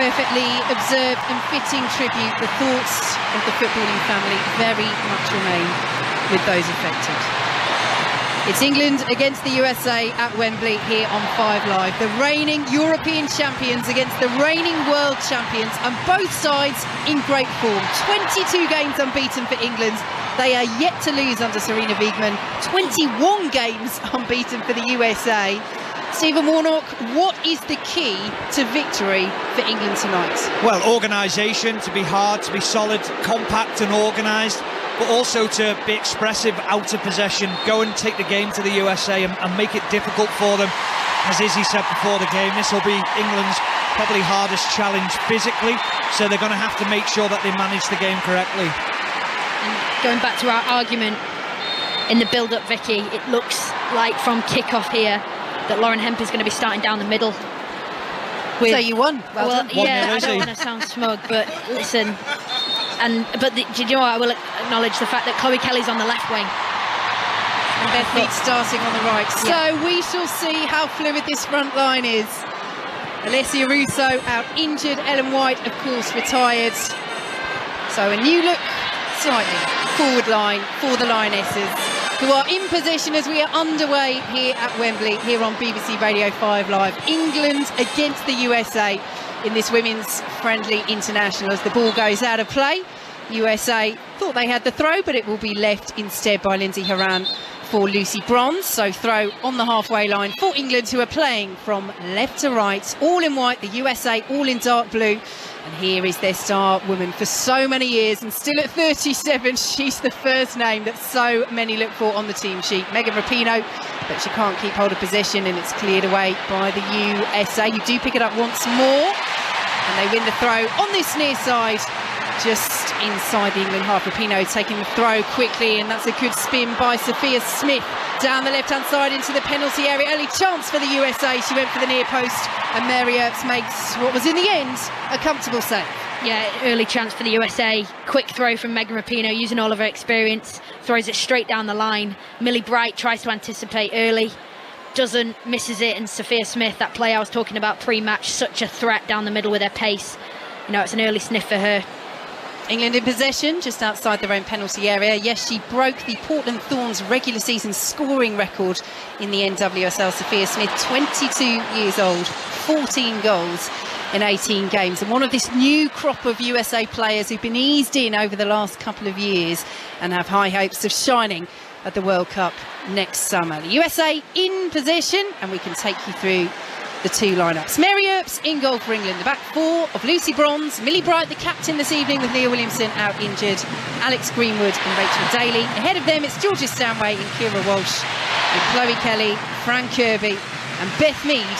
perfectly observed and fitting tribute. The thoughts of the footballing family very much remain with those affected. It's England against the USA at Wembley here on 5 Live. The reigning European champions against the reigning world champions, and both sides in great form. 22 games unbeaten for England. They are yet to lose under Sarina Wiegman. 21 games unbeaten for the USA. Stephen Warnock, what is the key to victory for England tonight? Well, organisation, to be hard, to be solid, compact and organised, but also to be expressive out of possession, go and take the game to the USA and, and make it difficult for them. As Izzy said before the game, this will be England's probably hardest challenge physically, so they're going to have to make sure that they manage the game correctly. And going back to our argument in the build-up, Vicky, it looks like from kick-off here that Lauren Hemp is going to be starting down the middle. With, so you won. Well, well yeah, I don't want to sound smug, but listen. And but the, do you know what? I will acknowledge the fact that Chloe Kelly's on the left wing. And Beth Mead starting on the right. Yeah. So we shall see how fluid this front line is. Alessia Russo out injured. Ellen White, of course, retired. So a new look, slightly forward line for the Lionesses who are in position as we are underway here at Wembley, here on BBC Radio 5 Live. England against the USA in this women's friendly international as the ball goes out of play. USA thought they had the throw, but it will be left instead by Lindsey Horan for Lucy Bronze. So throw on the halfway line for England, who are playing from left to right, all in white, the USA all in dark blue. And here is their star woman for so many years, and still at 37, she's the first name that so many look for on the team sheet. Megan Rapinoe, but she can't keep hold of possession, and it's cleared away by the USA. You do pick it up once more, and they win the throw on this near side just inside the England half. Rapinoe taking the throw quickly, and that's a good spin by Sophia Smith down the left-hand side into the penalty area. Early chance for the USA. She went for the near post, and Mary Earps makes what was in the end a comfortable save. Yeah, early chance for the USA. Quick throw from Megan Rapinoe, using all of her experience, throws it straight down the line. Millie Bright tries to anticipate early, doesn't, misses it, and Sophia Smith, that play I was talking about pre-match, such a threat down the middle with her pace. You know, it's an early sniff for her. England in possession just outside their own penalty area. Yes, she broke the Portland Thorns regular season scoring record in the NWSL. Sophia Smith, 22 years old, 14 goals in 18 games. And one of this new crop of USA players who've been eased in over the last couple of years and have high hopes of shining at the World Cup next summer. The USA in possession, and we can take you through the two lineups. Mary Earps in goal for England. The back four of Lucy Bronze, Millie Bright, the captain this evening with Leah Williamson out injured, Alex Greenwood and Rachel Daly. Ahead of them, it's Georgia Stanway and Keira Walsh, with Chloe Kelly, Fran Kirby and Beth Mead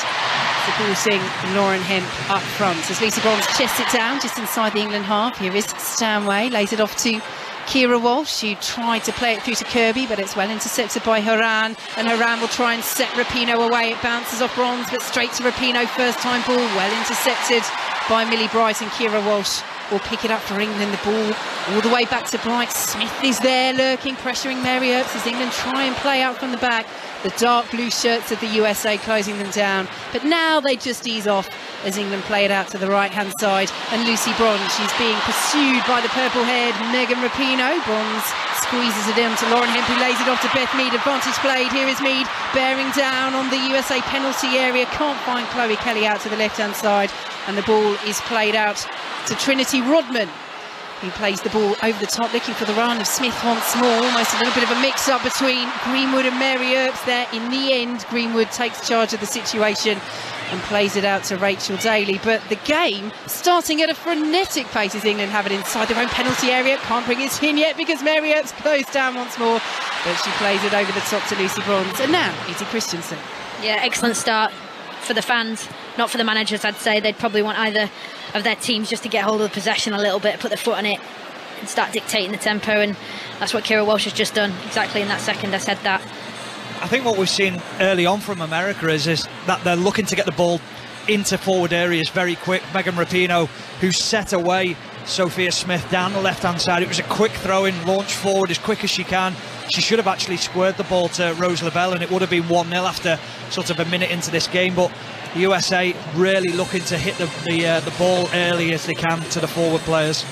supporting Lauren Hemp up front. As Lucy Bronze chests it down just inside the England half, here is Stanway, lays it off to Keira Walsh, who tried to play it through to Kirby, but it's well intercepted by Horan. And Horan will try and set Rapinoe away. It bounces off Bronze, but straight to Rapinoe. First time ball, well intercepted by Millie Bright and Keira Walsh will pick it up for England. The ball all the way back to Bright. Smith is there lurking, pressuring Mary Earps as England try and play out from the back. The dark blue shirts of the USA closing them down. But now they just ease off as England play it out to the right-hand side. And Lucy Bronze, she's being pursued by the purple-haired Megan Rapinoe. Bronze squeezes it in to Lauren Hemp, who lays it off to Beth Mead. Advantage played. Here is Mead bearing down on the USA penalty area. Can't find Chloe Kelly out to the left-hand side. And the ball is played out to Trinity Rodman who plays the ball over the top, looking for the run of Smith once more. Almost a little bit of a mix-up between Greenwood and Mary Earps there. In the end, Greenwood takes charge of the situation and plays it out to Rachel Daly. But the game starting at a frenetic pace as England have it inside their own penalty area. Can't bring it in yet because Mary Earps closed down once more. But she plays it over the top to Lucy Bronze. And now, Izzy Christiansen. Yeah, excellent start for the fans, not for the managers, I'd say. They'd probably want either of their teams just to get hold of the possession a little bit, put their foot on it and start dictating the tempo. And that's what Keira Walsh has just done exactly in that second I said that. I think what we've seen early on from America is, is that they're looking to get the ball into forward areas very quick. Megan Rapinoe, who set away Sophia Smith down the left-hand side. It was a quick throw in, launch forward as quick as she can. she should have actually squared the ball to Rose Lavelle and it would have been 1 0 after sort of a minute into this game. But the USA really looking to hit the, the, uh, the ball early as they can to the forward players.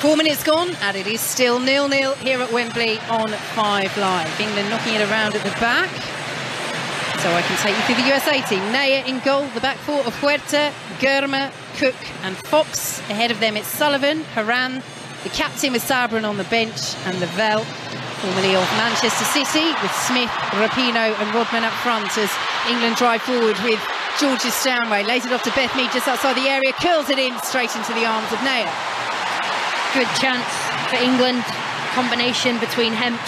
Four minutes gone, and it is still nil-nil here at Wembley on Five Live. England knocking it around at the back. So I can take you through the USA team. Naeher in goal, the back four of Huerta, Girma, Cook and Fox. Ahead of them it's Sullivan, Horan, the captain with Sauerbrunn on the bench and Lavelle, formerly of Manchester City, with Smith, Rapinoe and Rodman up front as England drive forward with Georgia Stanway. Lays it off to Beth Mead just outside the area, curls it in straight into the arms of Naeher. Good chance for England. Combination between Hemp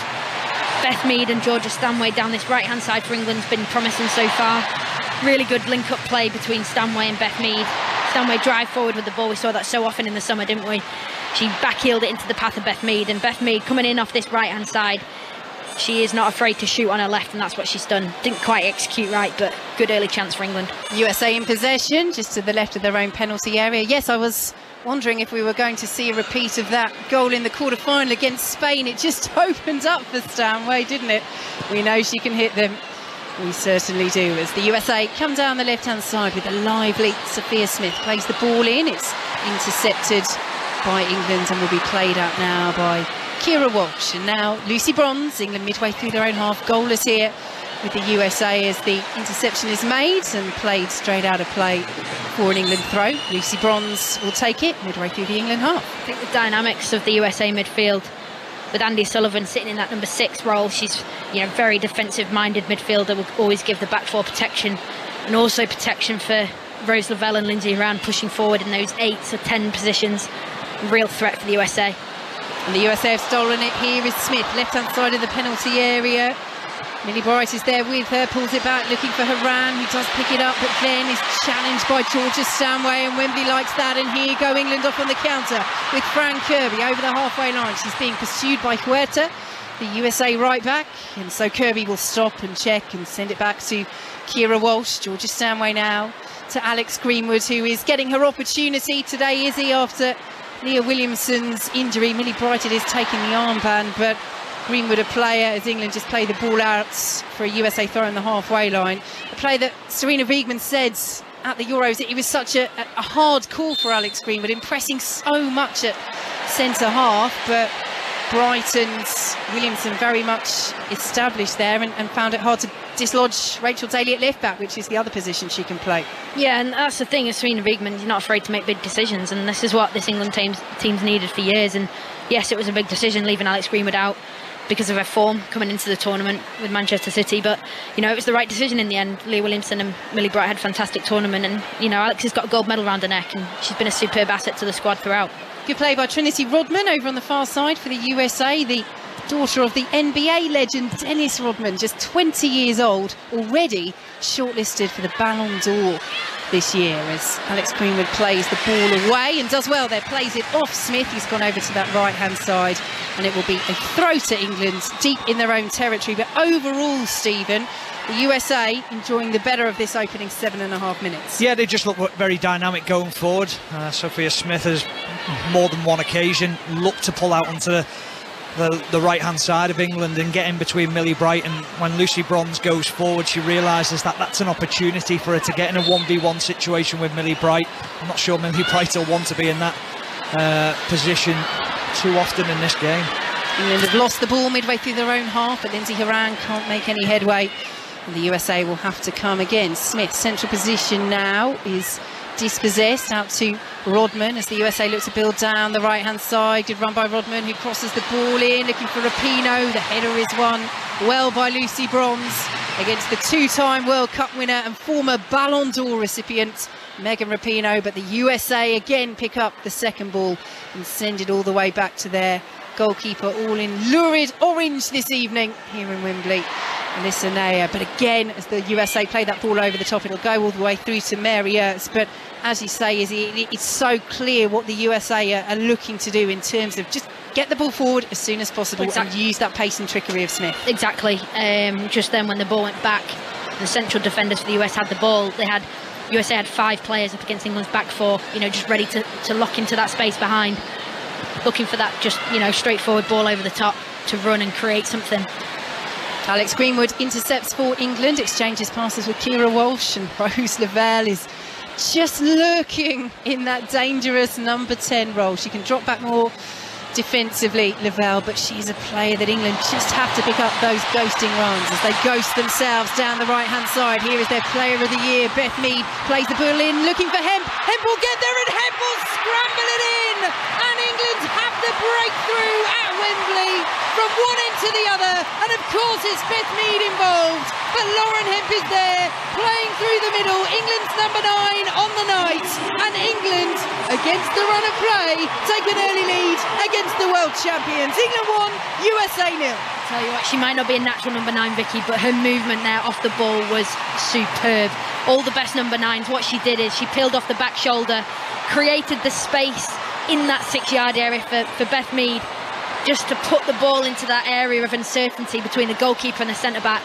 Beth Mead and Georgia Stanway down this right hand side for England's been promising so far. Really good link up play between Stanway and Beth Mead. Stanway drive forward with the ball. We saw that so often in the summer, didn't we? She backheeled it into the path of Beth Mead, and Beth Mead coming in off this right hand side. She is not afraid to shoot on her left, and that's what she's done. Didn't quite execute right, but good early chance for England. USA in possession, just to the left of their own penalty area. Yes, I was wondering if we were going to see a repeat of that goal in the quarter-final against Spain. It just opened up for Stanway, didn't it? We know she can hit them. We certainly do. As the USA come down the left-hand side with a lively Sophia Smith plays the ball in. It's intercepted by England and will be played out now by Keira Walsh. And now Lucy Bronze, England midway through their own half, goalless here with the USA as the interception is made and played straight out of play for an England throw. Lucy Bronze will take it midway through the England half. I think the dynamics of the USA midfield with Andi Sullivan sitting in that number six role, she's you know very defensive minded midfielder, will always give the back four protection and also protection for Rose Lavelle and Lindsey Horan pushing forward in those eight or ten positions. Real threat for the USA. And the USA have stolen it. Here is Smith, left hand side of the penalty area. Millie Bright is there with her, pulls it back, looking for Horan, who does pick it up, but then is challenged by Georgia Stanway, and Wembley likes that. And here go England off on the counter with Fran Kirby over the halfway line. She's being pursued by Huerta, the USA right back, and so Kirby will stop and check and send it back to Keira Walsh. Georgia Stanway now to Alex Greenwood, who is getting her opportunity today, is he, after Leah Williamson's injury? Millie Brighton is taking the armband, but Greenwood a player as England just play the ball out for a USA throw in the halfway line. A play that Sarina Wiegman said at the Euros it was such a, a hard call for Alex Greenwood, impressing so much at centre half, but Brighton's Williamson very much established there and, and, found it hard to dislodge Rachel Daly at left back, which is the other position she can play. Yeah, and that's the thing, as Sarina Wiegman, you're not afraid to make big decisions, and this is what this England team's, team's needed for years. And yes, it was a big decision leaving Alex Greenwood out because of her form coming into the tournament with Manchester City. But you know, it was the right decision in the end. Leah Williamson and Millie Bright had a fantastic tournament, and you know, Alex has got a gold medal around her neck, and she's been a superb asset to the squad throughout. Good play by Trinity Rodman over on the far side for the USA. The daughter of the NBA legend Dennis Rodman, just 20 years old, already shortlisted for the Ballon d'Or this year as Alex Greenwood plays the ball away and does well there, plays it off Smith. He's gone over to that right hand side and it will be a throw to England deep in their own territory. But overall, Stephen, the USA enjoying the better of this opening seven and a half minutes. Yeah, they just look very dynamic going forward. Uh, Sophia Smith has more than one occasion looked to pull out onto the the, the right hand side of England and get in between Millie Bright and when Lucy Bronze goes forward she realises that that's an opportunity for her to get in a 1v1 situation with Millie Bright. I'm not sure Millie Bright will want to be in that uh, position too often in this game. England have lost the ball midway through their own half but Lindsey Horan can't make any headway. And the USA will have to come again. Smith central position now is dispossessed out to Rodman as the USA look to build down the right hand side. Good run by Rodman who crosses the ball in, looking for Rapinoe. The header is won well by Lucy Bronze against the two time World Cup winner and former Ballon d'Or recipient Megan Rapinoe. But the USA again pick up the second ball and send it all the way back to their goalkeeper, all in lurid orange this evening here in Wembley. Alyssa Naeher. But again, as the USA play that ball over the top, it'll go all the way through to Mary Earps. But as you say, is it's so clear what the USA are, are, looking to do in terms of just get the ball forward as soon as possible exactly. and use that pace and trickery of Smith. Exactly. Um, just then when the ball went back, the central defenders for the US had the ball. They had USA had five players up against England's back four, you know, just ready to, to lock into that space behind, looking for that just, you know, straightforward ball over the top to run and create something. Alex Greenwood intercepts for England, exchanges passes with Keira Walsh, and Rose Lavelle is just lurking in that dangerous number 10 role. She can drop back more defensively, Lavelle, but she's a player that England just have to pick up those ghosting runs as they ghost themselves down the right hand side. Here is their player of the year, Beth Mead, plays the ball in, looking for Hemp. Hemp will get there and Hemp will scramble it in, and England have the breakthrough at Wembley from one end to the other, and of course it's Beth Mead involved, but Lauren Hemp is there, playing through the middle, England's number nine on the night, and England, against the run of play, take an early lead against the world champions. England won, USA nil. Tell you what, she might not be a natural number nine, Vicky, but her movement there off the ball was superb. All the best number nines, what she did is she peeled off the back shoulder, created the space in that six yard area for, for Beth Mead just to put the ball into that area of uncertainty between the goalkeeper and the centre back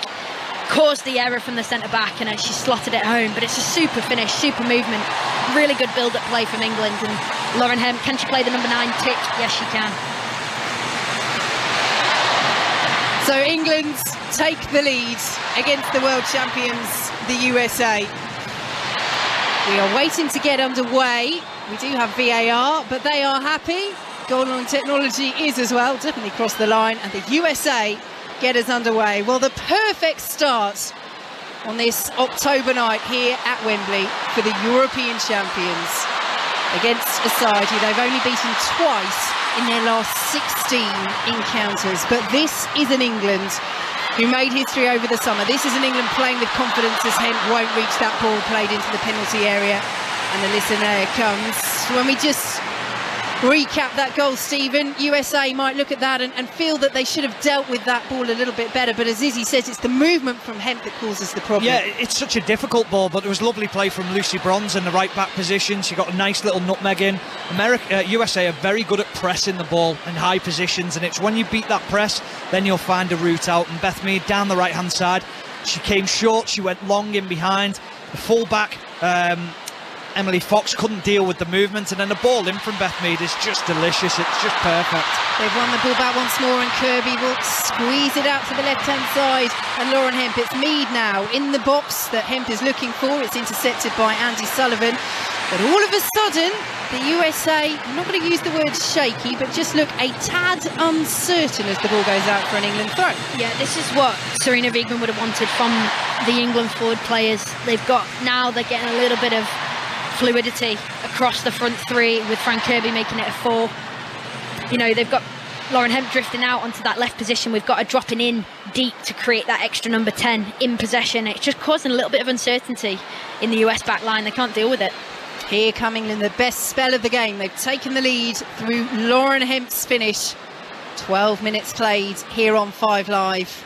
caused the error from the centre back and then she slotted it home. But it's a super finish super movement. Really good build up play from England and Lauren Hemp can she play the number nine tick yes she can. So England take the lead against the world champions the USA we are waiting to get underway we do have VAR but they are happy goal line technology is as well. Definitely crossed the line, and the USA get us underway. Well, the perfect start on this October night here at Wembley for the European champions against a side who they've only beaten twice in their last 16 encounters. But this is an England who made history over the summer. This is an England playing with confidence as Hemp won't reach that ball played into the penalty area. And the listener comes when we just recap that goal, Stephen. USA might look at that and, and, feel that they should have dealt with that ball a little bit better. But as Izzy says, it's the movement from Hemp that causes the problem. Yeah, it's such a difficult ball, but there was lovely play from Lucy Bronze in the right back position. She got a nice little nutmeg in. America, uh, USA are very good at pressing the ball in high positions, and it's when you beat that press, then you'll find a route out. And Beth Mead down the right hand side, she came short, she went long in behind. The fullback. Um, Emily Fox couldn't deal with the movement, and then the ball in from Beth Mead is just delicious. It's just perfect. They've won the ball back once more, and Kirby will squeeze it out to the left-hand side. And Lauren Hemp, it's Mead now in the box that Hemp is looking for. It's intercepted by Andi Sullivan. But all of a sudden, the USA, I'm not going to use the word shaky, but just look a tad uncertain as the ball goes out for an England throw. Yeah, this is what Sarina Wiegman would have wanted from the England forward players. They've got now, they're getting a little bit of fluidity across the front three with Fran Kirby making it a four. You know, they've got Lauren Hemp drifting out onto that left position. We've got her dropping in deep to create that extra number 10 in possession. It's just causing a little bit of uncertainty in the US back line. They can't deal with it. Here coming in the best spell of the game. They've taken the lead through Lauren Hemp's finish. 12 minutes played here on 5 Live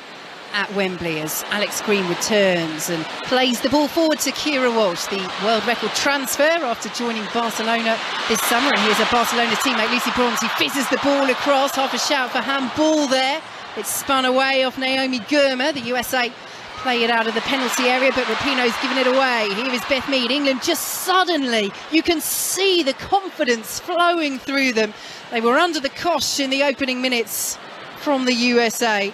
at Wembley as Alex Greenwood turns and plays the ball forward to Keira Walsh, the world record transfer after joining Barcelona this summer. And here's a Barcelona teammate, Lucy Bronze, who fizzes the ball across. Half a shout for handball there. It's spun away off Naomi Girma. The USA play it out of the penalty area, but Rapinoe's given it away. Here is Beth Mead. England just suddenly, you can see the confidence flowing through them. They were under the cosh in the opening minutes from the USA.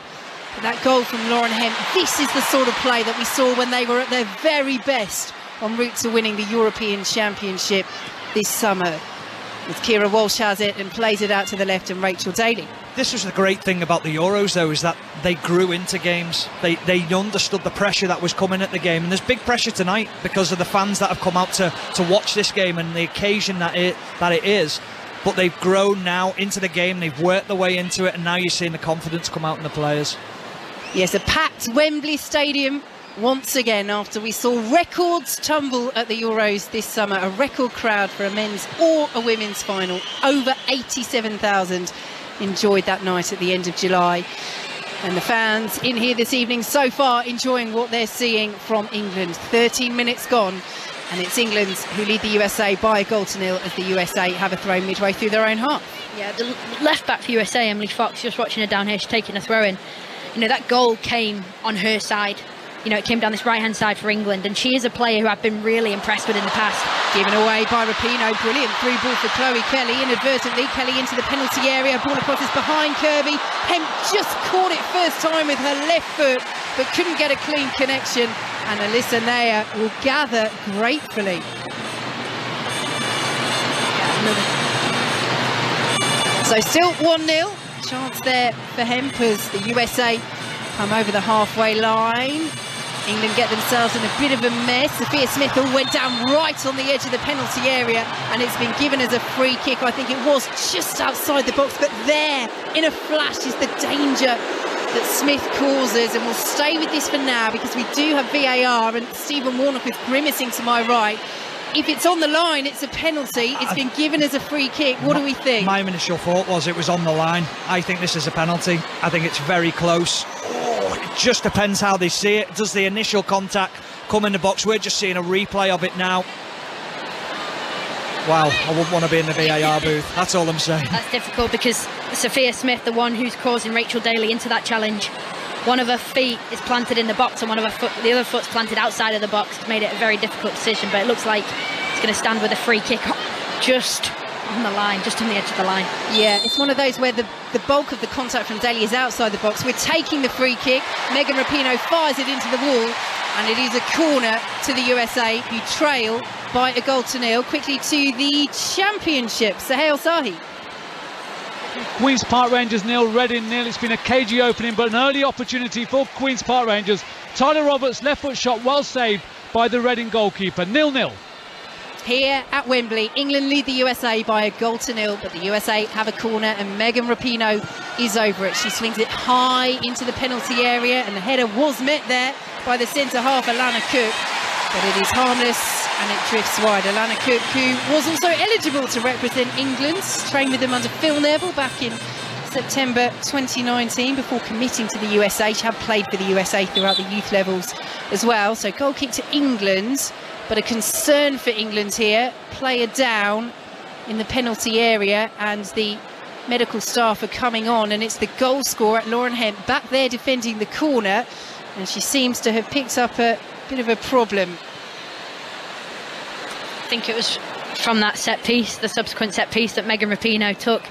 That goal from Lauren Hemp, this is the sort of play that we saw when they were at their very best en route to winning the European Championship this summer. As Keira Walsh has it and plays it out to the left and Rachel Daly. This was the great thing about the Euros, though, is that they grew into games. They they understood the pressure that was coming at the game, and there's big pressure tonight because of the fans that have come out to, to watch this game and the occasion that it that it is. But they've grown now into the game. They've worked their way into it, and now you're seeing the confidence come out in the players. Yes, a packed Wembley Stadium once again after we saw records tumble at the Euros this summer. A record crowd for a men's or a women's final. Over 87,000 enjoyed that night at the end of July. And the fans in here this evening so far enjoying what they're seeing from England. 13 minutes gone. And it's England who lead the USA by a goal to nil as the USA have a throw midway through their own half. Yeah, the left back for USA, Emily Fox, just watching her down here, she's taking a throw in you know, that goal came on her side. you know, it came down this right hand side for England, and she is a player who I've been really impressed with in the past. Given away by Rapinoe, brilliant through ball for Chloe Kelly. Inadvertently, Kelly into the penalty area. Ball across is behind Kirby. Hemp just caught it first time with her left foot, but couldn't get a clean connection. And Alyssa Naeher will gather gratefully. So still 1-0. Chance there for Hempers. The USA come over the halfway line. England get themselves in a bit of a mess. Sophia Smith all went down right on the edge of the penalty area and it's been given as a free kick. I think it was just outside the box, but there, in a flash, is the danger that Smith causes. And we'll stay with this for now because we do have VAR and Stephen Warnock is grimacing to my right if it's on the line, it's a penalty. It's been given as a free kick. What do we think? My initial thought was it was on the line. I think this is a penalty. I think it's very close. Oh, it just depends how they see it. Does the initial contact come in the box? We're just seeing a replay of it now. Wow, I wouldn't want to be in the VAR booth. That's all I'm saying. That's difficult because Sophia Smith, the one who's causing Rachel Daly into that challenge, one of her feet is planted in the box and one of her foot, the other foot's planted outside of the box. It's made it a very difficult decision, but it looks like it's going to stand with a free kick just on the line, just on the edge of the line. Yeah, it's one of those where the, the bulk of the contact from Daly is outside the box. We're taking the free kick. Megan Rapinoe fires it into the wall, and it is a corner to the USA, who trail by a goal to nil. Quickly to the championship, Sahel Sahi. Queen's Park Rangers nil, Reading nil. It's been a cagey opening, but an early opportunity for Queen's Park Rangers. Tyler Roberts, left foot shot, well saved by the Reading goalkeeper. Nil nil. Here at Wembley, England lead the USA by a goal to nil, but the USA have a corner and Megan Rapinoe is over it. She swings it high into the penalty area and the header was met there by the centre half, Alana Cook but it is harmless and it drifts wide. Alana Cook, who was also eligible to represent England, trained with them under Phil Neville back in September 2019 before committing to the USA. She had played for the USA throughout the youth levels as well. So goal kick to England, but a concern for England here. Player down in the penalty area and the medical staff are coming on and it's the goal scorer, Lauren Hemp, back there defending the corner and she seems to have picked up a bit of a problem. I think it was from that set piece, the subsequent set piece that Megan Rapinoe took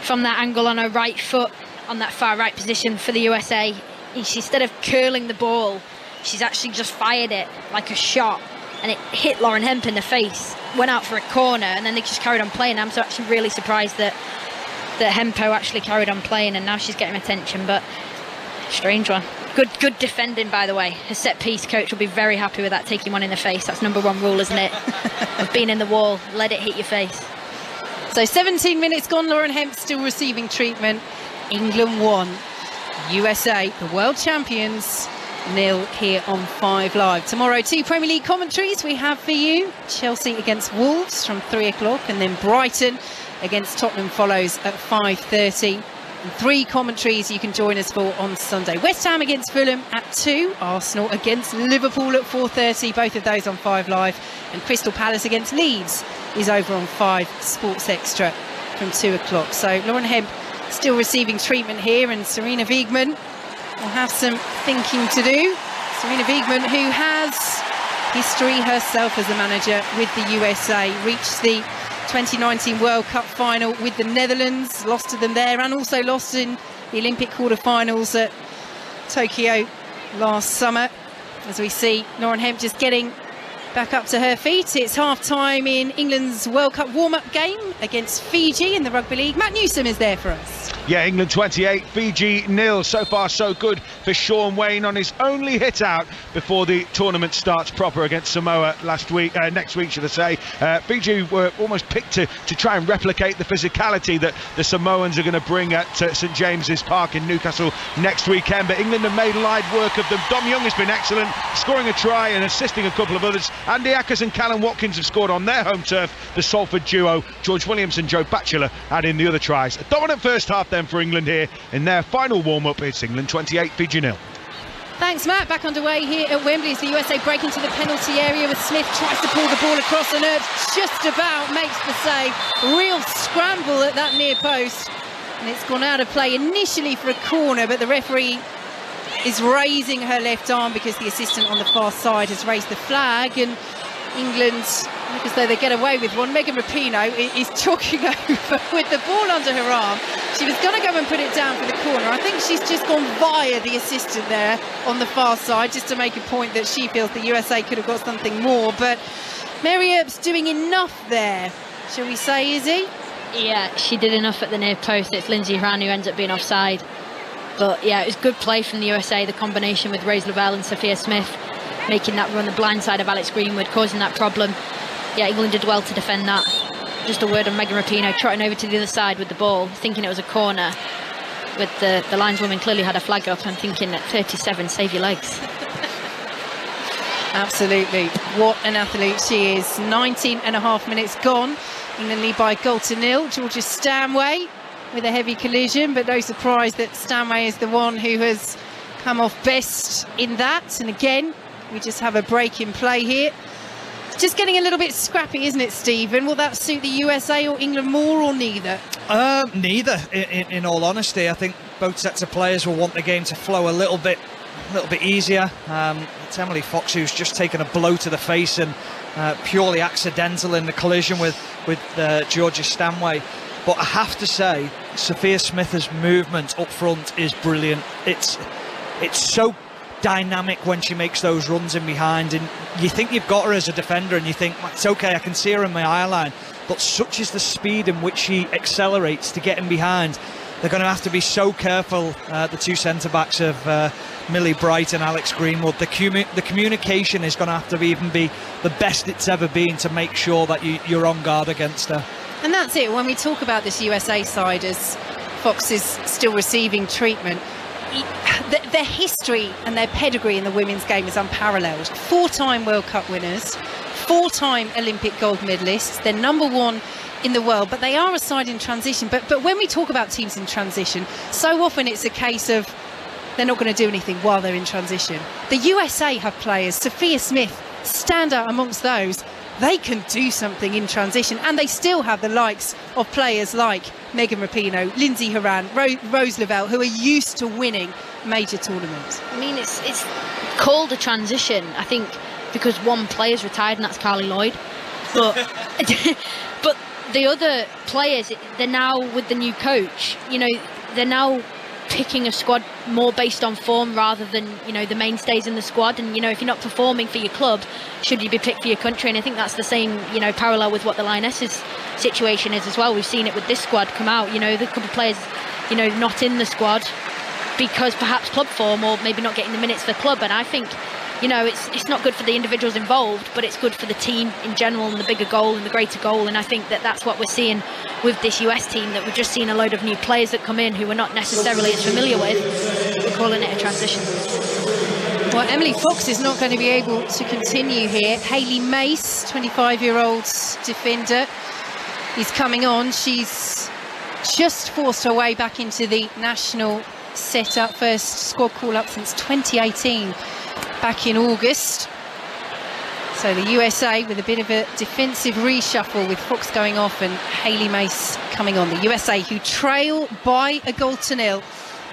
from that angle on her right foot on that far right position for the USA. She, Instead of curling the ball, she's actually just fired it like a shot and it hit Lauren Hemp in the face, went out for a corner, and then they just carried on playing. I'm so actually really surprised that that Hempo actually carried on playing and now she's getting attention, but strange one. Good, good defending, by the way. A set piece coach will be very happy with that, taking one in the face. That's number one rule, isn't it? of being in the wall, let it hit your face. So 17 minutes gone. Lauren Hemp still receiving treatment. England won. USA, the world champions, nil here on 5 Live. Tomorrow, two Premier League commentaries we have for you. Chelsea against Wolves from 3 o'clock and then Brighton against Tottenham follows at 5.30 three commentaries you can join us for on Sunday. West Ham against Fulham at 2, Arsenal against Liverpool at 4.30, both of those on 5 Live, and Crystal Palace against Leeds is over on 5 Sports Extra from 2 o'clock. So Lauren Hemp still receiving treatment here, and Sarina Wiegman will have some thinking to do. Sarina Wiegman, who has history herself as a manager with the USA, reached the 2019 World Cup final with the Netherlands, lost to them there, and also lost in the Olympic quarter-finals at Tokyo last summer. As we see, Lauren Hemp just getting back up to her feet. It's half-time in England's World Cup warm-up game against Fiji in the Rugby League. Matt Newsome is there for us. Yeah, England 28, Fiji nil. So far, so good for Shaun Wane on his only hit out before the tournament starts proper against Samoa last week, uh, next week, should I say. Uh, Fiji were almost picked to, to try and replicate the physicality that the Samoans are going to bring at uh, St James's Park in Newcastle next weekend. But England have made light work of them. Dom Young has been excellent, scoring a try and assisting a couple of others. Andy Ackers and Kallum Watkins have scored on their home turf. The Salford duo, George Williams and Joe Batchelor, adding the other tries. A dominant first half then for England here in their final warm-up. It's England 28, Fiji nil. Thanks, Matt. Back underway here at Wembley as the USA break into the penalty area with Smith tries to pull the ball across and Earps just about makes the save. Real scramble at that near post. And it's gone out of play initially for a corner, but the referee is raising her left arm because the assistant on the far side has raised the flag and England look as though they get away with one. Megan Rapinoe is chalking over with the ball under her arm. She was going to go and put it down for the corner. I think she's just gone via the assistant there on the far side just to make a point that she feels the USA could have got something more. But Mary Earps doing enough there, shall we say, Izzy? Yeah, she did enough at the near post. It's Lindsey Horan who ends up being offside. But yeah, it was good play from the USA, the combination with Rose Lavelle and Sophia Smith making that run the blind side of Alex Greenwood, causing that problem. Yeah, England did well to defend that. Just a word on Megan Rapinoe trotting over to the other side with the ball, thinking it was a corner. With the, the lineswoman clearly had a flag up and thinking at 37, save your legs. Absolutely. What an athlete she is. 19 and a half minutes gone. England lead by goal to nil. Georgia Stanway with a heavy collision, but no surprise that Stanway is the one who has come off best in that. And again, we just have a break in play here. It's just getting a little bit scrappy, isn't it, Stephen? Will that suit the USA or England more or neither? Um, neither, in, in, all honesty. I think both sets of players will want the game to flow a little bit a little bit easier. Um, it's Emily Fox who's just taken a blow to the face and uh, purely accidental in the collision with, with uh, Georgia Stanway. But I have to say, Sophia Smith's movement up front is brilliant. It's it's so dynamic when she makes those runs in behind and you think you've got her as a defender and you think it's okay I can see her in my eye line. But such is the speed in which she accelerates to get in behind. They're going to have to be so careful uh, the two centre backs of uh, Millie Bright and Alex Greenwood. The, commu- the communication is going to have to even be the best it's ever been to make sure that you, you're on guard against her and that's it when we talk about this USA side as Fox is still receiving treatment their history and their pedigree in the women's game is unparalleled. Four-time World Cup winners, four-time Olympic gold medalists. They're number one in the world, but they are a side in transition. But but when we talk about teams in transition, so often it's a case of they're not going to do anything while they're in transition. The USA have players, Sophia Smith, stand out amongst those they can do something in transition. And they still have the likes of players like Megan Rapinoe, Lindsey Horan, Ro- Rose Lavelle, who are used to winning major tournaments. I mean, it's it's called a transition, I think, because one player's retired, and that's Carli Lloyd. But but the other players, they're now with the new coach. You know, they're now picking a squad more based on form rather than you know the mainstays in the squad. And you know if you're not performing for your club should you be picked for your country? And I think that's the same you know parallel with what the Lionesses situation is as well. We've seen it with this squad come out. You know the couple of players you know not in the squad because perhaps club form or maybe not getting the minutes for the club. And I think you know, it's it's not good for the individuals involved, but it's good for the team in general and the bigger goal and the greater goal. And I think that that's what we're seeing with this US team. That we've just seen a load of new players that come in who we're not necessarily as familiar with. We're calling it a transition. Well, Emily Fox is not going to be able to continue here. Hailie Mace, 25-year-old defender, is coming on. She's just forced her way back into the national setup, first squad call-up since 2018 back in August. So the USA with a bit of a defensive reshuffle with Fox going off and Hailie Mace coming on. The USA who trail by a goal to nil.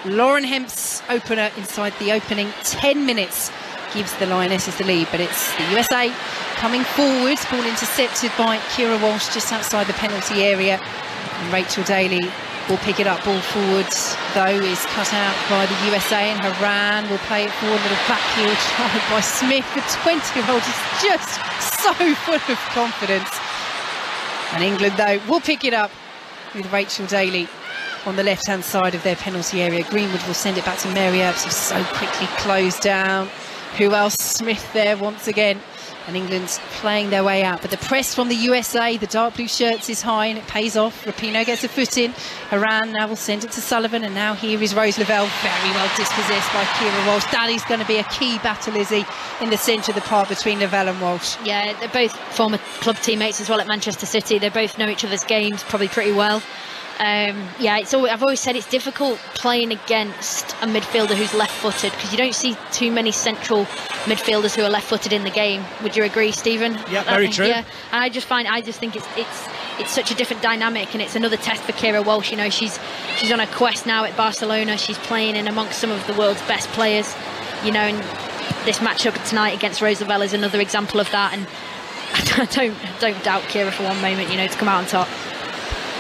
Lauren Hemp's opener inside the opening 10 minutes gives the Lionesses the lead, but it's the USA coming forward. Ball intercepted by Keira Walsh just outside the penalty area. And Rachel Daly will pick it up. Ball forward, though, is cut out by the USA, and Horan will play it forward. Little backheel tried by Smith. The 20-year-old is just so full of confidence. And England, though, will pick it up with Rachel Daly on the left-hand side of their penalty area. Greenwood will send it back to Mary Earps, who's so quickly closed down. Who else? Smith there once again and England's playing their way out. But the press from the USA, the dark blue shirts is high and it pays off. Rapinoe gets a foot in. Horan now will send it to Sullivan and now here is Rose Lavelle, very well dispossessed by Keira Walsh. That is going to be a key battle, Izzy, in the centre of the park between Lavelle and Walsh. Yeah, they're both former club teammates as well at Manchester City. They both know each other's games probably pretty well. Um, yeah, it's always, I've always said it's difficult playing against a midfielder who's left-footed because you don't see too many central midfielders who are left-footed in the game. Would you agree, Stephen? Yeah, very true. Yeah, and I just find I just think it's it's it's such a different dynamic, and it's another test for Keira Walsh. You know, she's she's on a quest now at Barcelona. She's playing in amongst some of the world's best players. You know, and this matchup tonight against Rose Lavelle is another example of that. And I don't don't doubt Keira for one moment. You know, to come out on top.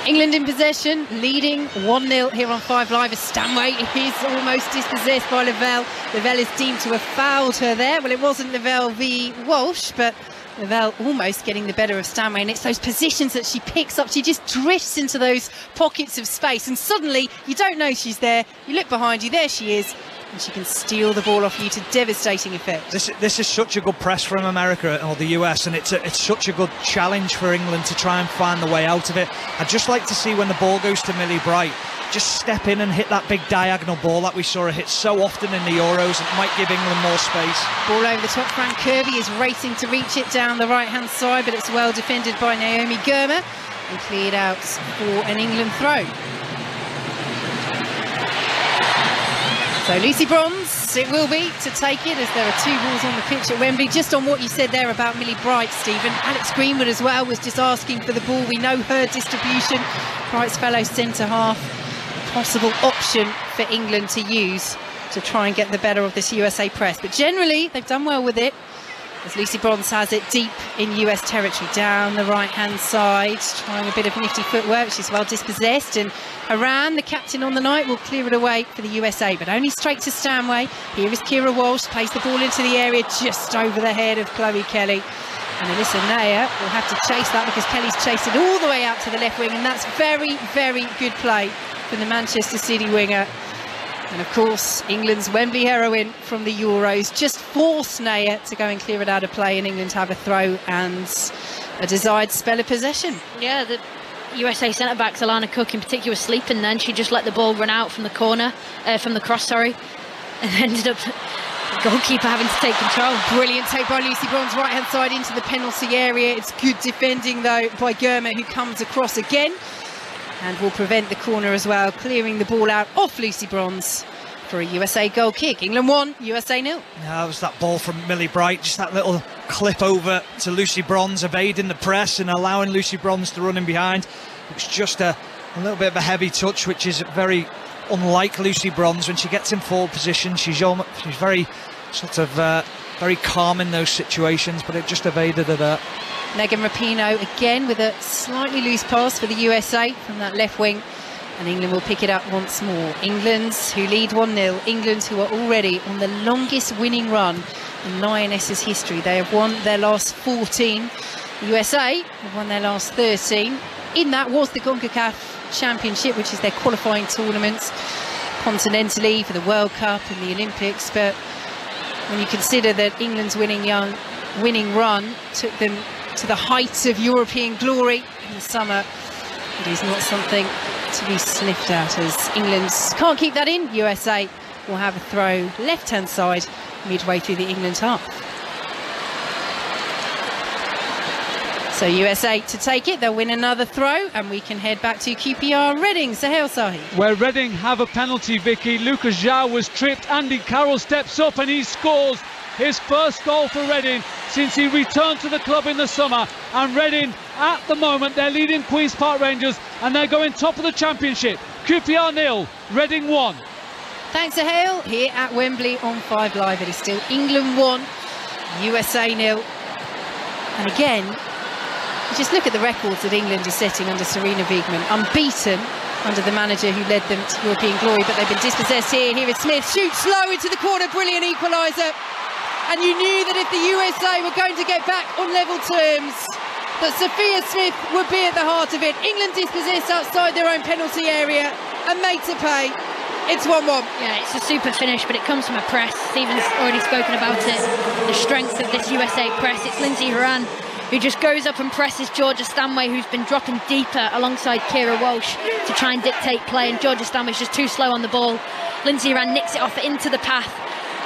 England in possession, leading 1-0 here on 5 Live as Stanway is almost dispossessed by Lavelle. Lavelle is deemed to have fouled her there. Well, it wasn't Lavelle v Walsh, but Lavelle almost getting the better of Stanway. And it's those positions that she picks up. She just drifts into those pockets of space. And suddenly, you don't know she's there. You look behind you, there she is and she can steal the ball off you to devastating effect. This, this is such a good press from America or the US, and it's a, it's such a good challenge for England to try and find the way out of it. I'd just like to see when the ball goes to Millie Bright, just step in and hit that big diagonal ball that we saw her hit so often in the Euros. It might give England more space. Ball over the top. Fran Kirby is racing to reach it down the right hand side, but it's well defended by Naomi Girma and cleared out for an England throw. So Lucy Bronze, it will be to take it as there are two balls on the pitch at Wembley. Just on what you said there about Millie Bright, Stephen. Alex Greenwood as well was just asking for the ball. We know her distribution. Bright's fellow centre half. Possible option for England to use to try and get the better of this USA press. But generally, they've done well with it as Lucy Bronze has it deep in US territory, down the right-hand side, trying a bit of nifty footwork. She's well dispossessed, and Horan, the captain on the night, will clear it away for the USA, but only straight to Stanway. Here is Keira Walsh, plays the ball into the area just over the head of Chloe Kelly. And Alyssa Naeher will have to chase that because Kelly's chased it all the way out to the left wing, and that's very, very good play from the Manchester City winger. And of course, England's Wembley heroine from the Euros just forced Naeher to go and clear it out of play, and England have a throw and a desired spell of possession. Yeah, the USA centre backs, Alana Cook in particular, was sleeping then. She just let the ball run out from the corner, uh, from the cross, sorry, and ended up goalkeeper having to take control. Brilliant take by Lucy Bronze, right hand side into the penalty area. It's good defending though by Girma, who comes across again and will prevent the corner as well, clearing the ball out off Lucy Bronze for a USA goal kick. England 1, USA nil. Yeah, that was that ball from Millie Bright, just that little clip over to Lucy Bronze, evading the press and allowing Lucy Bronze to run in behind. It's just a, a little bit of a heavy touch, which is very unlike Lucy Bronze. When she gets in forward position, she's, almost, she's very sort of uh, very calm in those situations, but it just evaded her there. Megan Rapinoe again with a slightly loose pass for the USA from that left wing. And England will pick it up once more. England, who lead 1-0. England, who are already on the longest winning run in Lionesses history. They have won their last 14. The USA have won their last 13. In that was the CONCACAF Championship, which is their qualifying tournaments continentally for the World Cup and the Olympics. But when you consider that England's winning young winning run took them to the heights of European glory in the summer. It is not something to be sniffed at as England can't keep that in. USA will have a throw left-hand side midway through the England half. So USA to take it, they'll win another throw and we can head back to QPR Reading, Sahel Sahi. Where Reading have a penalty, Vicky. Lucas João was tripped, Andy Carroll steps up and he scores his first goal for Reading since he returned to the club in the summer. And Reading, at the moment, they're leading Queen's Park Rangers and they're going top of the championship. QPR nil, Reading 1. Thanks, a Hale. Here at Wembley on 5 Live, it is still England 1, USA nil. And again, just look at the records that England is setting under Sarina Wiegman. Unbeaten under the manager who led them to European glory, but they've been dispossessed here. Here is Smith, shoots low into the corner, brilliant equaliser and you knew that if the USA were going to get back on level terms, that Sophia Smith would be at the heart of it. England dispossessed outside their own penalty area and made to pay. It's 1-1. Yeah, it's a super finish, but it comes from a press. Stephen's already spoken about it. The strength of this USA press. It's Lindsey Horan who just goes up and presses Georgia Stanway, who's been dropping deeper alongside Keira Walsh to try and dictate play. And Georgia Stanway's just too slow on the ball. Lindsey Horan nicks it off into the path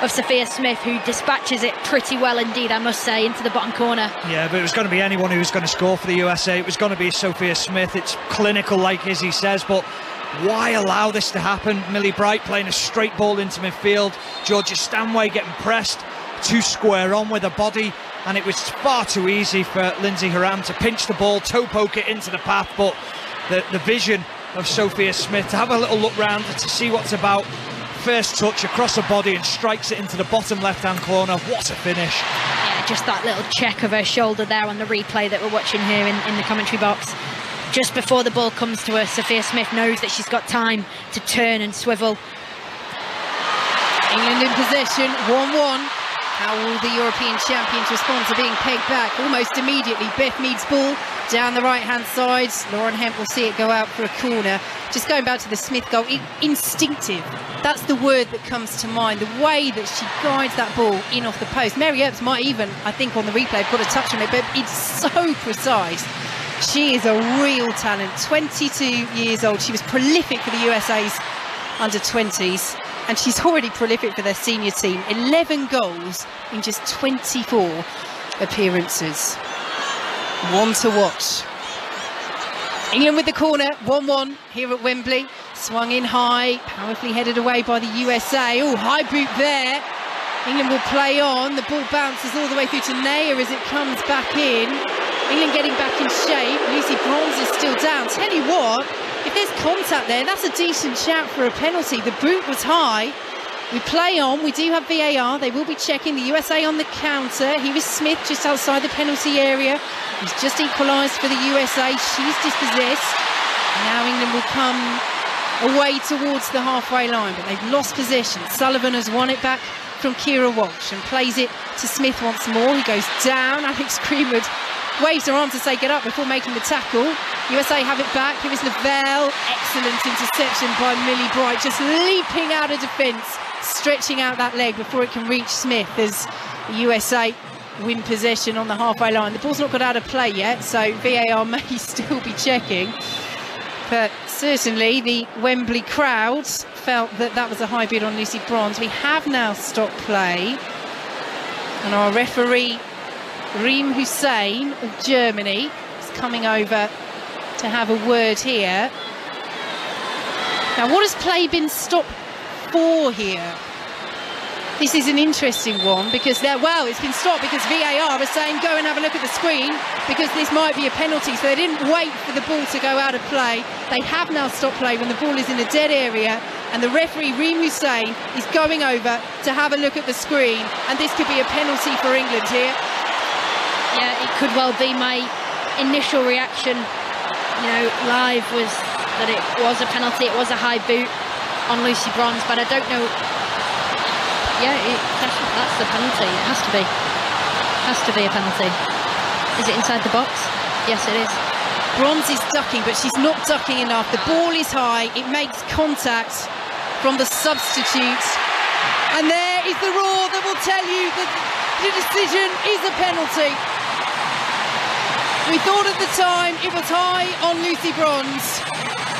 of Sophia Smith, who dispatches it pretty well indeed, I must say, into the bottom corner. Yeah, but it was going to be anyone who was going to score for the USA. It was going to be Sophia Smith. It's clinical, like Izzy says, but why allow this to happen? Millie Bright playing a straight ball into midfield. Georgia Stanway getting pressed, two square on with a body, and it was far too easy for Lindsey Horan to pinch the ball, toe poke it into the path, but the, the vision of Sophia Smith to have a little look round to see what's about. First touch across the body and strikes it into the bottom left hand corner. What a finish! Yeah, just that little check of her shoulder there on the replay that we're watching here in, in the commentary box. Just before the ball comes to her, Sophia Smith knows that she's got time to turn and swivel. England in possession, 1 1. How will the European champions respond to being pegged back almost immediately? Beth Mead's ball down the right hand side. Lauren Hemp will see it go out for a corner. Just going back to the Smith goal, instinctive. That's the word that comes to mind. The way that she guides that ball in off the post. Mary Earps might even, I think, on the replay, have got a touch on it, but it's so precise. She is a real talent. 22 years old. She was prolific for the USA's under 20s and she's already prolific for their senior team 11 goals in just 24 appearances one to watch. England with the corner 1-1 here at Wembley. Swung in high powerfully headed away by the USA oh high boot there. England will play on. The ball bounces all the way through to Naeher as it comes back in. England getting back in shape. Lucy Bronze is still down. Tell you what if there's contact there, that's a decent shout for a penalty. The boot was high. We play on. We do have VAR. They will be checking the USA on the counter. He was Smith just outside the penalty area. He's just equalised for the USA. She's dispossessed. Now England will come away towards the halfway line, but they've lost possession. Sullivan has won it back from Keira Walsh and plays it to Smith once more. He goes down. Alex Greenwood waves her arm to say get up before making the tackle. USA have it back. Here is Lavelle. Excellent interception by Millie Bright, just leaping out of defence, stretching out that leg before it can reach Smith as USA win possession on the halfway line. The ball's not got out of play yet, so VAR may still be checking. But certainly the Wembley crowds felt that that was a high bid on Lucy Bronze. We have now stopped play. And our referee Riem Hussein of Germany is coming over to have a word here. Now, what has play been stopped for here? This is an interesting one because they're, well, it's been stopped because VAR is saying go and have a look at the screen because this might be a penalty. So they didn't wait for the ball to go out of play. They have now stopped play when the ball is in a dead area and the referee Riem Hussein is going over to have a look at the screen and this could be a penalty for England here yeah, it could well be my initial reaction, you know, live was that it was a penalty, it was a high boot on Lucy Bronze, but I don't know. Yeah, it, that's, that's the penalty. It has to be. Has to be a penalty. Is it inside the box? Yes, it is. Bronze is ducking, but she's not ducking enough. The ball is high. It makes contact from the substitute. And there is the roar that will tell you that the decision is a penalty. We thought at the time it was high on Lucy Bronze,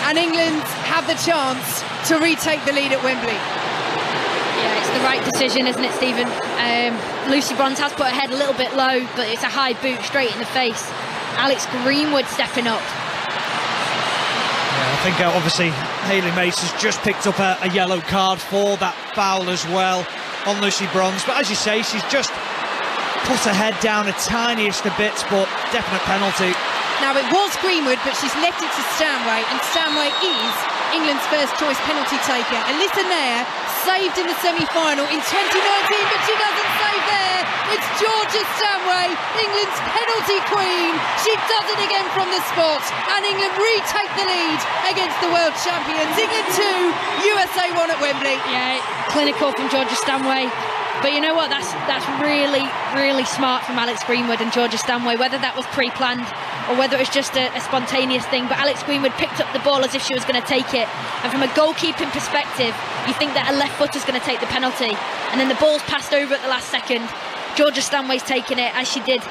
and England have the chance to retake the lead at Wembley. Yeah, it's the right decision, isn't it, Stephen? Um, Lucy Bronze has put her head a little bit low, but it's a high boot straight in the face. Alex Greenwood stepping up. Yeah, I think uh, obviously Hailie Mace has just picked up a, a yellow card for that foul as well on Lucy Bronze. But as you say, she's just put her head down a tiniest of bits, but definite penalty. Now it was Greenwood, but she's left it to Stanway, and Stanway is England's first choice penalty taker. Alyssa Naeher saved in the semi-final in 2019, but she doesn't save there. It's Georgia Stanway, England's penalty queen. She does it again from the spot, and England retake the lead against the world champions. England 2, USA 1 at Wembley. Yeah, clinical from Georgia Stanway. But you know what? That's that's really, really smart from Alex Greenwood and Georgia Stanway. Whether that was pre-planned or whether it was just a, a spontaneous thing, but Alex Greenwood picked up the ball as if she was going to take it. And from a goalkeeping perspective, you think that a left foot is going to take the penalty, and then the ball's passed over at the last second. Georgia Stanway's taken it as she did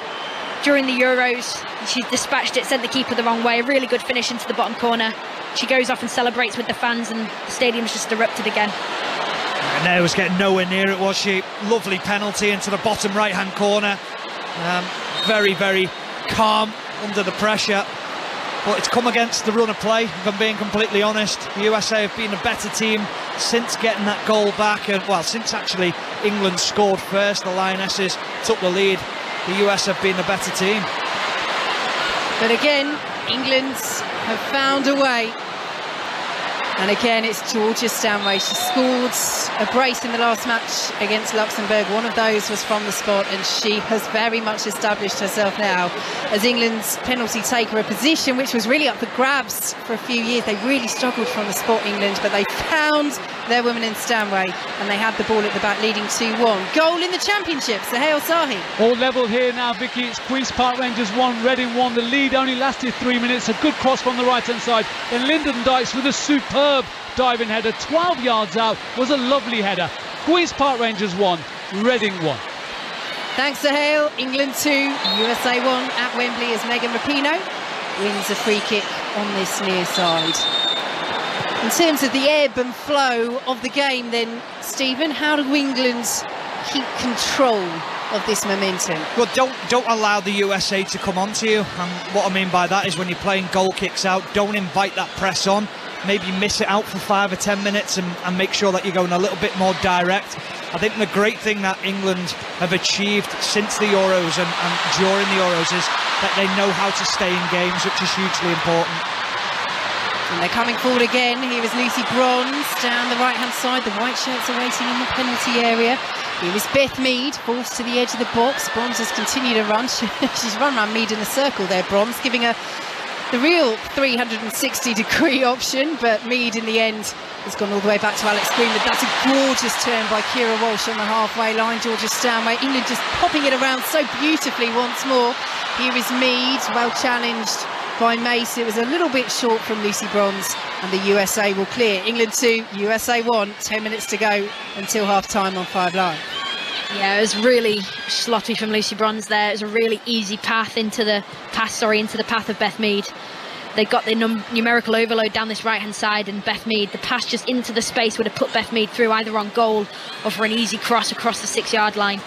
during the Euros. She dispatched it, sent the keeper the wrong way. A really good finish into the bottom corner. She goes off and celebrates with the fans, and the stadium's just erupted again. There was getting nowhere near it, was she? Lovely penalty into the bottom right hand corner. Um, very, very calm under the pressure. But it's come against the run of play, if I'm being completely honest. The USA have been a better team since getting that goal back. And, well, since actually England scored first, the Lionesses took the lead. The US have been a better team. But again, England have found a way and again, it's Georgia Stanway. She scored a brace in the last match against Luxembourg. One of those was from the spot, and she has very much established herself now as England's penalty taker, a position which was really up for grabs for a few years. They really struggled from the spot, England, but they found their women in Stanway, and they had the ball at the back, leading 2 1. Goal in the championship, Suhail Sahi. All level here now, Vicky. It's Queen's Park Rangers 1, Reading 1. The lead only lasted three minutes. A good cross from the right hand side. Then Lyndon Dykes with a superb diving header, 12 yards out, was a lovely header. Queen's Park Rangers 1, Reading 1. Thanks to Hale, England 2, USA 1 at Wembley as Megan Rapinoe wins a free kick on this near side. In terms of the ebb and flow of the game then, Stephen, how do England keep control of this momentum? Well, don't don't allow the USA to come onto you. And what I mean by that is when you're playing goal kicks out, don't invite that press on maybe miss it out for five or ten minutes and, and, make sure that you're going a little bit more direct. I think the great thing that England have achieved since the Euros and, and during the Euros is that they know how to stay in games, which is hugely important. And they're coming forward again. Here is Lucy Bronze down the right-hand side. The white shirts are waiting in the penalty area. Here is Beth Mead, forced to the edge of the box. Bronze has continued to run. She's run around Mead in a circle there, Bronze, giving her the real 360 degree option, but Mead in the end has gone all the way back to Alex Greenwood. That's a gorgeous turn by Keira Walsh on the halfway line. Georgia Stanway, England just popping it around so beautifully once more. Here is Mead, well challenged by Mace. It was a little bit short from Lucy Bronze, and the USA will clear. England 2, USA 1, 10 minutes to go until half time on 5 Live. Yeah, it was really slotty from Lucy Bronze there. It was a really easy path into the pass, sorry, into the path of Beth Mead. They got the num- numerical overload down this right hand side, and Beth Mead, the pass just into the space would have put Beth Mead through either on goal or for an easy cross across the six yard line.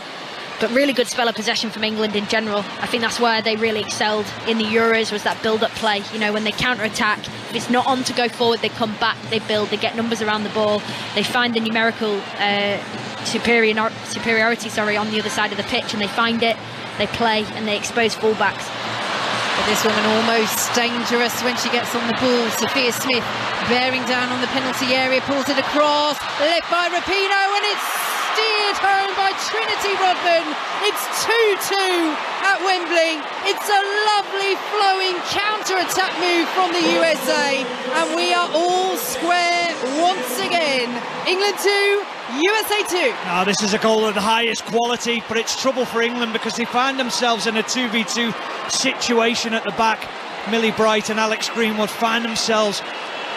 But really good spell of possession from England in general. I think that's where they really excelled in the Euros was that build-up play. You know, when they counter-attack, if it's not on to go forward, they come back, they build, they get numbers around the ball, they find the numerical uh, superior, superiority sorry, on the other side of the pitch and they find it, they play and they expose fullbacks. But this woman almost dangerous when she gets on the ball. Sophia Smith bearing down on the penalty area, pulls it across, left by Rapinoe and it's steered home by Trinity Rodman. It's 2-2 at Wembley. It's a lovely flowing counter-attack move from the USA. And we are all square once again. England 2, USA 2. Now, this is a goal of the highest quality, but it's trouble for England because they find themselves in a 2v2 situation at the back. Millie Bright and Alex Greenwood find themselves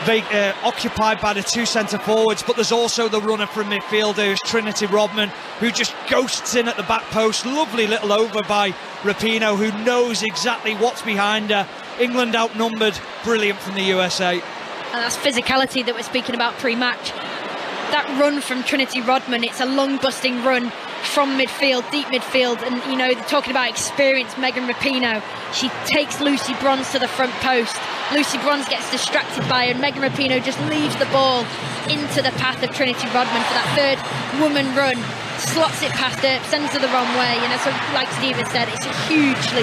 uh, occupied by the two centre forwards, but there's also the runner from midfield, who's Trinity Rodman, who just ghosts in at the back post. Lovely little over by Rapinoe, who knows exactly what's behind her. England outnumbered, brilliant from the USA. And that's physicality that we're speaking about pre-match. That run from Trinity Rodman, it's a long busting run from midfield, deep midfield, and you know, talking about experience, Megan Rapinoe. She takes Lucy Bronze to the front post. Lucy Bronze gets distracted by her, and Megan Rapinoe just leaves the ball into the path of Trinity Rodman for that third woman run. Slots it past her, sends her the wrong way, and as like Stephen said, it's a hugely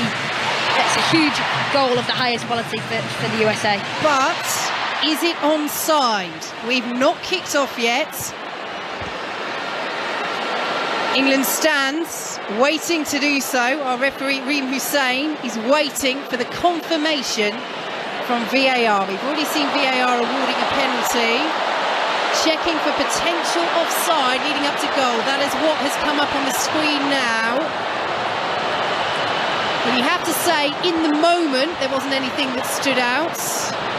it's a huge goal of the highest quality for, for the USA. But is it onside? We've not kicked off yet. England stands, waiting to do so. Our referee, Riem Hussein, is waiting for the confirmation from VAR. We've already seen VAR awarding a penalty. Checking for potential offside leading up to goal. That is what has come up on the screen now. And you have to say, in the moment, there wasn't anything that stood out.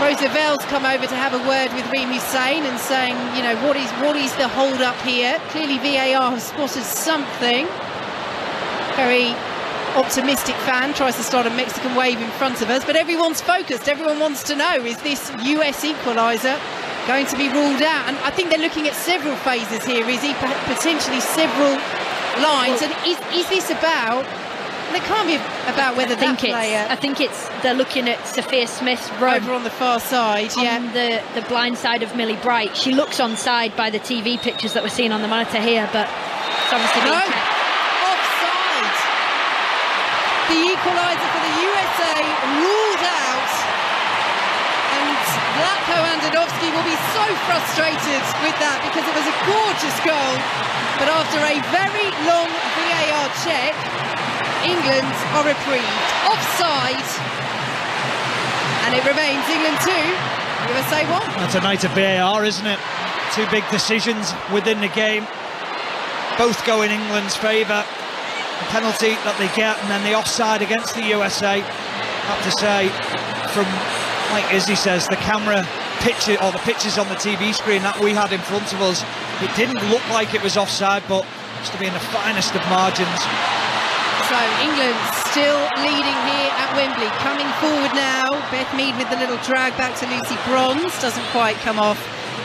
Roosevelt's come over to have a word with Riem Hussein and saying, you know, what is what is the hold up here? Clearly VAR has spotted something. Very optimistic fan tries to start a Mexican wave in front of us, but everyone's focused. Everyone wants to know, is this US equaliser going to be ruled out. And I think they're looking at several phases here. Is he potentially several lines? And is, is this about it can't be about whether I think that player. I think it's they're looking at Sophia Smith's run over on the far side, on yeah. the the blind side of Millie Bright. She looks onside by the TV pictures that we're seeing on the monitor here, but it's obviously no. offside. The equaliser for the USA ruled out, and Zlatko Andonovski will be so frustrated with that because it was a gorgeous goal, but after a very long VAR check, England are reprieved. Offside. And it remains England 2, USA 1. That's a night of VAR, isn't it? Two big decisions within the game. Both go in England's favour. The penalty that they get and then the offside against the USA. I have to say, from like Izzy says, the camera picture or the pictures on the TV screen that we had in front of us, it didn't look like it was offside, but to be in the finest of margins. So England still leading here at Wembley. Coming forward now. Beth Mead with the little drag back to Lucy Bronze. Doesn't quite come off.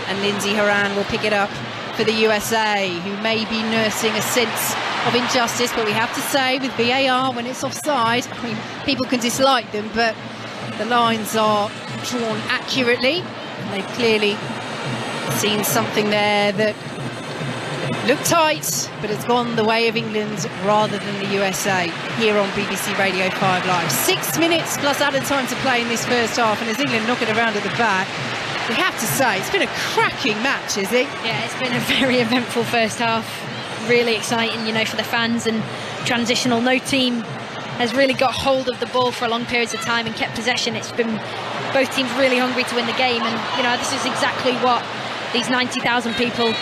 And Lindsey Horan will pick it up for the USA, who may be nursing a sense of injustice. But we have to say, with VAR, when it's offside, I mean, people can dislike them, but the lines are drawn accurately. They've clearly seen something there that Looked tight, but it's gone the way of England rather than the USA here on BBC Radio 5 Live. Six minutes plus added time to play in this first half, and as England knock it around at the back, we have to say it's been a cracking match, is it? Yeah, it's been a very eventful first half. Really exciting, you know, for the fans and transitional. No team has really got hold of the ball for a long periods of time and kept possession. It's been both teams really hungry to win the game, and you know, this is exactly what these 90,000 people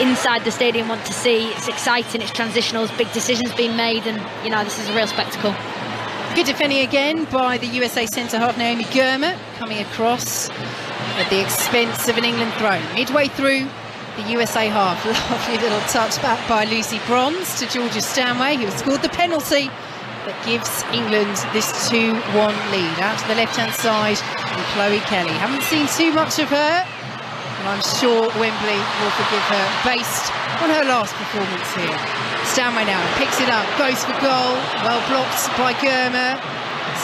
inside the stadium want to see. It's exciting, it's transitional, big decisions being made, and you know this is a real spectacle. Good defending again by the USA centre half Naomi Girma coming across at the expense of an England throw. Midway through the USA half, lovely little touch back by Lucy Bronze to Georgia Stanway who scored the penalty that gives England this 2-1 lead. Out to the left-hand side, and Chloe Kelly. Haven't seen too much of her and I'm sure Wembley will forgive her based on her last performance here. Stanway now picks it up, goes for goal, well blocked by Girma.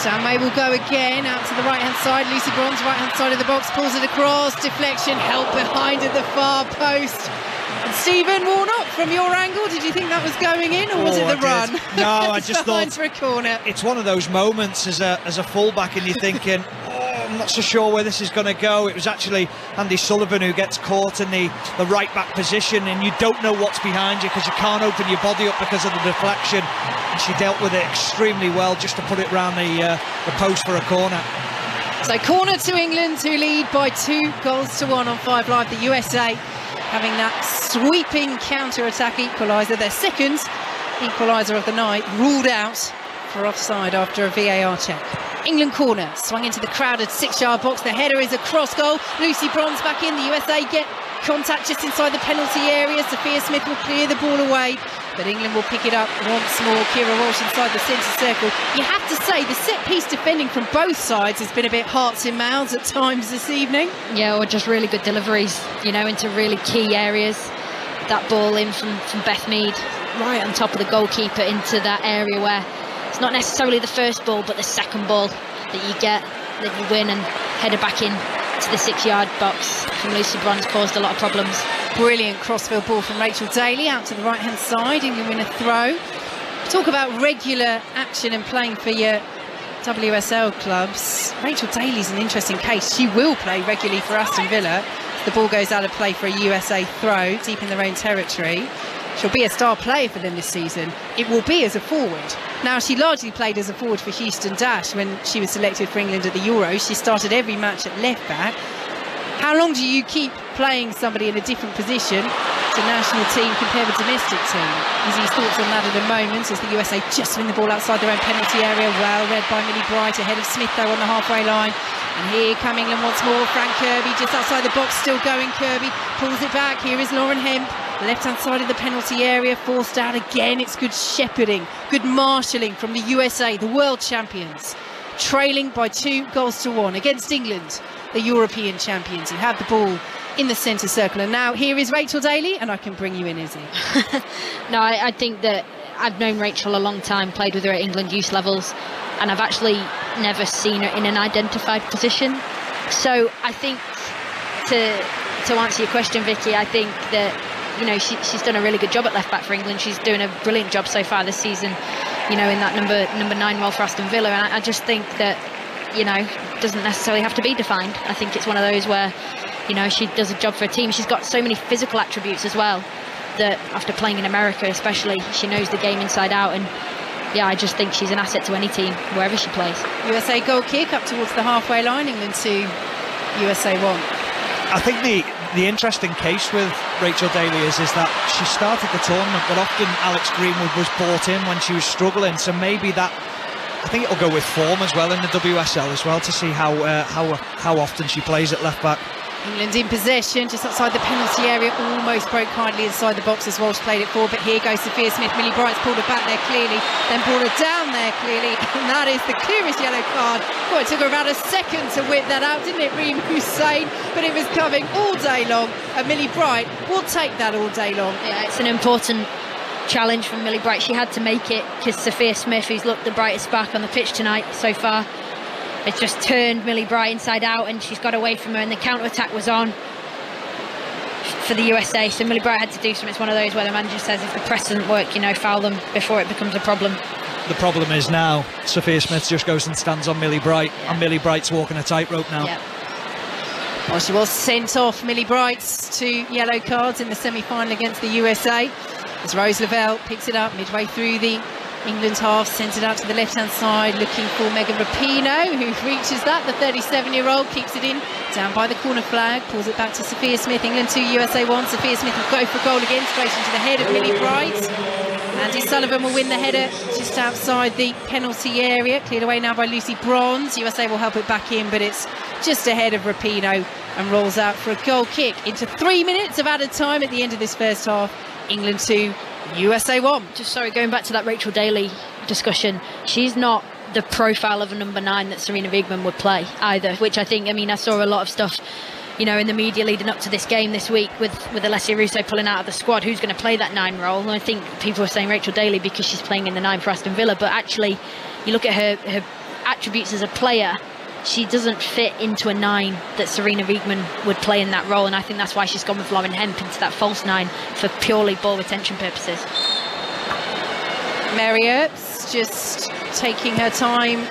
Stanway will go again out to the right hand side. Lucy Bronze, right hand side of the box, pulls it across. Deflection, help behind at the far post. Stephen Warnock, from your angle, did you think that was going in or was oh, it the run? No, I just thought for a corner. It's one of those moments as a as a fullback, and you're thinking, I'm not so sure where this is going to go. It was actually Andi Sullivan who gets caught in the, the right back position, and you don't know what's behind you because you can't open your body up because of the deflection. And she dealt with it extremely well just to put it round the, uh, the post for a corner. So corner to England, who lead by two goals to one on Five Live. The USA having that sweeping counter-attack equaliser, their second equaliser of the night, ruled out for offside after a VAR check. England corner, swung into the crowded six-yard box. The header is a cross goal. Lucy Bronze back in. The USA get contact just inside the penalty area. Sophia Smith will clear the ball away, but England will pick it up once more. Keira Walsh inside the centre circle. You have to say the set-piece defending from both sides has been a bit hearts in mouths at times this evening. Yeah, or just really good deliveries, you know, into really key areas. That ball in from, from Beth Mead, right on top of the goalkeeper into that area where it's not necessarily the first ball, but the second ball that you get, that you win and head it back in to the six-yard box from Lucy Bronze caused a lot of problems. Brilliant crossfield ball from Rachel Daly out to the right-hand side. England win a throw. Talk about regular action and playing for your WSL clubs. Rachel Daly's an interesting case. She will play regularly for Aston Villa. The ball goes out of play for a USA throw deep in their own territory. She'll be a star player for them this season. It will be as a forward. Now, she largely played as a forward for Houston Dash when she was selected for England at the Euros. She started every match at left back. How long do you keep playing somebody in a different position to national team compared with domestic team? Izzy's thoughts on that at the moment as the USA just win the ball outside their own penalty area. Well read by Millie Bright ahead of Smith though on the halfway line. And here come England once more. Fran Kirby just outside the box, still going. Kirby pulls it back. Here is Lauren Hemp left hand side of the penalty area, forced out again. It's good shepherding, good marshalling from the USA, the world champions, trailing by two goals to one against England. the European champions who have the ball in the centre circle. And now here is Rachel Daly, and I can bring you in, Izzy. no, I, I think that I've known Rachel a long time, played with her at England youth levels, and I've actually never seen her in an identified position. So I think to to answer your question, Vicky, I think that you know she, she's done a really good job at left back for England. She's doing a brilliant job so far this season. You know, in that number number nine role for Aston Villa, and I, I just think that you know doesn't necessarily have to be defined. I think it's one of those where you know she does a job for a team. She's got so many physical attributes as well that after playing in America, especially, she knows the game inside out and. Yeah, I just think she's an asset to any team, wherever she plays. USA goal kick up towards the halfway line, England 2, USA 1. I think the the interesting case with Rachel Daly is is that she started the tournament, but often Alex Greenwood was brought in when she was struggling. So maybe that I think it'll go with form as well in the WSL as well to see how uh, how how often she plays at left back. England in possession, just outside the penalty area, almost broke kindly inside the box as Walsh played it forward, but here goes Sophia Smith. Millie Bright's pulled her back there clearly, then pulled her down there clearly, and that is the clearest yellow card. Well, it took her about a second to whip that out, didn't it, Riem Hussein? But it was coming all day long, and Millie Bright will take that all day long. Yeah, it's an important challenge from Millie Bright. She had to make it because Sophia Smith, who's looked the brightest back on the pitch tonight so far, it's just turned Millie Bright inside out and she's got away from her and the counter attack was on for the USA. So Millie Bright had to do something. It's one of those where the manager says if the press doesn't work, you know, foul them before it becomes a problem. The problem is now Sophia Smith just goes and stands on Millie Bright, yeah. and Millie Bright's walking a tightrope now. Yeah. Well, she was sent off, Millie Bright's two yellow cards in the semi-final against the USA. As Rose Lavelle picks it up midway through the England half sends it out to the left-hand side, looking for Megan Rapinoe, who reaches that. The 37-year-old keeps it in, down by the corner flag, pulls it back to Sophia Smith. England 2, USA 1. Sophia Smith will go for goal again, straight into the head of Millie Bright. Andi Sullivan will win the header just outside the penalty area. Cleared away now by Lucy Bronze. USA will help it back in, but it's just ahead of Rapinoe and rolls out for a goal kick into three minutes of added time at the end of this first half. England 2, USA 1. Just sorry, going back to that Rachel Daly discussion, she's not the profile of a number nine that Sarina Wiegman would play either, which I think, I mean, I saw a lot of stuff you know, in the media leading up to this game this week with, with Alessia Russo pulling out of the squad, who's going to play that nine role? And I think people are saying Rachel Daly because she's playing in the nine for Aston Villa, but actually, you look at her, her attributes as a player, she doesn't fit into a nine that Sarina Wiegman would play in that role, and I think that's why she's gone with Lauren Hemp into that false nine for purely ball retention purposes. Mary Earps just taking her time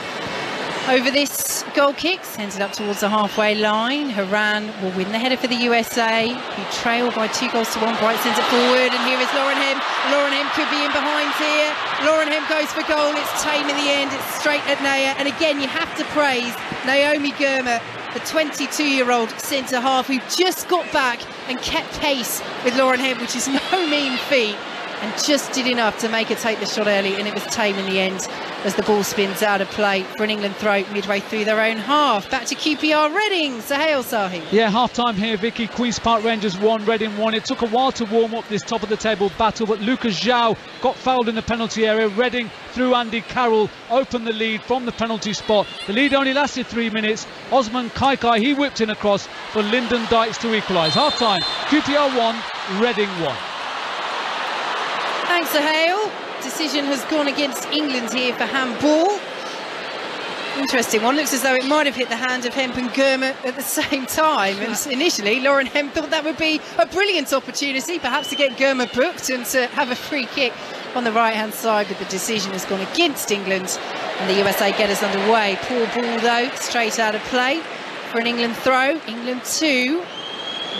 over this goal kick, sends it up towards the halfway line. Horan will win the header for the USA, who trail by two goals to one. Bright sends it forward, and here is Lauren Hemp. Lauren Hemp could be in behind here. Lauren Hemp goes for goal. It's tame in the end. It's straight at Naeher. And again, you have to praise Naomi Girma, the 22-year-old centre half who just got back and kept pace with Lauren Hemp, which is no mean feat and just did enough to make her take the shot early and it was tame in the end as the ball spins out of play for an England throw midway through their own half. Back to QPR Reading, Sahel Sahi. Yeah, half time here, Vicky. Queen's Park Rangers won, Reading 1. It took a while to warm up this top of the table battle, but Lucas João got fouled in the penalty area. Reading, through Andy Carroll, opened the lead from the penalty spot. The lead only lasted three minutes. Osman Kakay, he whipped in across for Lyndon Dykes to equalise. Half time, QPR 1, Reading 1. Thanks, Hale. Decision has gone against England here for handball. Interesting one. Looks as though it might have hit the hand of Hemp and Girma at the same time. And initially, Lauren Hemp thought that would be a brilliant opportunity, perhaps to get Girma booked and to have a free kick on the right-hand side. But the decision has gone against England, and the USA get us underway. Poor ball though, straight out of play for an England throw. England two,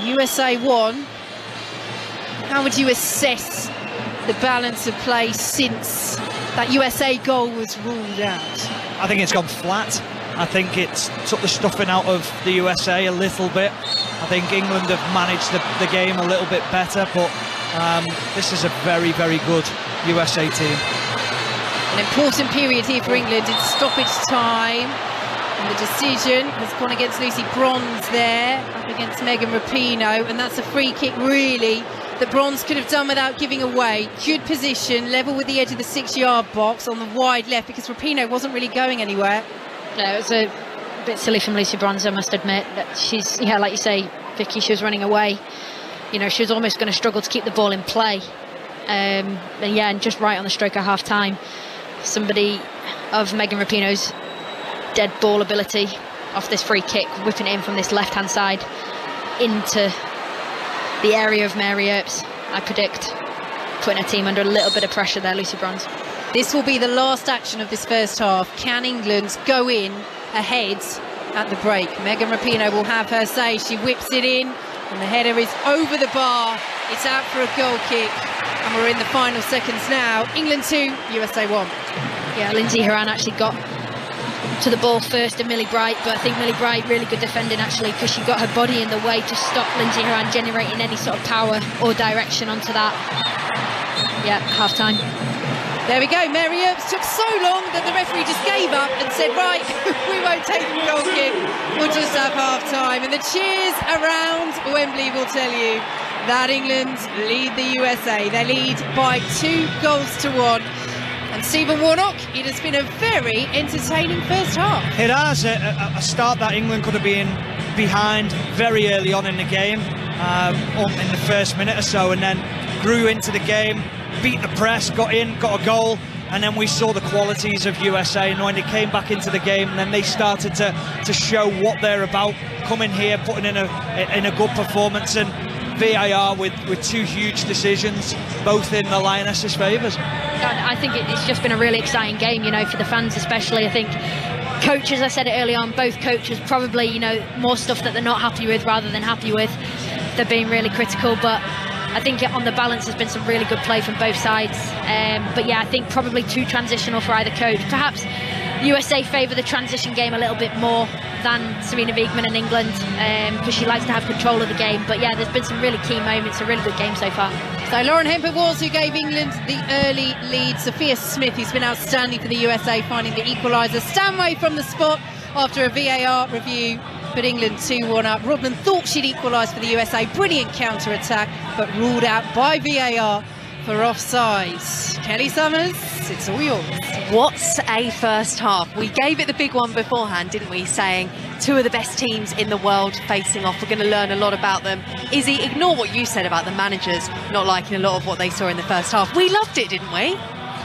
USA one. How would you assess the balance of play since that USA goal was ruled out? I think it's gone flat. I think it's took the stuffing out of the USA a little bit. I think England have managed the, the game a little bit better, but um, this is a very, very good USA team. An important period here for England. It's stoppage time. And the decision has gone against Lucy Bronze there, up against Megan Rapinoe. And that's a free kick, really, that Bronze could have done without giving away. Good position, level with the edge of the six-yard box on the wide left because Rapinoe wasn't really going anywhere. No, it was a bit silly from Lucy Bronze, I must admit. That she's, yeah, like you say, Vicky, she was running away. You know, she was almost going to struggle to keep the ball in play. Um, and yeah, and just right on the stroke of half time, somebody of Megan Rapinoe's dead ball ability off this free kick, whipping it in from this left hand side into the area of Mary Earps, I predict, putting her team under a little bit of pressure there, Lucy Bronze. This will be the last action of this first half. Can England go in ahead at the break? Megan Rapinoe will have her say. She whips it in, and the header is over the bar. It's out for a goal kick, and we're in the final seconds now. England 2, USA 1. Yeah, Lindsey Horan actually got to the ball first and Millie Bright, but I think Millie Bright really good defending actually because she got her body in the way to stop Lindsey Horan generating any sort of power or direction onto that. Yeah, half time. There we go. Mary Earps took so long that the referee just gave up and said, right, we won't take the goal kick. We'll just have half time. And the cheers around Wembley will tell you that England lead the USA. They lead by two goals to one. And Stephen Warnock, it has been a very entertaining first half. It has. A, a start that England could have been behind very early on in the game, um, in the first minute or so, and then grew into the game, beat the press, got in, got a goal, and then we saw the qualities of USA. And when they came back into the game, then they started to to show what they're about, coming here, putting in a in a good performance, and VAR with with two huge decisions, both in the Lionesses' favours. I think it's just been a really exciting game, you know, for the fans especially. I think coaches, I said it early on, both coaches probably, you know, more stuff that they're not happy with rather than happy with. They're being really critical, but I think on the balance there's been some really good play from both sides. Um, but yeah, I think probably too transitional for either coach. Perhaps USA favour the transition game a little bit more than Sarina Wiegman in England because um, she likes to have control of the game. But yeah, there's been some really key moments, a really good game so far. So Lauren Hemphill was who gave England the early lead. Sophia Smith, who's been outstanding for the USA, finding the equaliser. Stanway from the spot after a VAR review put England 2-1 up. Rodman thought she'd equalise for the USA. Brilliant counter-attack, but ruled out by VAR for offside. Kelly Summers, it's all yours. What's a first half? We gave it the big one beforehand, didn't we? Saying two of the best teams in the world facing off. We're going to learn a lot about them. Izzy, ignore what you said about the managers not liking a lot of what they saw in the first half. We loved it, didn't we?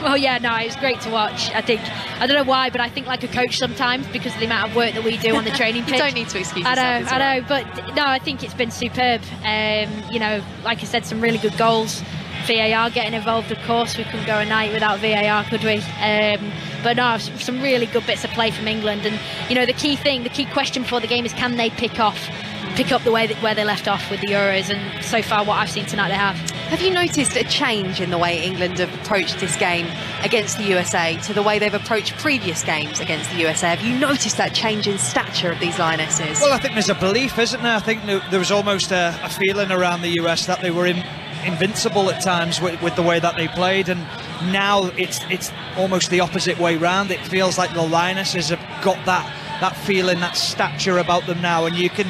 Well, yeah, no, it was great to watch. I think I don't know why, but I think like a coach sometimes because of the amount of work that we do on the training pitch. you don't need to excuse I know, I know, but no, I think it's been superb. Um, you know, like I said, some really good goals. VAR getting involved, of course. We couldn't go a night without VAR, could we? Um, but no, some really good bits of play from England. And you know, the key thing, the key question for the game is can they pick off, pick up the way that, where they left off with the Euros? And so far, what I've seen tonight, they have. Have you noticed a change in the way England have approached this game against the USA to the way they've approached previous games against the USA? Have you noticed that change in stature of these lionesses? Well, I think there's a belief, isn't there? I think there was almost a, a feeling around the US that they were in invincible at times with, with, the way that they played, and now it's it's almost the opposite way round. It feels like the Lionesses have got that that feeling, that stature about them now, and you can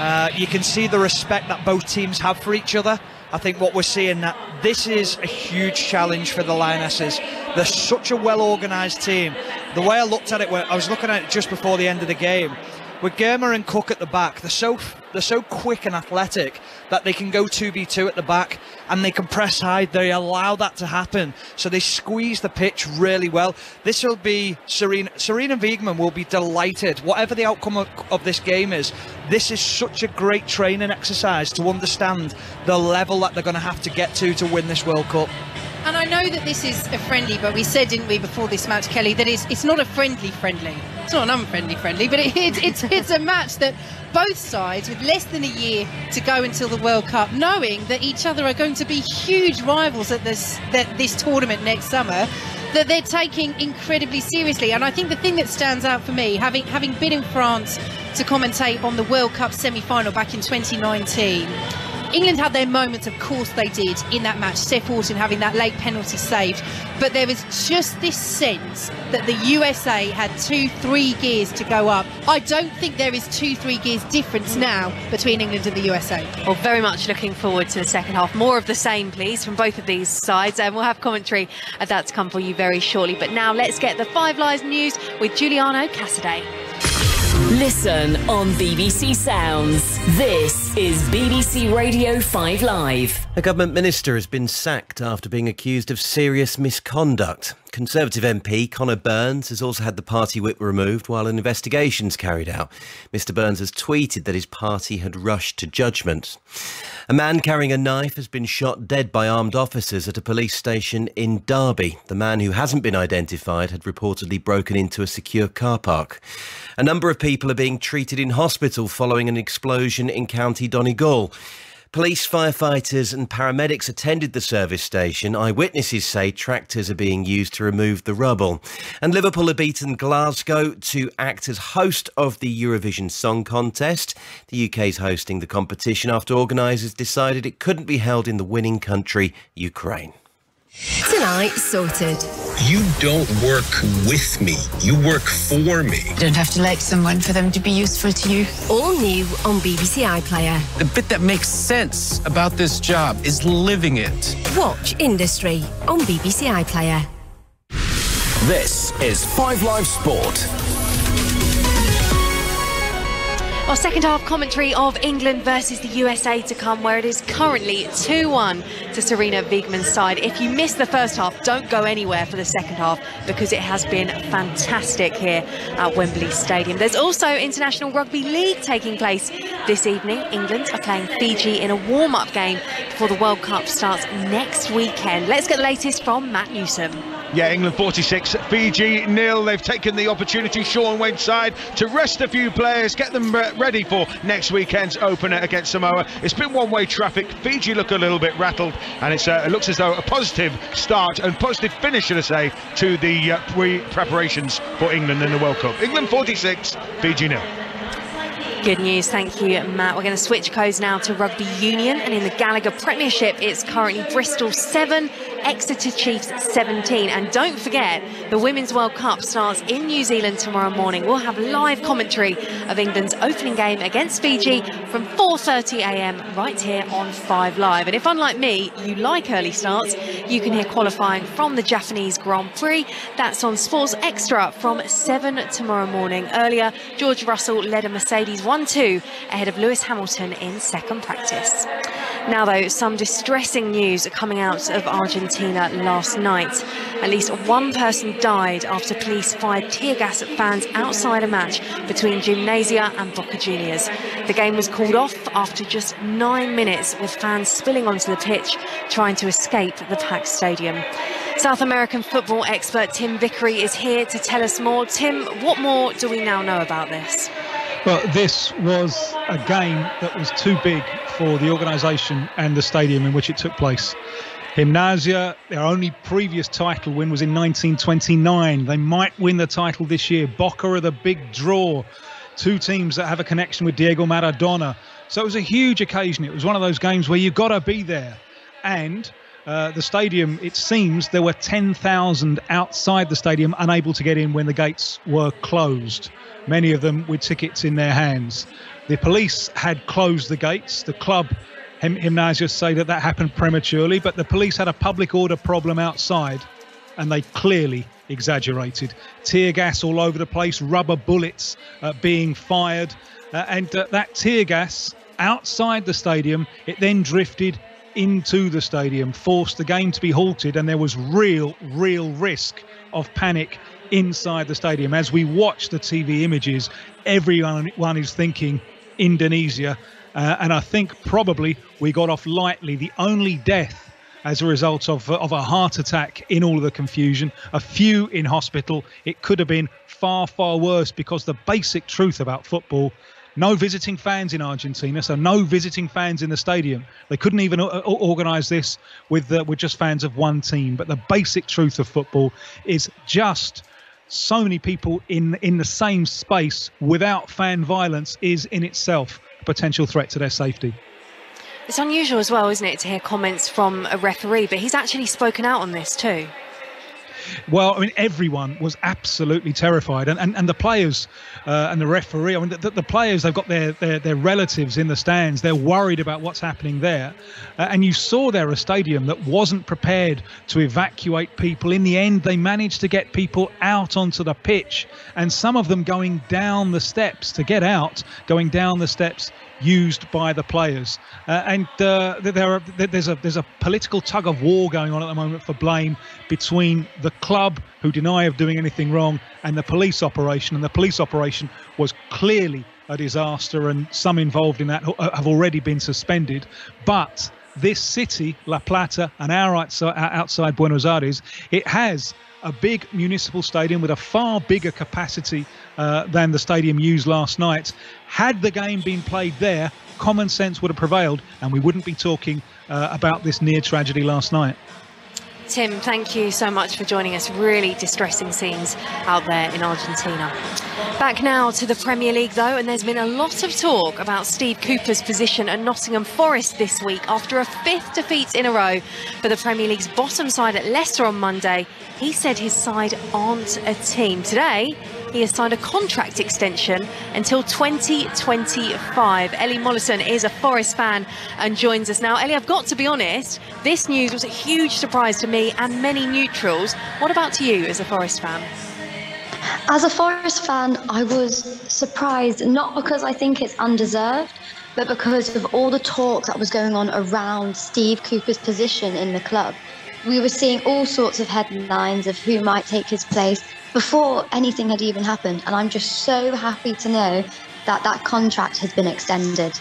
uh, you can see the respect that both teams have for each other. I think what we're seeing that this is a huge challenge for the Lionesses. They're such a well organised team. The way I looked at it, I was looking at it just before the end of the game with Girma and Cook at the back, they're so they're so quick and athletic that they can go 2v2 at the back and they can press high. They allow that to happen. So they squeeze the pitch really well. This will be Serena, Sarina Wiegman will be delighted. Whatever the outcome of, of this game is, this is such a great training exercise to understand the level that they're going to have to get to to win this World Cup. And I know that this is a friendly, but we said, didn't we, before this match, Kelly, that it's, it's not a friendly friendly. It's not an unfriendly friendly, but it, it, it's, it's a match that both sides, with less than a year to go until the World Cup, knowing that each other are going to be huge rivals at this, this tournament next summer, that they're taking incredibly seriously. And I think the thing that stands out for me, having having been in France to commentate on the World Cup semi-final back in 2019 England had their moments, of course they did, in that match. Steph Houghton having that late penalty saved. But there was just this sense that the USA had two, three gears to go up. I don't think there is two, three gears difference now between England and the USA. Well, very much looking forward to the second half. More of the same, please, from both of these sides. And we'll have commentary of that to come for you very shortly. But now let's get the Five Lives news with Giuliano Casadei. Listen on BBC Sounds. This is BBC Radio 5 Live. A government minister has been sacked after being accused of serious misconduct. Conservative MP Conor Burns has also had the party whip removed while an investigation is carried out. Mr Burns has tweeted that his party had rushed to judgment. A man carrying a knife has been shot dead by armed officers at a police station in Derby. The man who hasn't been identified had reportedly broken into a secure car park. A number of people are being treated in hospital following an explosion in County Donegal. Police, firefighters, and paramedics attended the service station. Eyewitnesses say tractors are being used to remove the rubble. And Liverpool have beaten Glasgow to act as host of the Eurovision Song Contest. The UK is hosting the competition after organisers decided it couldn't be held in the winning country, Ukraine. Tonight, sorted. You don't work with me, you work for me. You don't have to like someone for them to be useful to you. All new on BBC iPlayer. The bit that makes sense about this job is living it. Watch Industry on BBC iPlayer. This is 5 Live Sport. Our second half commentary of England versus the USA to come, where it is currently 2 1 to Sarina Wiegman's side. If you missed the first half, don't go anywhere for the second half because it has been fantastic here at Wembley Stadium. There's also International Rugby League taking place this evening. England are playing Fiji in a warm up game before the World Cup starts next weekend. Let's get the latest from Matt Newsom. Yeah, England 46, Fiji nil. They've taken the opportunity, Shaun Wane's side, to rest a few players, get them ready for next weekend's opener against Samoa. It's been one-way traffic. Fiji look a little bit rattled, and uh, it looks as though a positive start and positive finish, should I say, to the uh, pre-preparations for England in the World Cup. England 46, Fiji nil. Good news, thank you, Matt. We're going to switch codes now to rugby union, and in the Gallagher Premiership, it's currently Bristol 7, Exeter Chiefs 17. And don't forget, the Women's World Cup starts in New Zealand tomorrow morning. We'll have live commentary of England's opening game against Fiji from 4.30am right here on 5 Live. And if, unlike me, you like early starts, you can hear qualifying from the Japanese Grand Prix. That's on Sports Extra from 7 tomorrow morning. Earlier, George Russell led a Mercedes 1-2 ahead of Lewis Hamilton in second practice. Now, though, some distressing news coming out of Argentina last night. At least one person died after police fired tear gas at fans outside a match between Gimnasia and Boca Juniors. The game was called off after just nine minutes, with fans spilling onto the pitch trying to escape the packed stadium. South American football expert Tim Vickery is here to tell us more. Tim, what more do we now know about this? Well, this was a game that was too big for the organisation and the stadium in which it took place. Gimnasia, their only previous title win was in 1929. They might win the title this year. Boca are the big draw. Two teams that have a connection with Diego Maradona. So it was a huge occasion. It was one of those games where you've got to be there. And uh, the stadium, it seems there were 10,000 outside the stadium unable to get in when the gates were closed, many of them with tickets in their hands. The police had closed the gates. The club Gimnasia say that that happened prematurely, but the police had a public order problem outside and they clearly exaggerated. Tear gas all over the place, rubber bullets uh, being fired, uh, and uh, that tear gas outside the stadium, it then drifted into the stadium, forced the game to be halted, and there was real, real risk of panic inside the stadium. As we watch the TV images, everyone is thinking Indonesia. Uh, and I think probably we got off lightly. The only death as a result of, of a heart attack in all of the confusion, a few in hospital. It could have been far, far worse because the basic truth about football no visiting fans in Argentina, so no visiting fans in the stadium. They couldn't even organise this with uh, with just fans of one team. But the basic truth of football is just so many people in in the same space without fan violence is in itself potential threat to their safety. It's unusual as well, isn't it, to hear comments from a referee, but he's actually spoken out on this too. Well, I mean, everyone was absolutely terrified, and and, and the players uh, and the referee. I mean, the, the, players they've got their, their their relatives in the stands. They're worried about what's happening there, uh, and you saw there a stadium that wasn't prepared to evacuate people. In the end, they managed to get people out onto the pitch, and some of them going down the steps to get out, going down the steps used by the players. Uh, and uh, there are, there's a there's a political tug of war going on at the moment for blame between the club who deny of doing anything wrong and the police operation. And the police operation was clearly a disaster, and some involved in that have already been suspended. But this city, La Plata, and our outside, outside Buenos Aires, it has a big municipal stadium with a far bigger capacity uh, than the stadium used last night. Had the game been played there, common sense would have prevailed, and we wouldn't be talking uh, about this near tragedy last night. Tim, thank you so much for joining us. Really distressing scenes out there in Argentina. Back now to the Premier League, though, and there's been a lot of talk about Steve Cooper's position at Nottingham Forest this week after a fifth defeat in a row for the Premier League's bottom side at Leicester on Monday. He said his side aren't a team. Today, he has signed a contract extension until 2025. Ellie Mollison is a Forest fan and joins us now. Ellie, I've got to be honest, this news was a huge surprise to me and many neutrals. What about to you as a Forest fan? As a Forest fan, I was surprised, not because I think it's undeserved, but because of all the talk that was going on around Steve Cooper's position in the club we were seeing all sorts of headlines of who might take his place before anything had even happened. And I'm just so happy to know that that contract has been extended.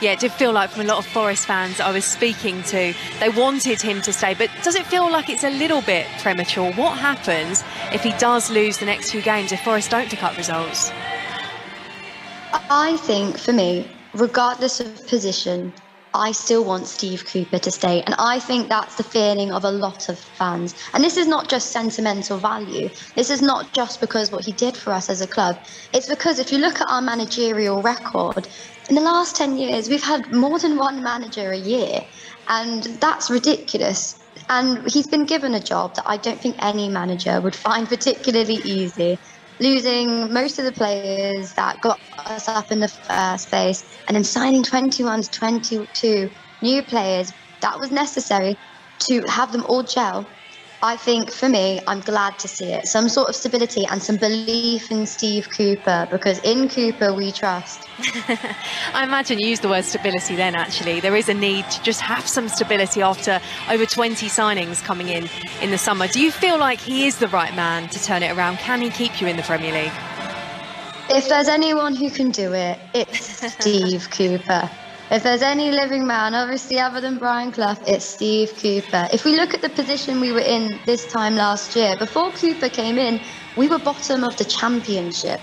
Yeah, it did feel like from a lot of Forest fans I was speaking to, they wanted him to stay. But does it feel like it's a little bit premature? What happens if he does lose the next few games if Forest don't pick up results? I think for me, regardless of position, I still want Steve Cooper to stay. And I think that's the feeling of a lot of fans. And this is not just sentimental value. This is not just because what he did for us as a club. It's because if you look at our managerial record, in the last 10 years, we've had more than one manager a year. And that's ridiculous. And he's been given a job that I don't think any manager would find particularly easy losing most of the players that got us up in the first place, and then signing 21 to 22 new players that was necessary to have them all gel I think for me, I'm glad to see it. Some sort of stability and some belief in Steve Cooper because in Cooper we trust. I imagine you used the word stability then, actually. There is a need to just have some stability after over 20 signings coming in in the summer. Do you feel like he is the right man to turn it around? Can he keep you in the Premier League? If there's anyone who can do it, it's Steve Cooper. If there's any living man, obviously other than Brian Clough, it's Steve Cooper. If we look at the position we were in this time last year, before Cooper came in, we were bottom of the championship.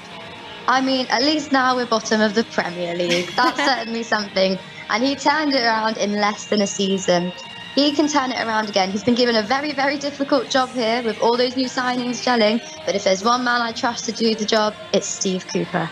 I mean, at least now we're bottom of the Premier League. That's certainly something. And he turned it around in less than a season. He can turn it around again. He's been given a very, very difficult job here with all those new signings gelling. But if there's one man I trust to do the job, it's Steve Cooper.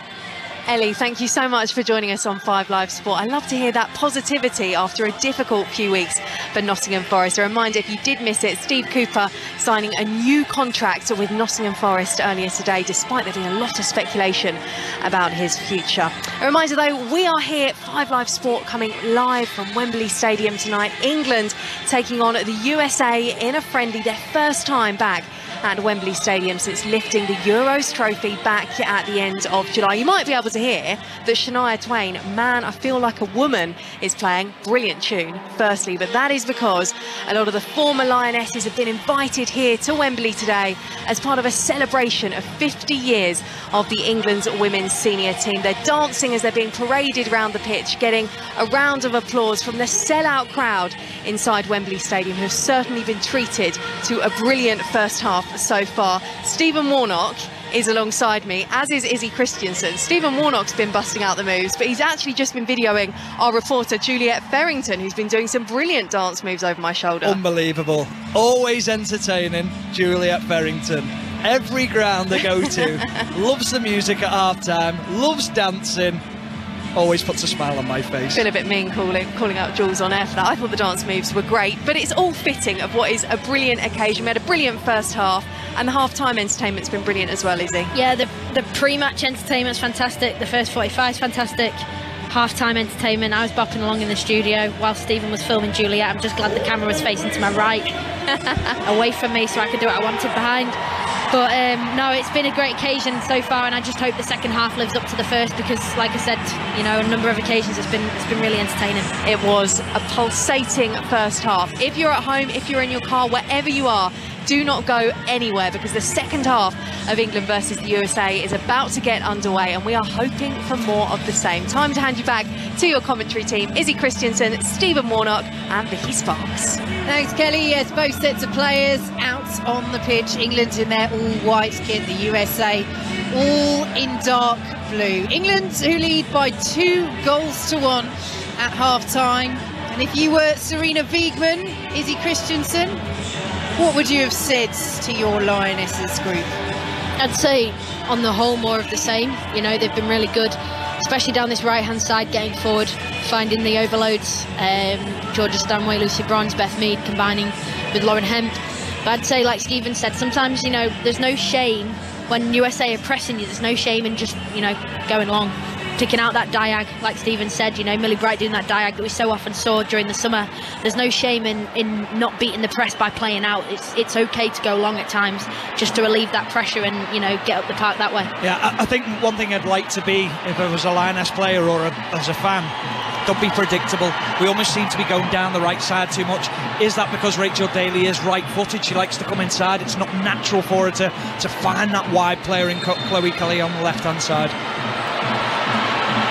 Ellie, thank you so much for joining us on Five Live Sport. I love to hear that positivity after a difficult few weeks for Nottingham Forest. A reminder, if you did miss it, Steve Cooper signing a new contract with Nottingham Forest earlier today, despite there being a lot of speculation about his future. A reminder, though, we are here, Five Live Sport, coming live from Wembley Stadium tonight. England taking on the USA in a friendly, their first time back at Wembley Stadium since lifting the Euros trophy back at the end of July. You might be able to hear that Shania Twain, Man, I Feel Like a Woman, is playing. Brilliant tune, firstly, but that is because a lot of the former Lionesses have been invited here to Wembley today as part of a celebration of 50 years of the England's women's senior team. They're dancing as they're being paraded around the pitch, getting a round of applause from the sellout crowd inside Wembley Stadium, who have certainly been treated to a brilliant first half so far. Stephen Warnock is alongside me, as is Izzy Christiansen. Stephen Warnock's been busting out the moves, but he's actually just been videoing our reporter Juliet Ferrington, who's been doing some brilliant dance moves over my shoulder. Unbelievable. Always entertaining, Juliet Ferrington. Every ground they go to, loves the music at half time, loves dancing. Always puts a smile on my face. feel a bit mean calling calling out Jules on air for that. I thought the dance moves were great, but it's all fitting of what is a brilliant occasion. We had a brilliant first half, and the half-time entertainment's been brilliant as well, Izzy. Yeah, the the pre-match entertainment's fantastic. The first 45 is fantastic. Half-time entertainment. I was bopping along in the studio while Stephen was filming Juliet. I'm just glad the camera was facing to my right, away from me, so I could do what I wanted behind. But um, no, it's been a great occasion so far, and I just hope the second half lives up to the first because, like I said, you know, a number of occasions it's been it's been really entertaining. It was a pulsating first half. If you're at home, if you're in your car, wherever you are, do not go anywhere because the second half of England versus the USA is about to get underway and we are hoping for more of the same. Time to hand you back to your commentary team, Izzy Christiansen, Stephen Warnock and Vicky Sparks. Thanks, Kelly. Yes, both sets of players out on the pitch. England in their all-white kit, the USA all in dark blue. England who lead by two goals to one at half-time. And if you were Sarina Wiegman, Izzy Christiansen, what would you have said to your Lionesses group? I'd say on the whole more of the same. You know, they've been really good, especially down this right hand side, getting forward, finding the overloads. Um, Georgia Stanway, Lucy Bronze, Beth Mead combining with Lauren Hemp. But I'd say, like Stephen said, sometimes, you know, there's no shame when USA are pressing you, there's no shame in just, you know, going long picking out that diag, like Stephen said, you know, Millie Bright doing that diag that we so often saw during the summer. There's no shame in, in not beating the press by playing out. It's it's okay to go long at times just to relieve that pressure and, you know, get up the park that way. Yeah, I, I think one thing I'd like to be, if I was a Lioness player or a, as a fan, don't be predictable. We almost seem to be going down the right side too much. Is that because Rachel Daly is right-footed? She likes to come inside. It's not natural for her to, to find that wide player in Chloe Kelly on the left-hand side.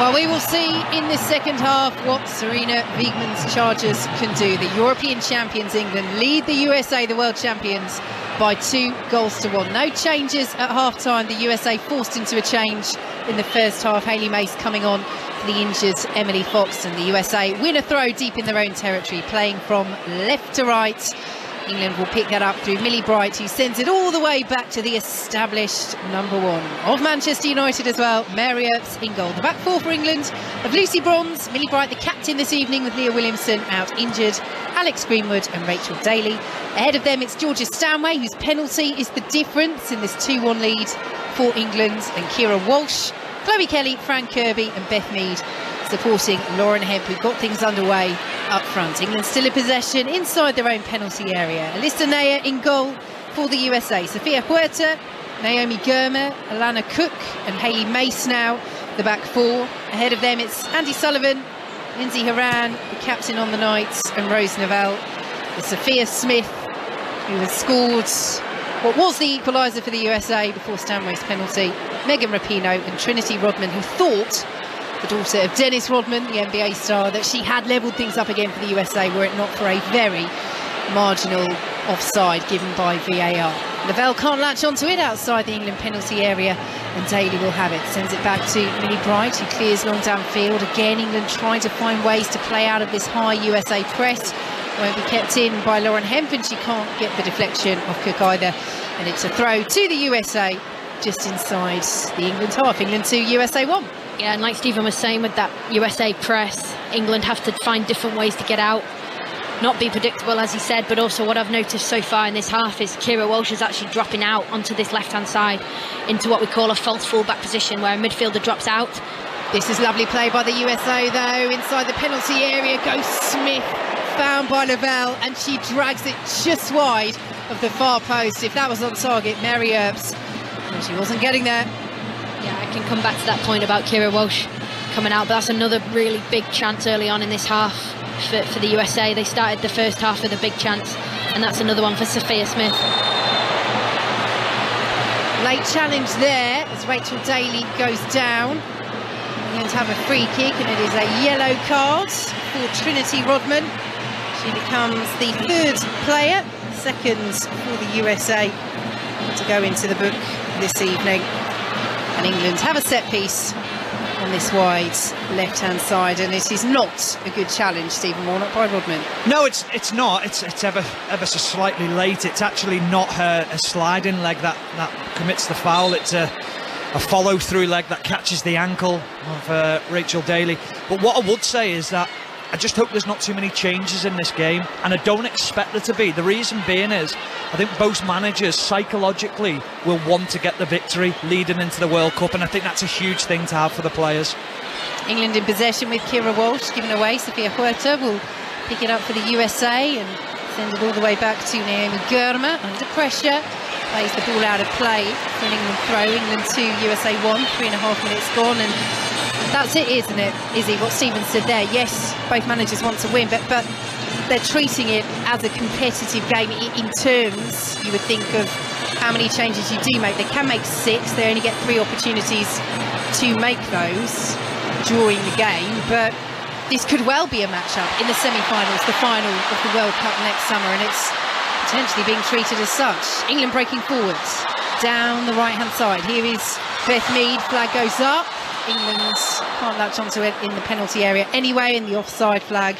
Well, we will see in this second half what Sarina Wiegman's Chargers can do. The European champions England lead the USA, the world champions, by two goals to one. No changes at half time. The USA forced into a change in the first half. Hailie Mace coming on for the injured Emily Fox and the USA win a throw deep in their own territory, playing from left to right. England will pick that up through Millie Bright, who sends it all the way back to the established number one of Manchester United as well, Mary Earps in goal. The back four for England of Lucy Bronze, Millie Bright, the captain this evening with Leah Williamson out injured, Alex Greenwood and Rachel Daly. Ahead of them, it's Georgia Stanway, whose penalty is the difference in this 2-1 lead for England, and Keira Walsh, Chloe Kelly, Fran Kirby and Beth Mead supporting Lauren Hemp, who got things underway up front. England still in possession inside their own penalty area. Alyssa Naeher in goal for the USA. Sofia Huerta, Naomi Girma, Alana Cook and Hailie Mace now, the back four. Ahead of them it's Andi Sullivan, Lindsey Horan, the captain on the night, and Rose Lavelle. It's Sophia Smith, who has scored what was the equaliser for the USA before Stanway's penalty. Megan Rapinoe and Trinity Rodman, who thought the daughter of Dennis Rodman, the NBA star, that she had levelled things up again for the USA were it not for a very marginal offside given by VAR. Lavelle can't latch onto it outside the England penalty area and Daly will have it. Sends it back to Millie Bright who clears long downfield. Again, England trying to find ways to play out of this high USA press. Won't be kept in by Lauren Hemp and she can't get the deflection off Cook either. And it's a throw to the USA just inside the England half. England 2, USA 1. Yeah, and like Stephen was saying with that USA press, England have to find different ways to get out. Not be predictable, as he said, but also what I've noticed so far in this half is Keira Walsh is actually dropping out onto this left-hand side into what we call a false fullback position where a midfielder drops out. This is lovely play by the USA, though. Inside the penalty area goes Smith, found by Lavelle, and she drags it just wide of the far post. If that was on target, Mary Earps, she wasn't getting there. Yeah, I can come back to that point about Keira Walsh coming out, but that's another really big chance early on in this half for, for the USA. They started the first half with a big chance, and that's another one for Sophia Smith. Late challenge there as Rachel Daly goes down. England have a free kick, and it is a yellow card for Trinity Rodman. She becomes the third player, second for the USA to go into the book this evening. And England have a set piece on this wide left-hand side, and it is not a good challenge, Stephen Warnock, by Rodman. No, it's it's not. It's it's ever ever so slightly late. It's actually not her a sliding leg that that commits the foul. It's a a follow through leg that catches the ankle of uh, Rachel Daly. But what I would say is that I just hope there's not too many changes in this game, and I don't expect there to be. The reason being is, I think both managers psychologically will want to get the victory leading into the World Cup, and I think that's a huge thing to have for the players. England in possession with Keira Walsh given away. Sofia Huerta will pick it up for the USA and send it all the way back to Naomi Girma under pressure. Plays the ball out of play England throw. England 2, USA 1, three and a half minutes gone. And that's it, isn't it, Izzy? What Stephen said there. Yes, both managers want to win, but, but they're treating it as a competitive game in terms, you would think, of how many changes you do make. They can make six, they only get three opportunities to make those during the game, but this could well be a matchup in the semi-finals, the final of the World Cup next summer, and it's potentially being treated as such. England breaking forwards down the right-hand side. Here is Beth Mead, flag goes up. England can't latch onto it in the penalty area anyway, in the offside flag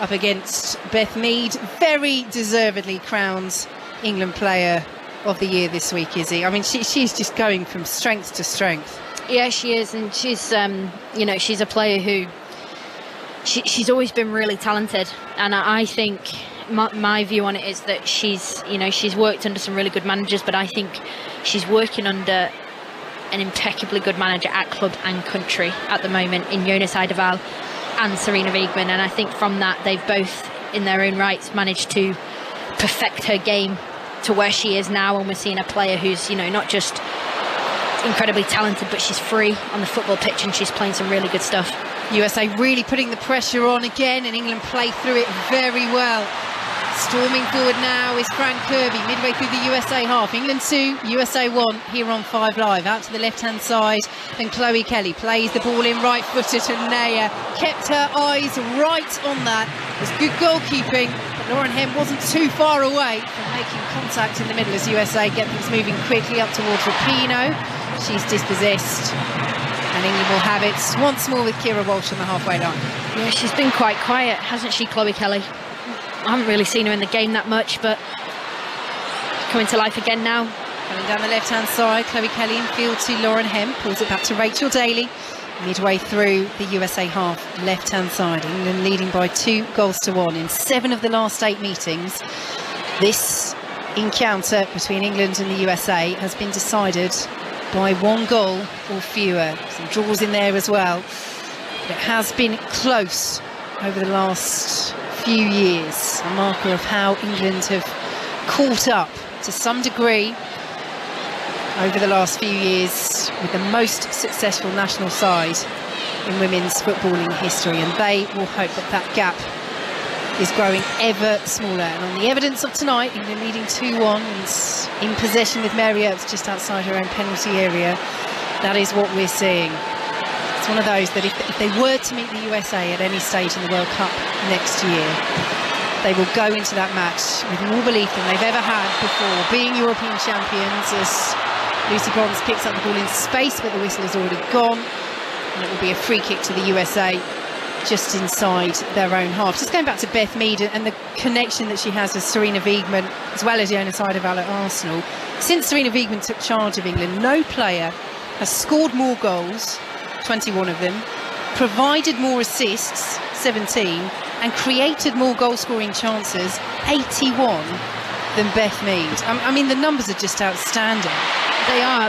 up against Beth Mead. Very deservedly crowned England player of the year this week, is he? I mean, she, she's just going from strength to strength. Yeah, she is, and she's, um, you know, she's a player who she, she's always been really talented, and I, I think my, my, view on it is that she's, you know, she's worked under some really good managers, but I think she's working under an impeccably good manager at club and country at the moment in Jonas Eidevall and Sarina Wiegman, and I think from that they've both, in their own rights, managed to perfect her game to where she is now, and we're seeing a player who's, you know, not just incredibly talented, but she's free on the football pitch and she's playing some really good stuff. USA really putting the pressure on again, and England play through it very well. Storming forward now is Fran Kirby, midway through the USA half. England 2, USA 1, here on 5 Live. Out to the left-hand side, and Chloe Kelly plays the ball in right-footed to Naeher. Kept her eyes right on that. It was good goalkeeping, but Lauren Hemp wasn't too far away from making contact in the middle as USA get things moving quickly up towards Rapinoe. She's dispossessed. And England will have it once more with Keira Walsh on the halfway line. Yeah, she's been quite quiet, hasn't she, Chloe Kelly? I haven't really seen her in the game that much, but coming to life again now. Coming down the left-hand side, Chloe Kelly in field to Lauren Hemp, pulls it back to Rachel Daly. Midway through the USA half, left-hand side, England leading by two goals to one in seven of the last eight meetings. This encounter between England and the USA has been decided by one goal or fewer. Some draws in there as well. But it has been close over the last few years. A marker of how England have caught up to some degree over the last few years with the most successful national side in women's footballing history and they will hope that that gap is growing ever smaller and on the evidence of tonight England leading 2-1 and in possession with Mary Earps just outside her own penalty area that is what we're seeing it's one of those that if, if they were to meet the USA at any stage in the World Cup next year they will go into that match with more belief than they've ever had before being European champions as Lucy Bronze picks up the ball in space, but the whistle has already gone. And it will be a free kick to the USA just inside their own half. Just going back to Beth Mead and the connection that she has with Sarina Wiegman, as well as Jonas Eidevall at Arsenal. Since Sarina Wiegman took charge of England, no player has scored more goals, 21 of them, provided more assists, 17, and created more goal-scoring chances, 81, than Beth Mead. I mean, the numbers are just outstanding. They are.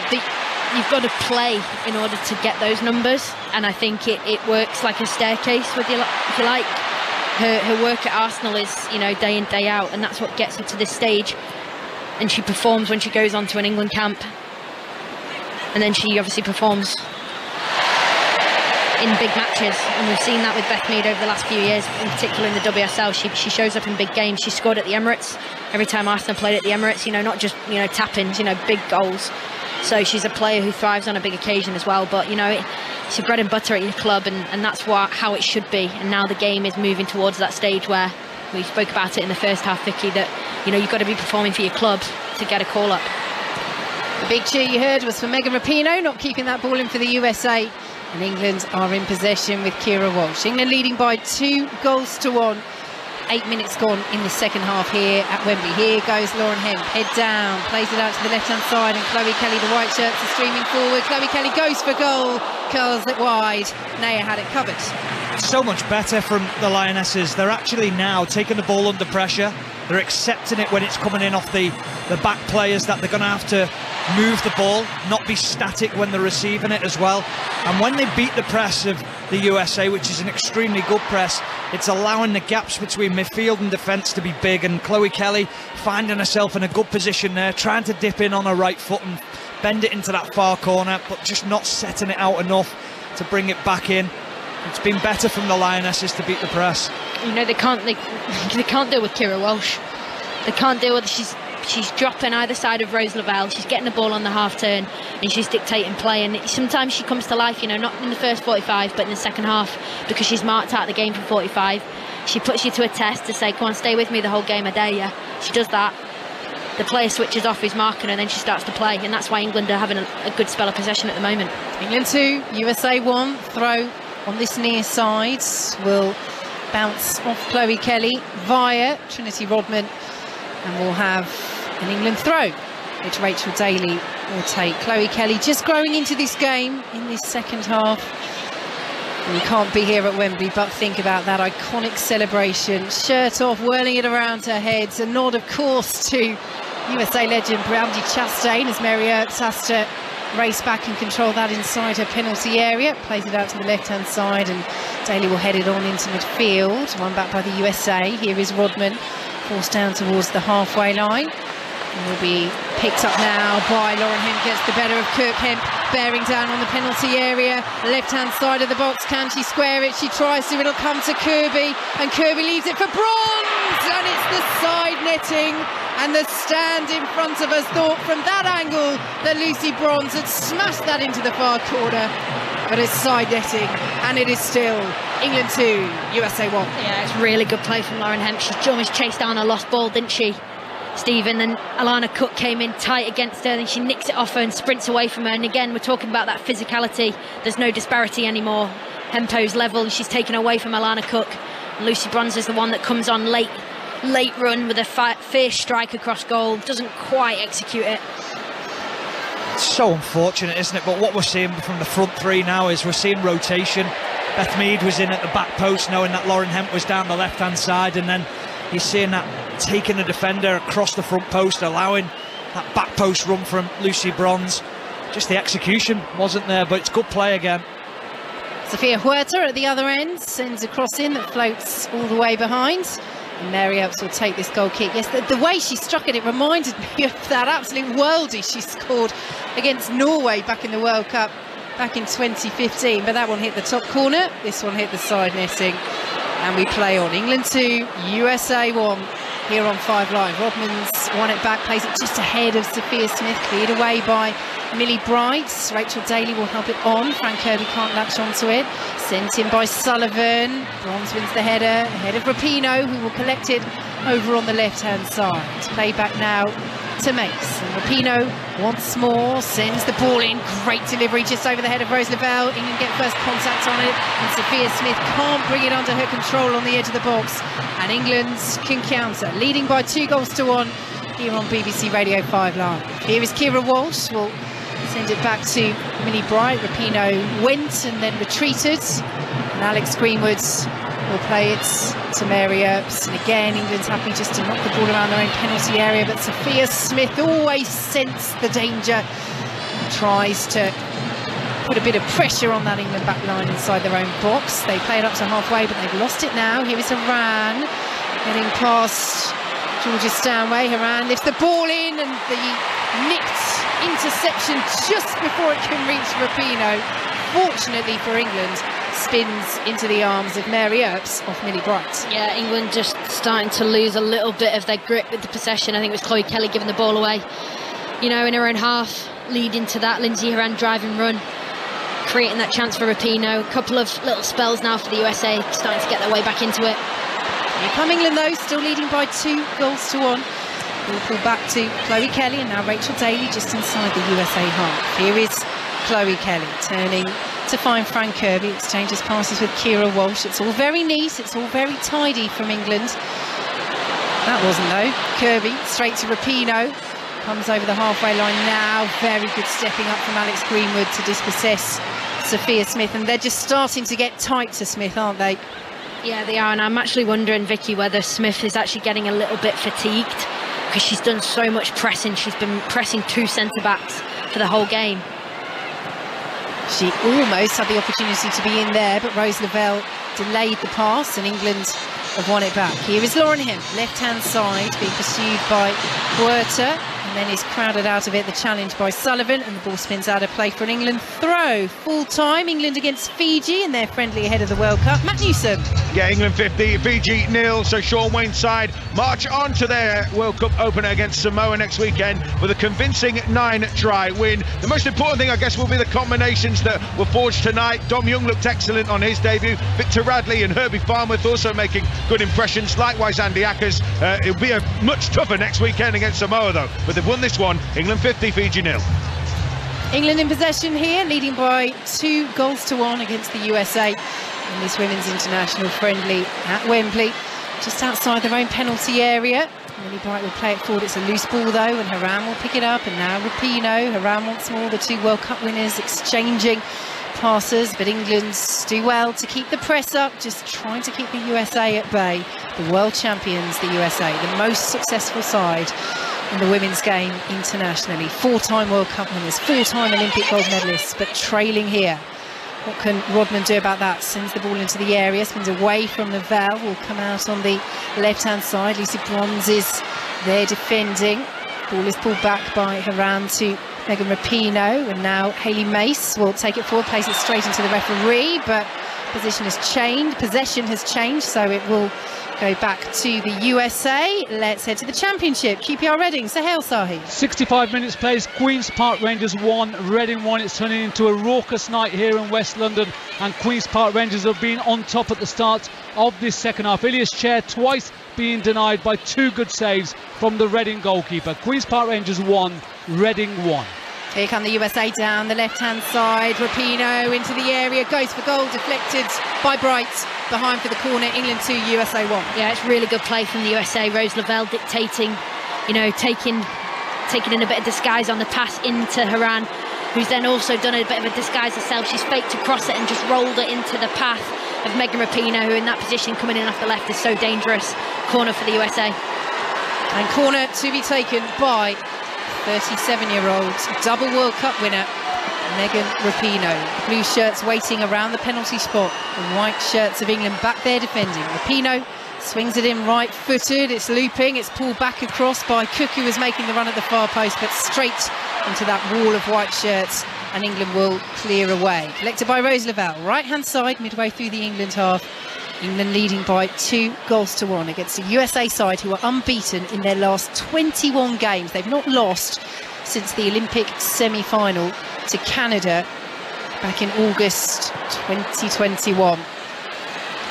you've got to play in order to get those numbers, and I think it, it works like a staircase with you, if you like. Her, her work at Arsenal is, you know, day in, day out, and that's what gets her to this stage. And she performs when she goes on to an England camp. And then she obviously performs in big matches, and we've seen that with Beth Mead over the last few years, in particular in the WSL. She, she shows up in big games. She scored at the Emirates every time Arsenal played at the Emirates. You know, not just you know tap-ins, you know, big goals. So she's a player who thrives on a big occasion as well. But you know, it, it's your bread and butter at your club, and, and that's what how it should be. And now the game is moving towards that stage where we spoke about it in the first half, Vicky, that you know you've got to be performing for your club to get a call up. The big cheer you heard was for Megan Rapinoe, not keeping that ball in for the USA. And England are in possession with Keira Walsh. England leading by two goals to one. eight minutes gone in the second half here at Wembley. Here goes Lauren Hemp, head down, plays it out to the left-hand side, and Chloe Kelly, the white shirts, are streaming forward. Chloe Kelly goes for goal, curls it wide. Naeher had it covered. So much better from the Lionesses. They're actually now taking the ball under pressure. They're accepting it when it's coming in off the, the back players that they're going to have to move the ball, not be static when they're receiving it as well. And when they beat the press of the USA, which is an extremely good press, it's allowing the gaps between midfield and defence to be big. And Chloe Kelly finding herself in a good position there, trying to dip in on her right foot and bend it into that far corner, but just not setting it out enough to bring it back in. It's been better from the Lionesses to beat the press. You know they can't they, they can't deal with Keira Walsh. They can't deal with she's she's dropping either side of Rose Lavelle. She's getting the ball on the half turn and she's dictating play. And sometimes she comes to life, you know, not in the first 45, but in the second half because she's marked out the game for 45. She puts you to a test to say, "Come on, stay with me the whole game. I dare you." She does that. The player switches off his marking and then she starts to play, and that's why England are having a, a good spell of possession at the moment. England two, USA one. Throw on this near side will bounce off Chloe Kelly via Trinity Rodman and we'll have an England throw which Rachel Daly will take. Chloe Kelly just growing into this game in this second half. And you can't be here at Wembley but think about that iconic celebration. Shirt off, whirling it around her head. A nod of course to USA legend Brandi Chastain as Mary Earps has to race back and control that inside her penalty area. Plays it out to the left-hand side and Daly will head it on into midfield. One back by the USA. Here is Rodman, forced down towards the halfway line. And will be picked up now by Lauren Hemp, gets the better of Kirk Hemp, bearing down on the penalty area. Left-hand side of the box, can she square it? She tries to, it'll come to Kirby, and Kirby leaves it for bronze! And it's the side netting and the stand in front of us thought from that angle that Lucy Bronze had smashed that into the far corner but it's side netting and it is still England 2 USA 1 yeah it's really good play from Lauren Hemp she almost chased down a lost ball didn't she? Stephen and Alana Cook came in tight against her and she nicks it off her and sprints away from her. And again we're talking about that physicality. There's no disparity anymore. Hempo's level she's taken away from Alana Cook. Lucy Bronze is the one that comes on late late run with a fierce strike across goal, doesn't quite execute it. It's so unfortunate, isn't it? But what we're seeing from the front three now is we're seeing rotation. Beth Mead was in at the back post, knowing that Lauren Hemp was down the left hand side, and then you're seeing that taking a defender across the front post, allowing that back post run from Lucy Bronze. Just the execution wasn't there, but it's good play again. Sofia Huerta at the other end sends a cross in that floats all the way behind. Mary Earps will take this goal kick. Yes, the, the, way she struck it, it reminded me of that absolute worldie she scored against Norway back in the World Cup back in 2015. But that one hit the top corner, this one hit the side netting. And we play on. England 2, USA 1 here on 5 Live. Rodman's won it back, plays it just ahead of Sophia Smith, cleared away by Millie Bright. Rachel Daly will help it on. Fran Kirby can't latch onto it. Sent in by Sullivan. Bronze wins the header, ahead of Rapinoe, who will collect it over on the left-hand side. Play back now to Mace. And Rapinoe once more sends the ball in. Great delivery just over the head of Rose Lavelle. England get first contact on it. And Sophia Smith can't bring it under her control on the edge of the box. And England can counter, leading by two goals to one here on BBC Radio 5 Live. Here is Keira Walsh. We'll Send it back to Millie Bright. Rapinoe went and then retreated. And Alex Greenwood will play it to Mary Earps. And again, England's happy just to knock the ball around their own penalty area. But Sophia Smith always sensed the danger. Tries to put a bit of pressure on that England back line inside their own box. They play it up to halfway, but they've lost it now. Here is Horan getting past Georgia Stanway. Horan lifts the ball in and the nicked interception just before it can reach Rapinoe. Fortunately for England, spins into the arms of Mary Earps off Millie Bright. Yeah, England just starting to lose a little bit of their grip with the possession. I think it was Chloe Kelly giving the ball away, you know, in her own half, leading to that Lindsey Horan driving run, creating that chance for Rapinoe. A couple of little spells now for the USA, starting to get their way back into it. Here come England though, still leading by two goals to one. We'll pull back to Chloe Kelly and now Rachel Daly just inside the USA half. Here is Chloe Kelly turning to find Fran Kirby, exchanges passes with Keira Walsh. It's all very neat, it's all very tidy from England. That wasn't though. Kirby straight to Rapinoe. Comes over the halfway line now. Very good stepping up from Alex Greenwood to dispossess Sophia Smith. And they're just starting to get tight to Smith, aren't they? Yeah, they are. And I'm actually wondering, Vicky, whether Smith is actually getting a little bit fatigued because she's done so much pressing. She's been pressing two centre backs for the whole game. She almost had the opportunity to be in there, but Rose Lavelle delayed the pass and England have won it back. Here is Lauren Hemp, left-hand side, being pursued by Huerta and then he's crowded out of it. The challenge by Sullivan and the ball spins out of play for an England throw. Full time, England against Fiji and they're friendly ahead of the World Cup. Matt Newsom. Yeah, England 50, Fiji nil. So Shaun Wane's side march on to their World Cup opener against Samoa next weekend with a convincing nine-try win. The most important thing, I guess, will be the combinations that were forged tonight. Dom Young looked excellent on his debut. Victor Radley and Herbie Farnworth also making good impressions. Likewise, Andy Ackers. Uh, it'll be a much tougher next weekend against Samoa, though. But they've won this one. England 50, Fiji nil. England in possession here, leading by two goals to one against the USA in this women's international friendly at Wembley, just outside their own penalty area. Millie Bright will play it forward. It's a loose ball though, and Horan will pick it up. And now Rapinoe, Horan once more, the two World Cup winners exchanging passes. But England do well to keep the press up, just trying to keep the USA at bay. The world champions, the USA, the most successful side in the women's game internationally. Four-time World Cup winners, four-time Olympic gold medalists, but trailing here. What can Rodman do about that? Sends the ball into the area, spins away from the Val, will come out on the left-hand side. Lucy Bronze is there defending. Ball is pulled back by Horan to Megan Rapinoe, and now Hailie Mace will take it forward, place it straight into the referee, but position has changed, possession has changed, so it will go back to the USA. Let's head to the championship. QPR Reading, Sahel Sahi. 65 minutes plays. Queen's Park Rangers 1, Reading 1. It's turning into a raucous night here in West London and Queen's Park Rangers have been on top at the start of this second half. Ilias Chair twice being denied by two good saves from the Reading goalkeeper. Queen's Park Rangers 1, Reading 1. Here come the USA down the left-hand side. Rapinoe into the area, goes for goal, deflected by Bright. Behind for the corner, England 2, USA 1. Yeah, it's really good play from the USA. Rose Lavelle dictating, you know, taking taking in a bit of disguise on the pass into Horan, who's then also done a bit of a disguise herself. She's faked to cross it and just rolled it into the path of Megan Rapinoe, who in that position coming in off the left is so dangerous. Corner for the USA. And corner to be taken by 37-year-old double World Cup winner Megan Rapinoe. Blue shirts waiting around the penalty spot. The white shirts of England back there defending. Rapinoe swings it in right-footed. It's looping. It's pulled back across by Cook, who is making the run at the far post, but straight into that wall of white shirts. And England will clear away. Collected by Rose Lavelle. Right-hand side, midway through the England half. England leading by two goals to one against the USA side who are unbeaten in their last 21 games. They've not lost since the Olympic semi-final to Canada back in August 2021.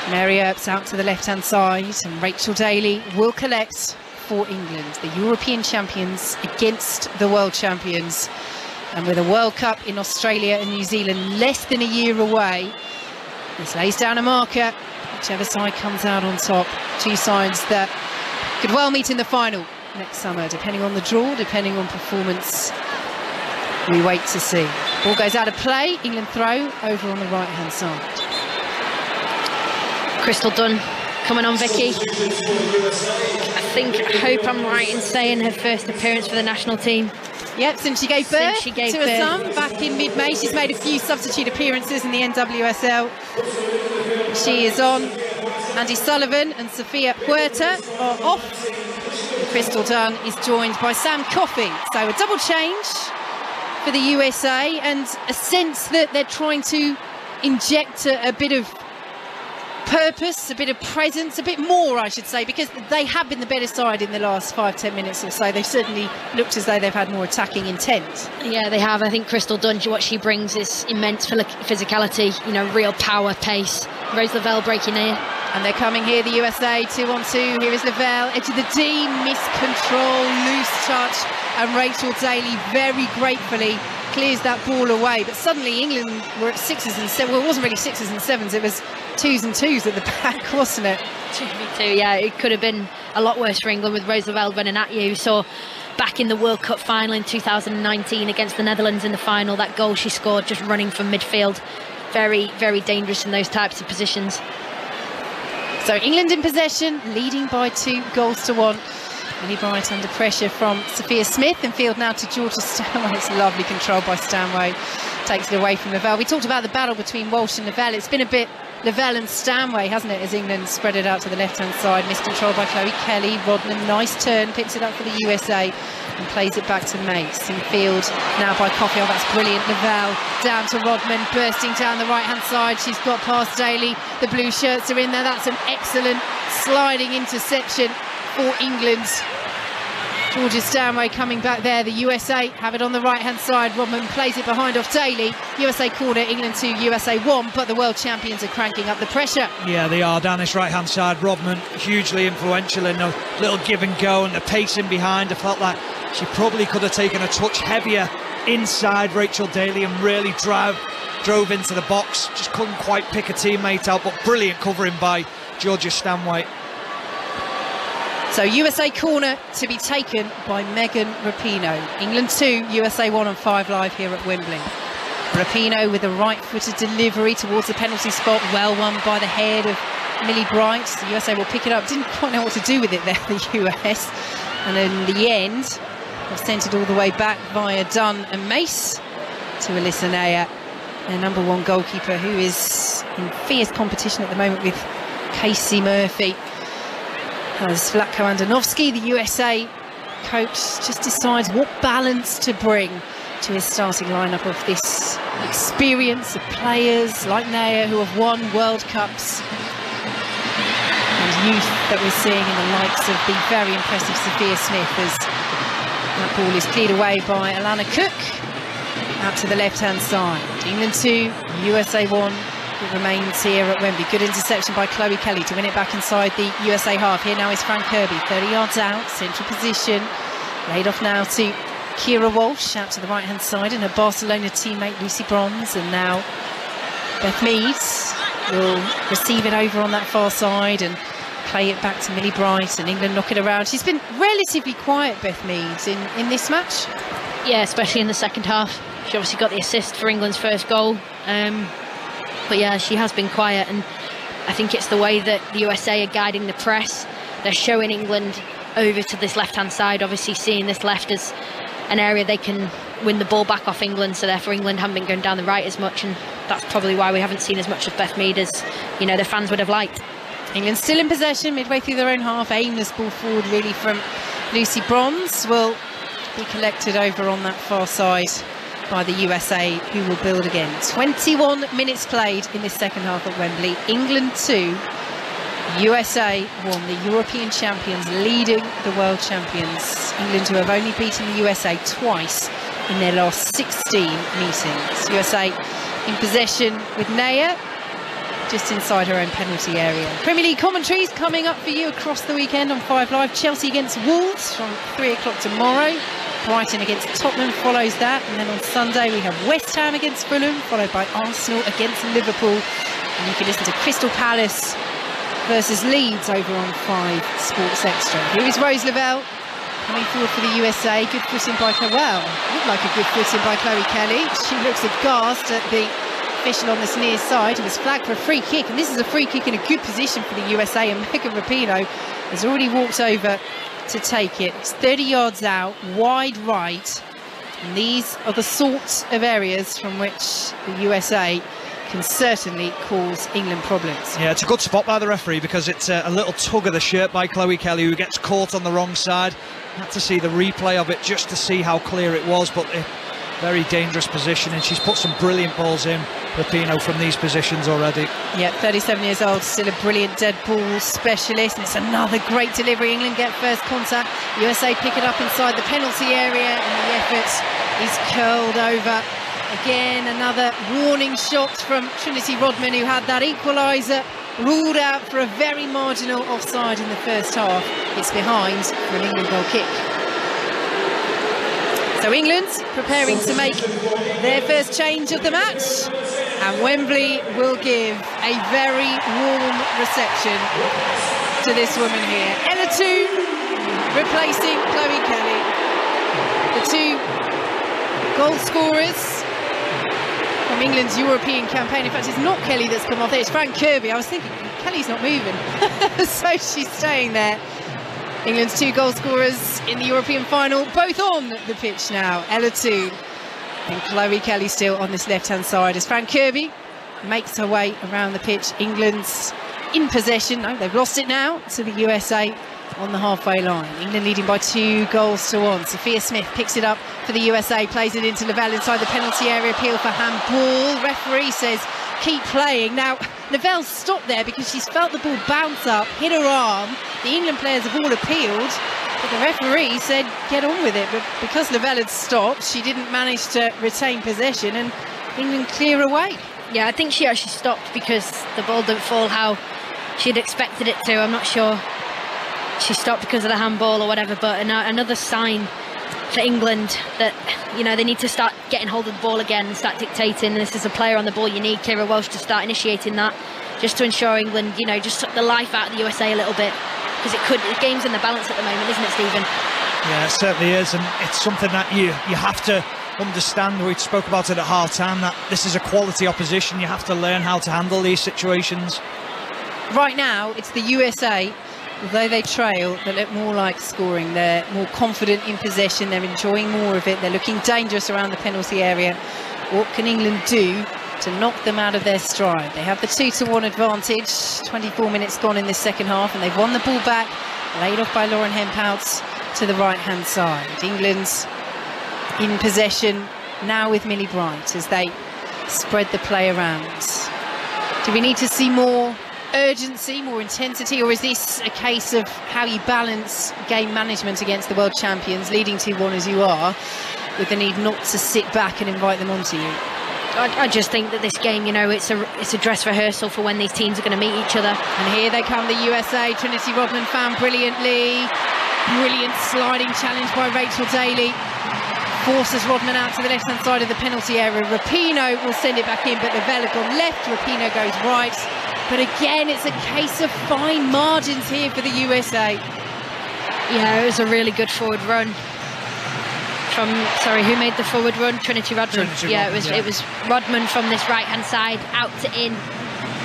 Mary Earps out to the left-hand side and Rachel Daly will collect for England, the European champions against the world champions. And with a World Cup in Australia and New Zealand less than a year away, this lays down a marker whichever side comes out on top. Two sides that could well meet in the final next summer, depending on the draw, depending on performance. We wait to see. Ball goes out of play. England throw over on the right-hand side. Crystal Dunn coming on, Vicky. I think, I hope I'm right in saying her first appearance for the national team. Yep, since she gave birth she gave to birth. a son back in mid-May. She's made a few substitute appearances in the NWSL. She is on. Andi Sullivan and Sofia Huerta are off. Crystal Dunn is joined by Sam Coffey. So a double change for the USA and a sense that they're trying to inject a, a bit of purpose, a bit of presence, a bit more, I should say, because they have been the better side in the last five, ten minutes or so. They've certainly looked as though they've had more attacking intent. Yeah, they have. I think Crystal Dunn, what she brings is immense physicality, you know, real power, pace. Rose Lavelle breaking here. And they're coming here, the USA, two on two. Here is Lavelle, edge of the D, miscontrol, loose touch. And Rachel Daly very gratefully clears that ball away. But suddenly England were at sixes and sevens. Well, it wasn't really sixes and sevens. It was twos and twos at the back, wasn't it? 2v2, yeah. It could have been a lot worse for England with Rose Lavelle running at you. So back in the World Cup final in 2019 against the Netherlands in the final, that goal she scored just running from midfield. Very, very dangerous in those types of positions. So England in possession, leading by two goals to one. Millie Bright under pressure from Sophia Smith and field now to Georgia Stanway. It's lovely control by Stanway. Takes it away from Lavelle. We talked about the battle between Walsh and Lavelle. It's been a bit Lavelle and Stanway, hasn't it, as England spread it out to the left-hand side. Miscontrolled by Chloe Kelly. Rodman, nice turn, picks it up for the USA and plays it back to Mace. In field now by Coffey. Oh, that's brilliant. Lavelle down to Rodman, bursting down the right-hand side. She's got past Daly. The blue shirts are in there. That's an excellent sliding interception for England. Georgia Stanway coming back there. The USA have it on the right-hand side. Rodman plays it behind off Daly. USA corner, England 2, USA 1, but the world champions are cranking up the pressure. Yeah, they are down this right-hand side. Rodman, hugely influential in a little give and go and the pacing behind. I felt like she probably could have taken a touch heavier inside Rachel Daly and really drive, drove into the box. Just couldn't quite pick a teammate out, but brilliant covering by Georgia Stanway. So USA corner to be taken by Megan Rapinoe. England 2, USA 1 on 5 live here at Wembley. Rapinoe with a right-footed delivery towards the penalty spot, well won by the head of Millie Bright. The USA will pick it up. Didn't quite know what to do with it there, the US. And in the end, sent it all the way back via Dunn and Mace to Alyssa Naeher, their number one goalkeeper, who is in fierce competition at the moment with Casey Murphy as Vlatko Andonovski, the USA coach, just decides what balance to bring to his starting lineup of this experience of players like Naeher who have won World Cups and youth that we're seeing in the likes of the very impressive Sophia Smith as that ball is cleared away by Alana Cook out to the left-hand side. England 2, USA 1, it remains here at Wembley. Good interception by Chloe Kelly to win it back inside the USA half. Here now is Fran Kirby, 30 yards out, central position. Laid off now to Keira Walsh out to the right hand side and her Barcelona teammate Lucy Bronze. And now Beth Meads will receive it over on that far side and play it back to Millie Bright and England knock it around. She's been relatively quiet, Beth Meads, in, in this match. Yeah, especially in the second half. She obviously got the assist for England's first goal. Um, but yeah, she has been quiet, and I think it's the way that the USA are guiding the press. They're showing England over to this left-hand side, obviously seeing this left as an area they can win the ball back off England, so therefore England haven't been going down the right as much, and that's probably why we haven't seen as much of Beth Mead as you know the fans would have liked. England still in possession midway through their own half, aimless ball forward really from Lucy Bronze will be collected over on that far side by the USA, who will build again. 21 minutes played in this second half at Wembley. England 2, USA 1, the European champions leading the world champions. England who have only beaten the USA twice in their last 16 meetings. USA in possession with Naeher, just inside her own penalty area. Premier League commentaries coming up for you across the weekend on 5 Live. Chelsea against Wolves from 3 o'clock tomorrow. Brighton against Tottenham follows that. And then on Sunday we have West Ham against Fulham, followed by Arsenal against Liverpool. And you can listen to Crystal Palace versus Leeds over on 5 Sports Extra. Here is Rose Lavelle coming forward for the USA. Good footing by Chloe. Well, looked like a good footing by Chloe Kelly. She looks aghast at the official on this near side. It was flagged for a free kick, and this is a free kick in a good position for the USA. And Megan Rapinoe has already walked over to take it. It's 30 yards out, wide right. And these are the sorts of areas from which the USA can certainly cause England problems. Yeah, it's a good spot by the referee because it's a, a little tug of the shirt by Chloe Kelly who gets caught on the wrong side. Had to see the replay of it just to see how clear it was, but very dangerous position and she's put some brilliant balls in. Rapinoe from these positions already. Yeah, 37 years old, still a brilliant dead ball specialist. And it's another great delivery. England get first contact. USA pick it up inside the penalty area, and the effort is curled over. Again, another warning shot from Trinity Rodman, who had that equaliser ruled out for a very marginal offside in the first half. It's behind for an England goal kick. So England preparing to make their first change of the match. And Wembley will give a very warm reception to this woman here. Ella Toone replacing Chloe Kelly. The two goal scorers from England's European campaign. In fact, it's not Kelly that's come off there, it's Fran Kirby. I was thinking, Kelly's not moving. so she's staying there. England's two goal scorers in the European final, both on the pitch now. Ella Toone and Chloe Kelly still on this left-hand side as Fran Kirby makes her way around the pitch. England's in possession. No, they've lost it now to the USA on the halfway line. England leading by two goals to one. Sophia Smith picks it up for the USA, plays it into Lavelle inside the penalty area, appeal for handball. Referee says keep playing. Now, Lavelle stopped there because she's felt the ball bounce up, hit her arm. The England players have all appealed, but the referee said get on with it. But because Lavelle had stopped, she didn't manage to retain possession and England clear away. Yeah, I think she actually stopped because the ball didn't fall how she'd expected it to. I'm not sure she stopped because of the handball or whatever, but uh, another sign for England that you know they need to start getting hold of the ball again and start dictating. This is a player on the ball. You need Keira Walsh to start initiating that, just to ensure England, you know, just took the life out of the USA a little bit because it could. The game's in the balance at the moment, isn't it, Stephen? Yeah, it certainly is, and it's something that you you have to understand. We spoke about it at half time that this is a quality opposition. You have to learn how to handle these situations. Right now, it's the USA although they trail, they look more like scoring. They're more confident in possession. They're enjoying more of it. They're looking dangerous around the penalty area. What can England do to knock them out of their stride? They have the two to one advantage. 24 minutes gone in this second half, and they've won the ball back, laid off by Lauren Hempouts to the right hand side. England's in possession now with Millie Bright as they spread the play around. Do we need to see more urgency, more intensity, or is this a case of how you balance game management against the world champions, leading 2 1 as you are, with the need not to sit back and invite them onto you? I, I, just think that this game, you know, it's a it's a dress rehearsal for when these teams are going to meet each other. And here they come, the USA. Trinity Rodman found brilliantly. Brilliant sliding challenge by Rachel Daly. Forces Rodman out to the left-hand side of the penalty area. Rapinoe will send it back in, but Lavelle gone left. Rapinoe goes right. But again, it's a case of fine margins here for the USA. Yeah, it was a really good forward run. From sorry, who made the forward run? Trinity Rodman. Trinity yeah, Rodman, it was yeah. it was Rodman from this right hand side out to in,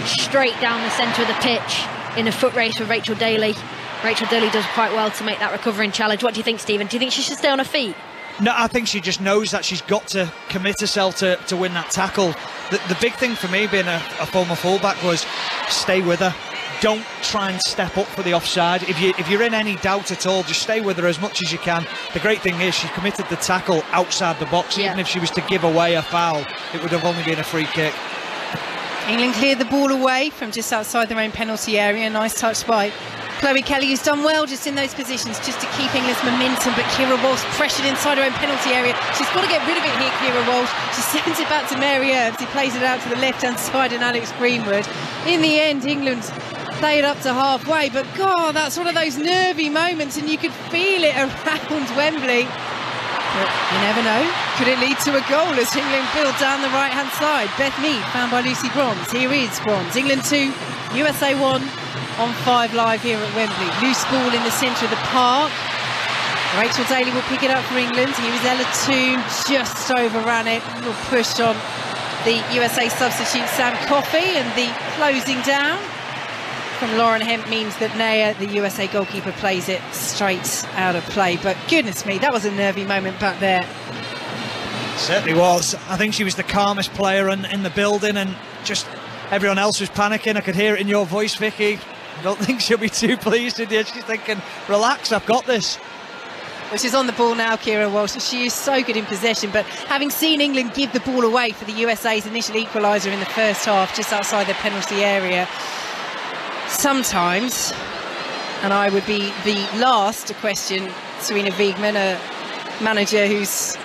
straight down the centre of the pitch in a foot race with Rachel Daly. Rachel Daly does quite well to make that recovering challenge. What do you think, Stephen? Do you think she should stay on her feet? No, I think she just knows that she's got to commit herself to, to win that tackle. The, the big thing for me being a, a former fullback was stay with her. Don't try and step up for the offside. If you if you're in any doubt at all, just stay with her as much as you can. The great thing is she committed the tackle outside the box. Yeah. Even if she was to give away a foul, it would have only been a free kick. England cleared the ball away from just outside their own penalty area. Nice touch by Chloe Kelly, who's done well just in those positions, just to keep England's momentum. But Keira Walsh pressured inside her own penalty area. She's got to get rid of it here, Keira Walsh. She sends it back to Mary Earps. He plays it out to the left-hand side and Alex Greenwood. In the end, England played up to halfway. But God, that's one of those nervy moments, and you could feel it around Wembley. But you never know. Could it lead to a goal as England build down the right hand side? Beth Mead found by Lucy Bronze. Here is Bronze. England 2, USA 1 on 5 live here at Wembley. Loose ball in the centre of the park. Rachel Daly will pick it up for England. Here is Ella Toone, just overran it. Will push on the USA substitute Sam Coffey and the closing down from Lauren Hemp means that Naeher, the USA goalkeeper, plays it straight out of play. But goodness me, that was a nervy moment back there. Certainly was. I think she was the calmest player in, in the building, and just everyone else was panicking. I could hear it in your voice, Vicky. I don't think she'll be too pleased with you. She's thinking, relax, I've got this. Well, she's on the ball now, Keira Walsh. She is so good in possession, but having seen England give the ball away for the USA's initial equaliser in the first half, just outside their penalty area, sometimes, and I would be the last to question Sarina Wiegman, a manager who's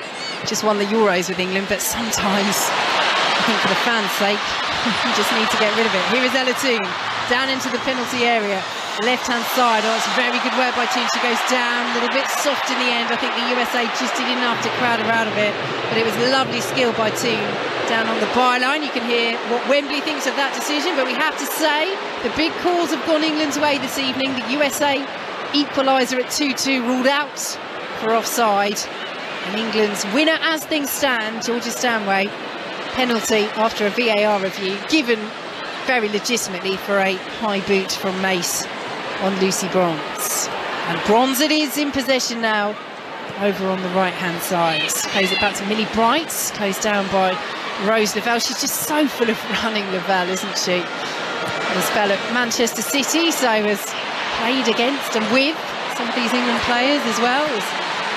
just won the Euros with England, but sometimes, I think for the fans' sake, you just need to get rid of it. Here is Ella Toone, down into the penalty area, left hand side. Oh, it's very good work by Toone. She goes down a little bit soft in the end. I think the USA just did enough to crowd her out of it, but it was lovely skill by Toone down on the byline. You can hear what Wembley thinks of that decision, but we have to say the big calls have gone England's way this evening. The USA equaliser at 2-2 ruled out for offside. And England's winner as things stand, Georgia Stanway, penalty after a VAR review, given very legitimately for a high boot from Mace on Lucy Bronze. And Bronze it is in possession now, over on the right-hand side. Plays it back to Millie Bright, closed down by Rose Lavelle. She's just so full of running, Lavelle, isn't she? And a spell at Manchester City, so has played against and with some of these England players as well, as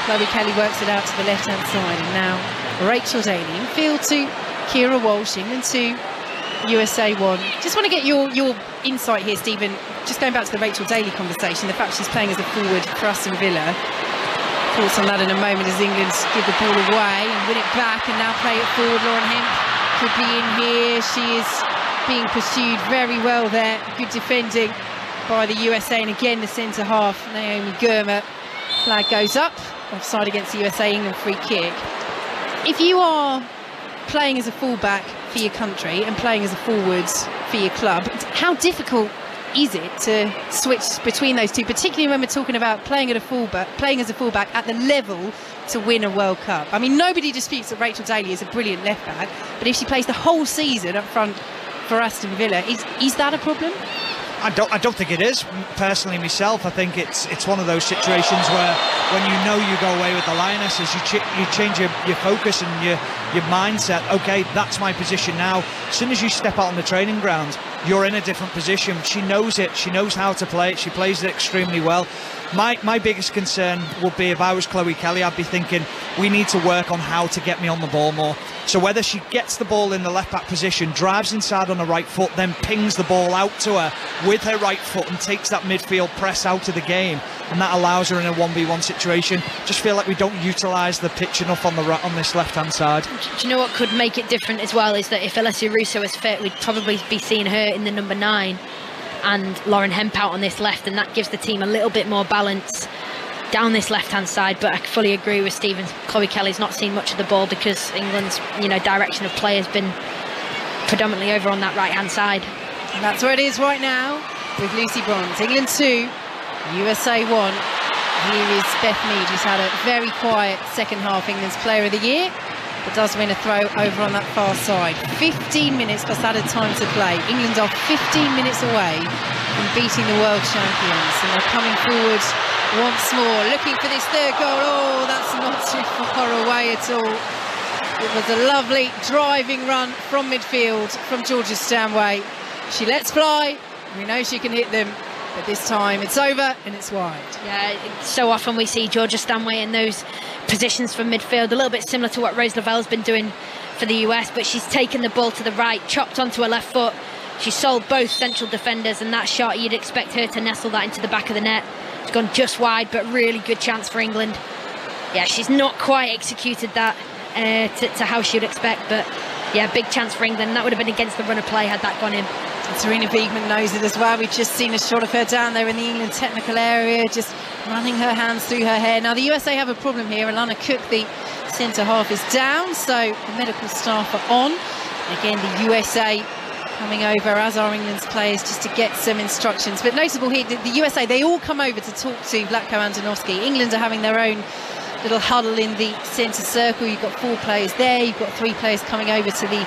Chloe Kelly works it out to the left-hand side. And now Rachel Daly in field to Keira Walsh, England 2, USA 1. Just want to get your, your insight here, Stephen, just going back to the Rachel Daly conversation, the fact she's playing as a forward for Aston Villa. Thoughts on that in a moment as England give the ball away and win it back and now play it forward. Lauren Hemp could be in here. She is being pursued very well there. Good defending by the USA. And again, the centre half, Naomi Girma. Flag goes up. Offside against the USA. England free kick. If you are playing as a fullback for your country and playing as a forward for your club, how difficult is it to switch between those two, particularly when we're talking about playing at a fullback, playing as a fullback at the level to win a World Cup? I mean, nobody disputes that Rachel Daly is a brilliant left back, but if she plays the whole season up front for Aston Villa, is is that a problem? I don't. I don't think it is. Personally, myself, I think it's it's one of those situations where when you know you go away with the lionesses, you ch- you change your, your focus and your your mindset. Okay, that's my position now. As soon as you step out on the training ground, you're in a different position. She knows it. She knows how to play it. She plays it extremely well. My my biggest concern would be if I was Chloe Kelly, I'd be thinking we need to work on how to get me on the ball more. So whether she gets the ball in the left back position, drives inside on the right foot, then pings the ball out to her with her right foot and takes that midfield press out of the game, and that allows her in a 1v1 situation. Just feel like we don't utilise the pitch enough on the right, on this left hand side. Do you know what could make it different as well is that if Alessia Russo is fit, we'd probably be seeing her in the number nine and Lauren Hemp out on this left, and that gives the team a little bit more balance down this left hand side. But I fully agree with Stevens. Chloe Kelly's not seen much of the ball because England's you know direction of play has been predominantly over on that right hand side. And that's where it is right now with Lucy Bronze. England 2, USA 1. Here is Beth Mead, who's had a very quiet second half, England's Player of the Year, but does win a throw over on that far side. 15 minutes plus added time to play. England are 15 minutes away from beating the world champions, and they're coming forward once more, looking for this third goal. Oh, that's not too far away at all. It was a lovely driving run from midfield from Georgia Stanway. She lets fly. We know she can hit them, but this time it's over and it's wide. Yeah, so often we see Georgia Stanway in those positions from midfield, a little bit similar to what Rose Lavelle's been doing for the US, but she's taken the ball to the right, chopped onto her left foot. She sold both central defenders, and that shot you'd expect her to nestle that into the back of the net. It's gone just wide, but really good chance for England. Yeah, she's not quite executed that uh, to, to how she would expect, but yeah, big chance for England. That would have been against the run of play had that gone in. And Sarina Wiegman knows it as well. We've just seen a shot of her down there in the England technical area, just running her hands through her hair. Now, the USA have a problem here. Alana Cook, the centre half, is down, so the medical staff are on. Again, the USA coming over, as are England's players, just to get some instructions. But notable here, the, USA, they all come over to talk to Vlatko Andonovski. England are having their own little huddle in the centre circle. You've got four players there. You've got three players coming over to the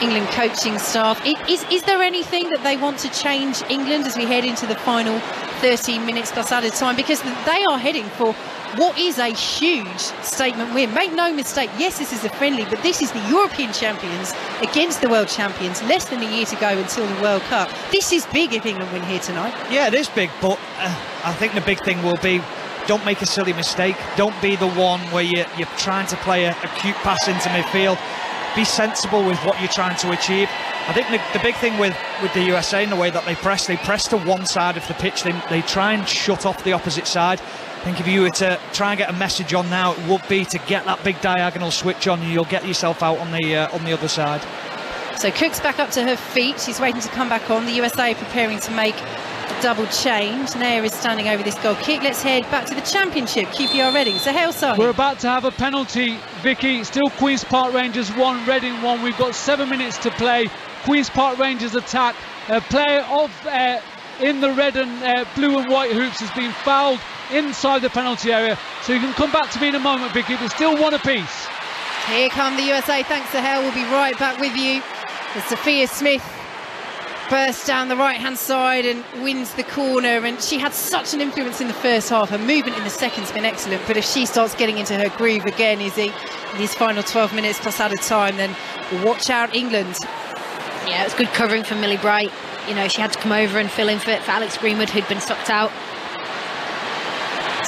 England coaching staff. Is, is there anything that they want to change England as we head into the final 13 minutes plus added time? Because they are heading for what is a huge statement win. Make no mistake, yes, this is a friendly, but this is the European champions against the world champions. Less than a year to go until the World Cup. This is big if England win here tonight. Yeah, it is big, but uh, I think the big thing will be don't make a silly mistake. Don't be the one where you're, you're trying to play a, a cute pass into midfield. Be sensible with what you're trying to achieve. I think the, the, big thing with, with the USA in the way that they press, they press to one side of the pitch. They, they try and shut off the opposite side. I think if you were to try and get a message on now, it would be to get that big diagonal switch on. And you'll get yourself out on the uh, on the other side. So Cook's back up to her feet. She's waiting to come back on. The USA preparing to make double change. Naeher is standing over this goal kick. Let's head back to the championship. QPR Reading. So Hail Sahi. We're about to have a penalty, Vicky. Still Queen's Park Rangers one, Reading one. We've got seven minutes to play. Queen's Park Rangers attack. A player of uh, in the red and uh, blue and white hoops has been fouled inside the penalty area. So you can come back to me in a moment, Vicky. There's still one apiece. Here come the USA. Thanks to Hell. We'll be right back with you. As Sophia Smith bursts down the right hand side and wins the corner. And she had such an influence in the first half. Her movement in the second's been excellent. But if she starts getting into her groove again, in these final 12 minutes plus added time, then watch out, England. Yeah, it's good covering from Millie Bright. You know, she had to come over and fill in for, for Alex Greenwood, who'd been sucked out.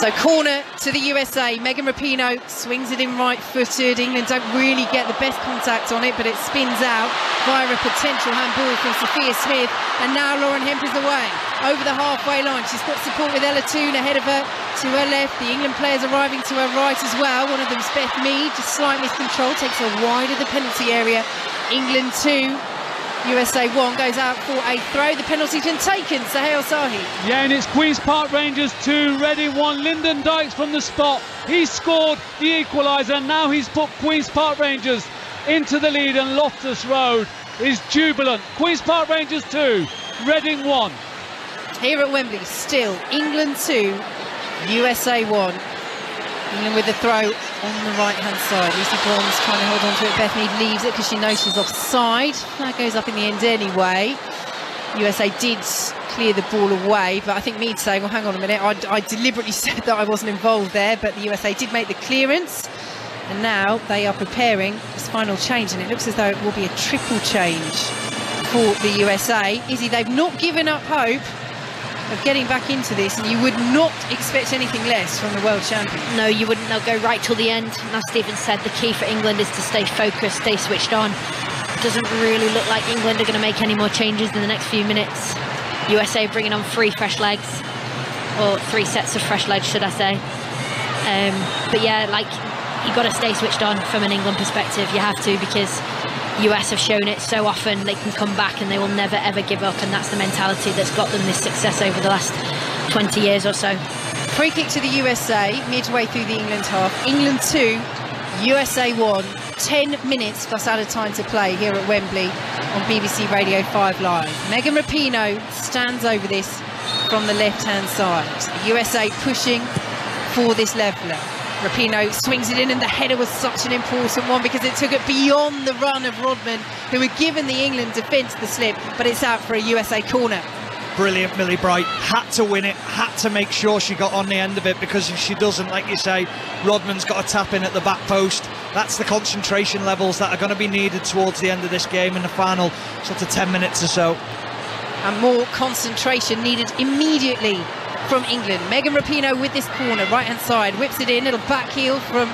So corner to the USA. Megan Rapinoe swings it in right footed. England don't really get the best contact on it, but it spins out via a potential handball from Sophia Smith. And now Lauren Hemp is away over the halfway line. She's got support with Ella Toone ahead of her to her left. The England players arriving to her right as well. One of them's Beth Mead, just slight miscontrol, takes her wide of the penalty area. England two, USA 1 goes out for a throw. The penalty's been taken. Sahel Sahi. Yeah, and it's Queen's Park Rangers 2, Reading 1. Lyndon Dykes from the spot. He scored the equaliser. Now he's put Queen's Park Rangers into the lead, and Loftus Road is jubilant. Queen's Park Rangers 2, Reading 1. Here at Wembley, still England 2, USA 1. England with the throw on the right hand side. Lucy Bronze trying to hold on to it. Beth Mead leaves it because she knows she's offside. That goes up in the end anyway. USA did clear the ball away, but I think Mead saying, well, hang on a minute, I, I deliberately said that I wasn't involved there, but the USA did make the clearance. And now they are preparing this final change, and it looks as though it will be a triple change for the USA. Izzy, they've not given up hope of getting back into this, and you would not expect anything less from the world champion. No, you wouldn't. They'll go right till the end. And as Stephen said, the key for England is to stay focused, stay switched on. It doesn't really look like England are going to make any more changes in the next few minutes. USA bringing on three fresh legs, or three sets of fresh legs, should I say. Um, but yeah, like you've got to stay switched on from an England perspective. You have to because US have shown it so often they can come back and they will never ever give up, and that's the mentality that's got them this success over the last 20 years or so. Free kick to the USA midway through the England half. England 2, USA 1. 10 minutes plus added time to play here at Wembley on BBC Radio 5 Live. Megan Rapinoe stands over this from the left hand side. USA pushing for this leveller. Rapinoe swings it in and the header was such an important one because it took it beyond the run of Rodman who had given the England defence the slip but it's out for a USA corner. Brilliant Millie Bright, had to win it, had to make sure she got on the end of it because if she doesn't, like you say, Rodman's got a tap in at the back post. That's the concentration levels that are going to be needed towards the end of this game in the final sort of 10 minutes or so. And more concentration needed immediately from England. Megan Rapinoe with this corner, right hand side, whips it in, little back heel from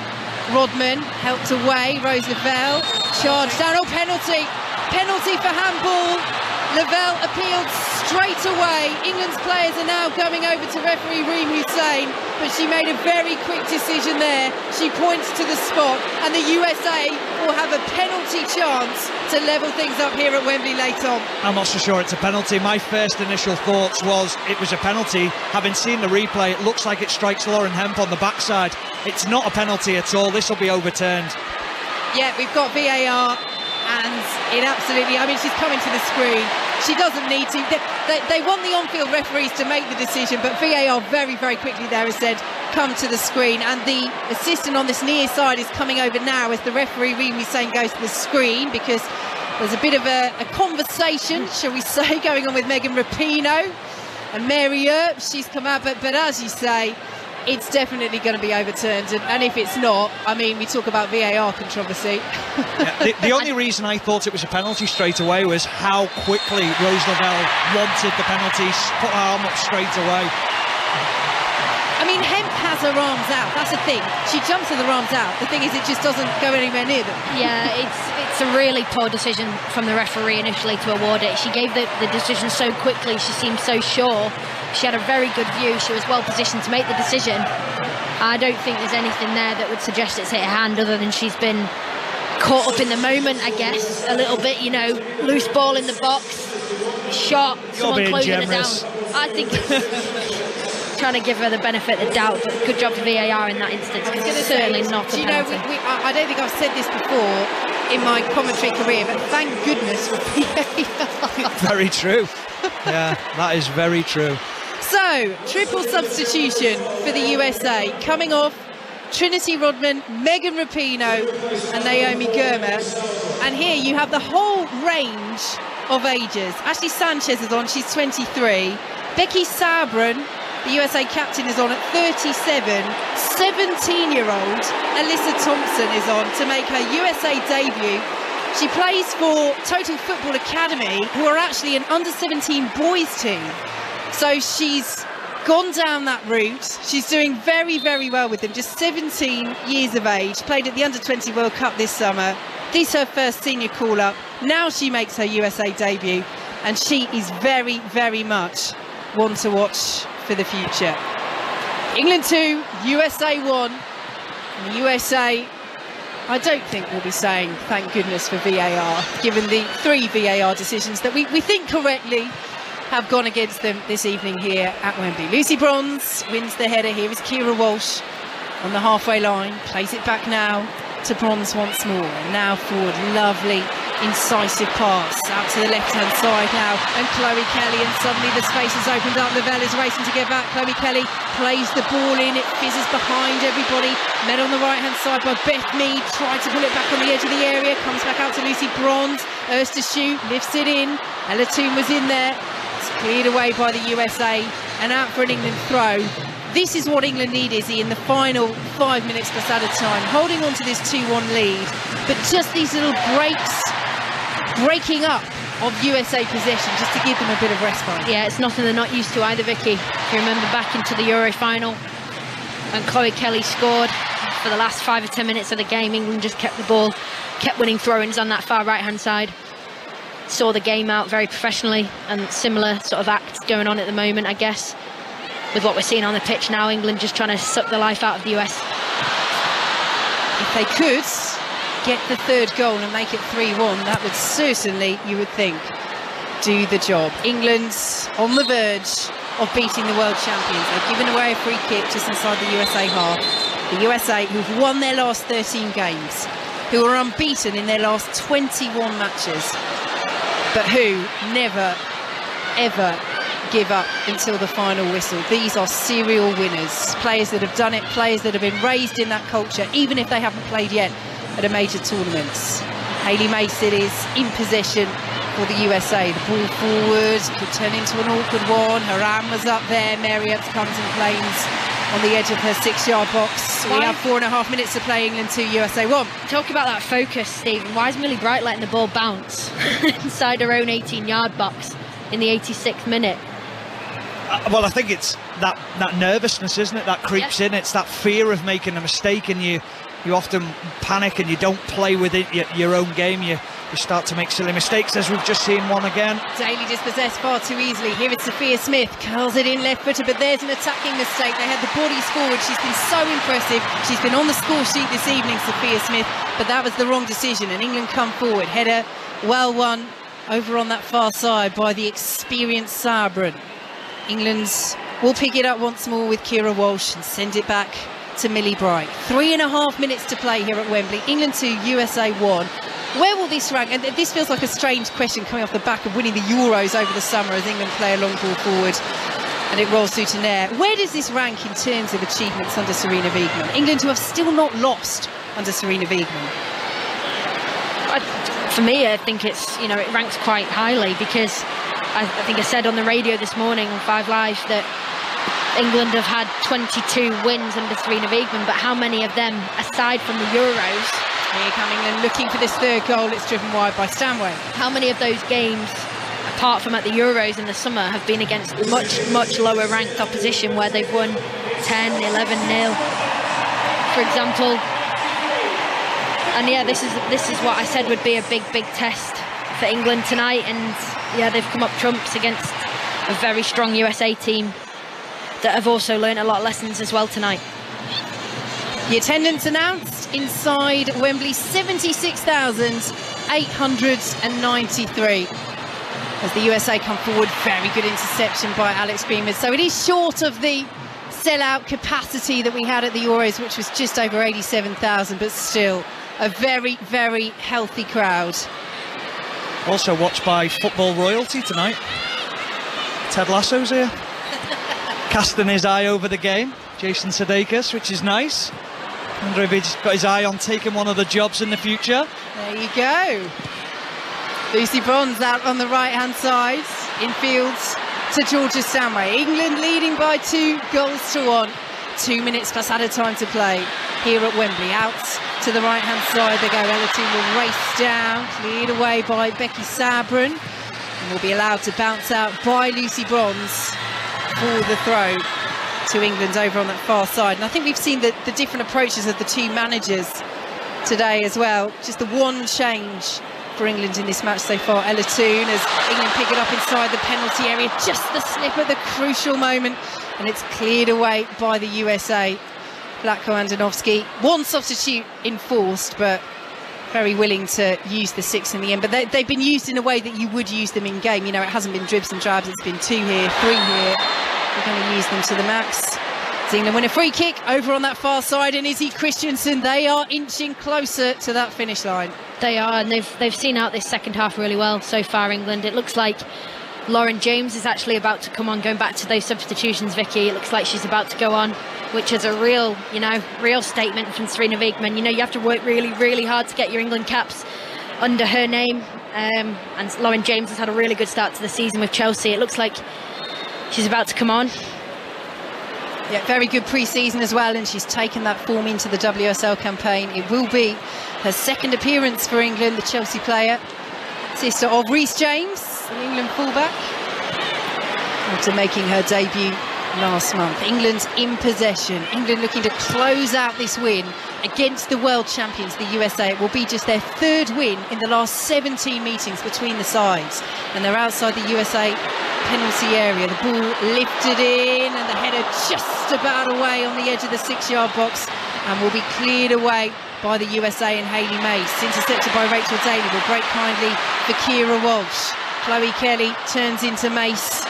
Rodman, helped away, Rose Lavelle, charged down, oh penalty, penalty for handball. Lavelle appealed straight away. England's players are now going over to referee Riem Hussein, but she made a very quick decision there. She points to the spot, and the USA will have a penalty chance to level things up here at Wembley later on. I'm not so sure it's a penalty. My first initial thoughts was it was a penalty. Having seen the replay, it looks like it strikes Lauren Hemp on the backside. It's not a penalty at all. This will be overturned. Yeah, we've got VAR and it absolutely, I mean, she's coming to the screen. She doesn't need to. They, they, they, want the on-field referees to make the decision, but VAR very, very quickly there has said, come to the screen. And the assistant on this near side is coming over now as the referee, Riem Hussein goes to the screen because there's a bit of a, a conversation, shall we say, going on with Megan Rapinoe and Mary Earp. She's come out, but, but as you say, it's definitely going to be overturned. And, and, if it's not, I mean, we talk about VAR controversy. yeah, the, the, only reason I thought it was a penalty straight away was how quickly Rose Lavelle wanted the penalty, put her arm up straight away. I mean, Hemp has her arms out. That's the thing. She jumps with her arms out. The thing is, it just doesn't go anywhere near them. Yeah, it's it's a really poor decision from the referee initially to award it. She gave the, the decision so quickly. She seemed so sure. She had a very good view. She was well positioned to make the decision. I don't think there's anything there that would suggest it's hit her hand other than she's been caught up in the moment, I guess, a little bit, you know, loose ball in the box, shot, You're someone being closing generous. her down. I think it's trying to give her the benefit of the doubt, but good job for VAR in that instance. I was It's certainly say, not a Do you know, we, we, I I don't think I've said this before in my commentary career, but thank goodness for VAR. Very true. Yeah, that is very true. So, triple substitution for the USA. Coming off Trinity Rodman, Megan Rapinoe, and Naomi Girma. And here you have the whole range of ages. Ashley Sanchez is on, she's 23. Becky Sauerbrunn, the USA captain, is on at 37. 17 year old Alyssa Thompson is on to make her USA debut. She plays for Total Football Academy, who are actually an under 17 boys team. So she's gone down that route. She's doing very, very well with them. Just 17 years of age. Played at the Under 20 World Cup this summer. This is her first senior call up. Now she makes her USA debut. And she is very, very much one to watch for the future. England 2, USA 1. And the USA, I don't think we'll be saying thank goodness for VAR, given the three VAR decisions that we, we think correctly have gone against them this evening here at Wembley. Lucy Bronze wins the header. Here is Keira Walsh on the halfway line, plays it back now to Bronze once more. And now forward, lovely, incisive pass out to the left hand side now. And Chloe Kelly, and suddenly the space has opened up. Lavelle is racing to get back. Chloe Kelly plays the ball in, it fizzes behind everybody. Met on the right hand side by Beth Mead, tried to pull it back on the edge of the area, comes back out to Lucy Bronze. Urs to shoot, lifts it in. Ella Toone was in there. It's cleared away by the USA and out for an England throw. This is what England need, Izzy, in the final five minutes plus added time, holding on to this 2-1 lead, but just these little breaks, breaking up of USA possession just to give them a bit of respite. Yeah, it's nothing they're not used to either, Vicky. If you remember back into the Euro final, and Chloe Kelly scored for the last five or ten minutes of the game, England just kept the ball, kept winning throw-ins on that far right-hand side. Saw the game out very professionally, and similar sort of acts going on at the moment, I guess. With what we're seeing on the pitch now, England just trying to suck the life out of the US. If they could get the third goal and make it 3-1, that would certainly, you would think, do the job. England's on the verge of beating the world champions. They've given away a free kick just inside the USA half. The USA, who've won their last 13 games, who are unbeaten in their last 21 matches, but who never, ever give up until the final whistle. These are serial winners, players that have done it, players that have been raised in that culture, even if they haven't played yet at a major tournaments. Hayley Mason is in possession for the USA. The ball forward could turn into an awkward one. Her arm was up there. Earps comes and claims on the edge of her six-yard box. We Why- have four and a half minutes to play England 2, USA 1. Talk about that focus, Stephen. Why is Millie Bright letting the ball bounce inside her own 18 yard box in the 86th minute? Uh, well, I think it's that that nervousness, isn't it? That creeps in. It's that fear of making a mistake, and you you often panic and you don't play within your, your own game. You you start to make silly mistakes, as we've just seen one again. Daly dispossessed far too easily. Here it's Sophia Smith, curls it in left footed, but there's an attacking mistake. They had the bodies forward. She's been so impressive. She's been on the score sheet this evening, Sophia Smith, but that was the wrong decision. And England come forward. Header well won over on that far side by the experienced Sauerbrunn. England's will pick it up once more with Keira Walsh and send it back to Millie Bright. Three and a half minutes to play here at Wembley. England 2, USA 1. Where will this rank? And this feels like a strange question coming off the back of winning the Euros over the summer as England play a long ball forward and it rolls through to Naeher. Where does this rank in terms of achievements under Sarina Wiegman? England who have still not lost under Sarina Wiegman. I, for me, I think it's you know it ranks quite highly because I, I think I said on the radio this morning on Five Live that England have had 22 wins under Sarina Wiegman, but how many of them, aside from the Euros, here come England looking for this third goal? It's driven wide by Stanway. How many of those games, apart from at the Euros in the summer, have been against much much lower ranked opposition where they've won 10, 11 nil, for example? And yeah, this is this is what I said would be a big big test for England tonight, and yeah, they've come up trumps against a very strong USA team that have also learned a lot of lessons as well tonight. The attendance announced inside Wembley 76,893. as the USA come forward. Very good interception by Alex Greenwood. So it is short of the sellout capacity that we had at the Euros, which was just over 87,000, but still a very, very healthy crowd. Also watched by football royalty tonight. Ted Lasso's here. Casting his eye over the game. Jason Sudeikis, which is nice. wonder if he's got his eye on taking one of the jobs in the future. There you go. Lucy Bronze out on the right hand side, infield to Georgia Stanway. England leading by two goals to one. Two minutes plus added time to play here at Wembley. Out to the right hand side they go. Ella will race down, cleared away by Becky Sauerbrunn. And will be allowed to bounce out by Lucy Bronze for the throw to England over on that far side. And I think we've seen the, the different approaches of the two managers today as well. Just the one change for England in this match so far. Ella Toone as England pick it up inside the penalty area. Just the slip at the crucial moment. And it's cleared away by the USA. Vlatko Andonovski, one substitute enforced, but very willing to use the six in the end. But they, have been used in a way that you would use them in game. You know, it hasn't been dribs and drabs. It's been two here, three here. We're going to use them to the max. England win a free kick over on that far side, and Izzy Christiansen. They are inching closer to that finish line. They are, and they've they've seen out this second half really well so far. England. It looks like Lauren James is actually about to come on. Going back to those substitutions, Vicky. It looks like she's about to go on, which is a real, you know, real statement from Sarina Wiegman. You know, you have to work really, really hard to get your England caps under her name. Um, and Lauren James has had a really good start to the season with Chelsea. It looks like she's about to come on. Yeah, very good pre-season as well, and she's taken that form into the WSL campaign. It will be her second appearance for England, the Chelsea player, sister of Reece James, the England fullback, after making her debut last month. England's in possession. England looking to close out this win against the world champions, the USA. It will be just their third win in the last 17 meetings between the sides. And they're outside the USA penalty area. The ball lifted in and the header just about away on the edge of the six-yard box and will be cleared away by the USA and Hailie Mace. Intercepted by Rachel Daly, will break kindly for Keira Walsh. Chloe Kelly turns into Mace.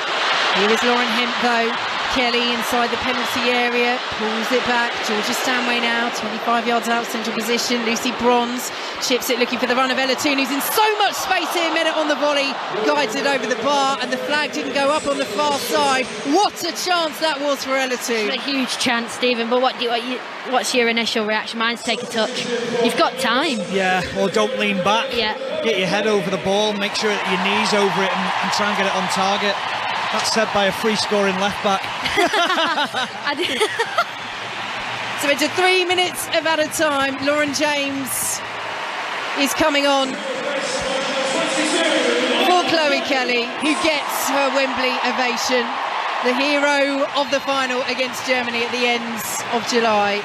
Here is Lauren Hemp though. Kelly inside the penalty area, pulls it back. Georgia Stanway now, 25 yards out, central position. Lucy Bronze chips it, looking for the run of Ella Toone, who's in so much space here. Minute on the volley, guides it over the bar, and the flag didn't go up on the far side. What a chance that was for Ella Toone. A huge chance, Stephen. But what do you, what you, what's your initial reaction? Mine's take a touch. You've got time. Yeah, or don't lean back. Yeah. Get your head over the ball, make sure that your knees over it, and, and try and get it on target. That's said by a free scoring left back. so into three minutes of added time. Lauren James is coming on for Chloe Kelly, who gets her Wembley ovation. The hero of the final against Germany at the end of July.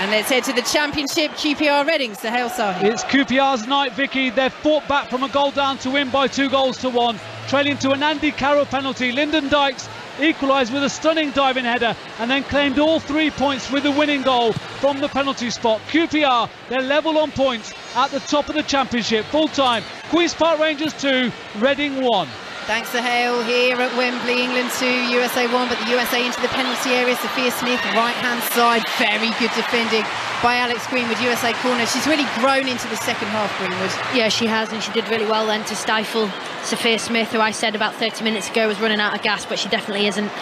And let's head to the championship, QPR Reading, Sahel Sahi. It's QPR's night, Vicky. They've fought back from a goal down to win by two goals to one trailing to an Andy Carroll penalty. Lyndon Dykes equalised with a stunning diving header and then claimed all three points with the winning goal from the penalty spot. QPR, they're level on points at the top of the championship. Full time, Queen's Park Rangers 2, Reading 1. Thanks to Hale here at Wembley, England 2, USA 1, but the USA into the penalty area. Sophia Smith, right hand side, very good defending by Alex Greenwood, USA corner. She's really grown into the second half, Greenwood. Yeah, she has, and she did really well then to stifle Sophia Smith, who I said about 30 minutes ago was running out of gas, but she definitely isn't.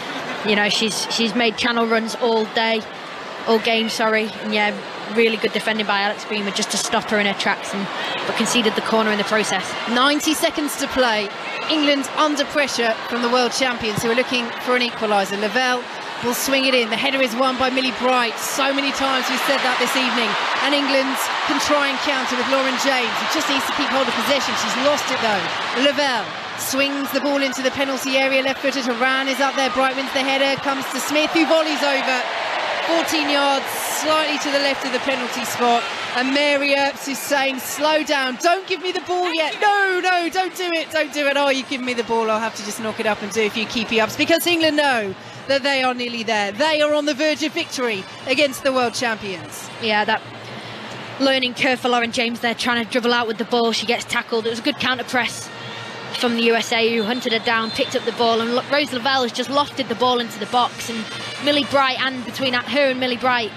You know, she's she's made channel runs all day, all game, sorry. And yeah, really good defending by Alex Greenwood just to stop her in her tracks, and but conceded the corner in the process. 90 seconds to play. England under pressure from the world champions who are looking for an equaliser. Lavelle will swing it in. The header is won by Millie Bright. So many times we've said that this evening. And England can try and counter with Lauren James, who just needs to keep hold of possession. She's lost it though. Lavelle swings the ball into the penalty area. Left footed. Horan is up there. Bright wins the header. Comes to Smith, who volleys over. 14 yards, slightly to the left of the penalty spot. And Mary Earps is saying, slow down, don't give me the ball yet. No, no, don't do it, don't do it. Oh, you give me the ball, I'll have to just knock it up and do a few keepy ups because England know that they are nearly there. They are on the verge of victory against the world champions. Yeah, that learning curve for Lauren James there, trying to dribble out with the ball. She gets tackled. It was a good counter press from the USA who hunted her down, picked up the ball, and Rose Lavelle has just lofted the ball into the box. And Millie Bright, and between her and Millie Bright,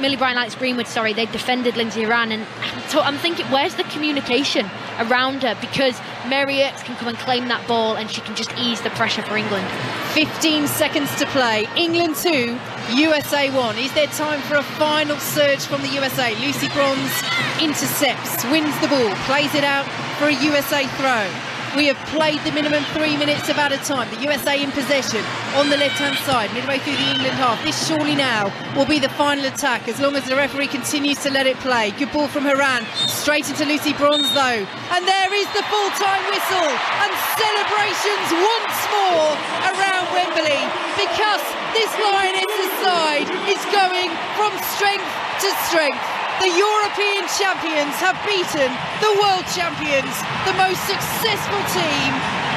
Millie and Alex Greenwood, sorry, they defended Lindsey Horan. And I'm thinking, where's the communication around her? Because Mary Earps can come and claim that ball and she can just ease the pressure for England. 15 seconds to play. England 2, USA 1. Is there time for a final surge from the USA? Lucy Bronze intercepts, wins the ball, plays it out for a USA throw. We have played the minimum three minutes of added time. The USA in possession on the left-hand side, midway through the England half. This surely now will be the final attack as long as the referee continues to let it play. Good ball from Horan, straight into Lucy Bronze though. And there is the full-time whistle and celebrations once more around Wembley because this Lionesses side is going from strength to strength the European champions have beaten the world champions, the most successful team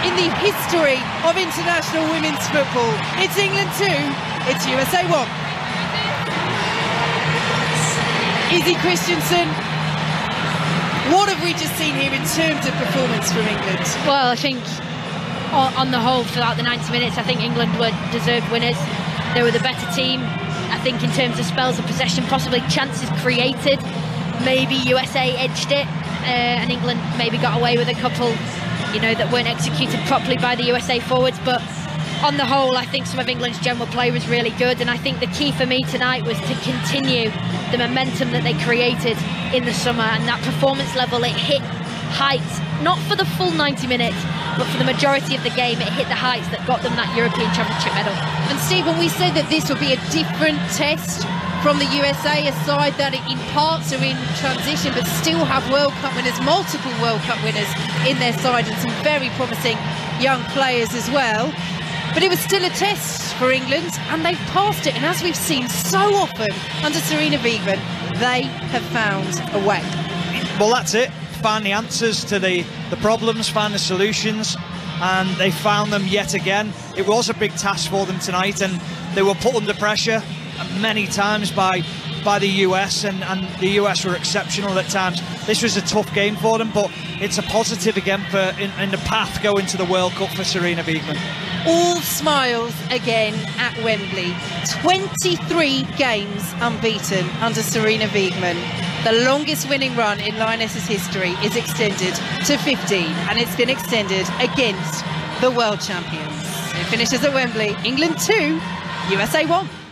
in the history of international women's football. It's England 2, it's USA 1. Izzy Christiansen, what have we just seen here in terms of performance from England? Well, I think on the whole, throughout the 90 minutes, I think England were deserved winners. They were the better team. I think in terms of spells of possession, possibly chances created, maybe USA edged it, uh, and England maybe got away with a couple, you know, that weren't executed properly by the USA forwards. But on the whole, I think some of England's general play was really good, and I think the key for me tonight was to continue the momentum that they created in the summer, and that performance level it hit heights, not for the full 90 minutes, but for the majority of the game, it hit the heights that got them that European Championship medal. And Steve, when we said that this would be a different test from the USA, a side that in parts are in transition but still have World Cup winners, multiple World Cup winners in their side, and some very promising young players as well. But it was still a test for England, and they've passed it. And as we've seen so often under Sarina Wiegman, they have found a way. Well, that's it find the answers to the, the problems, find the solutions, and they found them yet again. It was a big task for them tonight, and they were put under pressure many times by by the US, and, and the US were exceptional at times. This was a tough game for them, but it's a positive again for in, in the path going to the World Cup for Sarina Wiegman. All smiles again at Wembley. 23 games unbeaten under Sarina Wiegman. The longest winning run in Lionesses history is extended to 15, and it's been extended against the world champions. It finishes at Wembley, England 2, USA 1.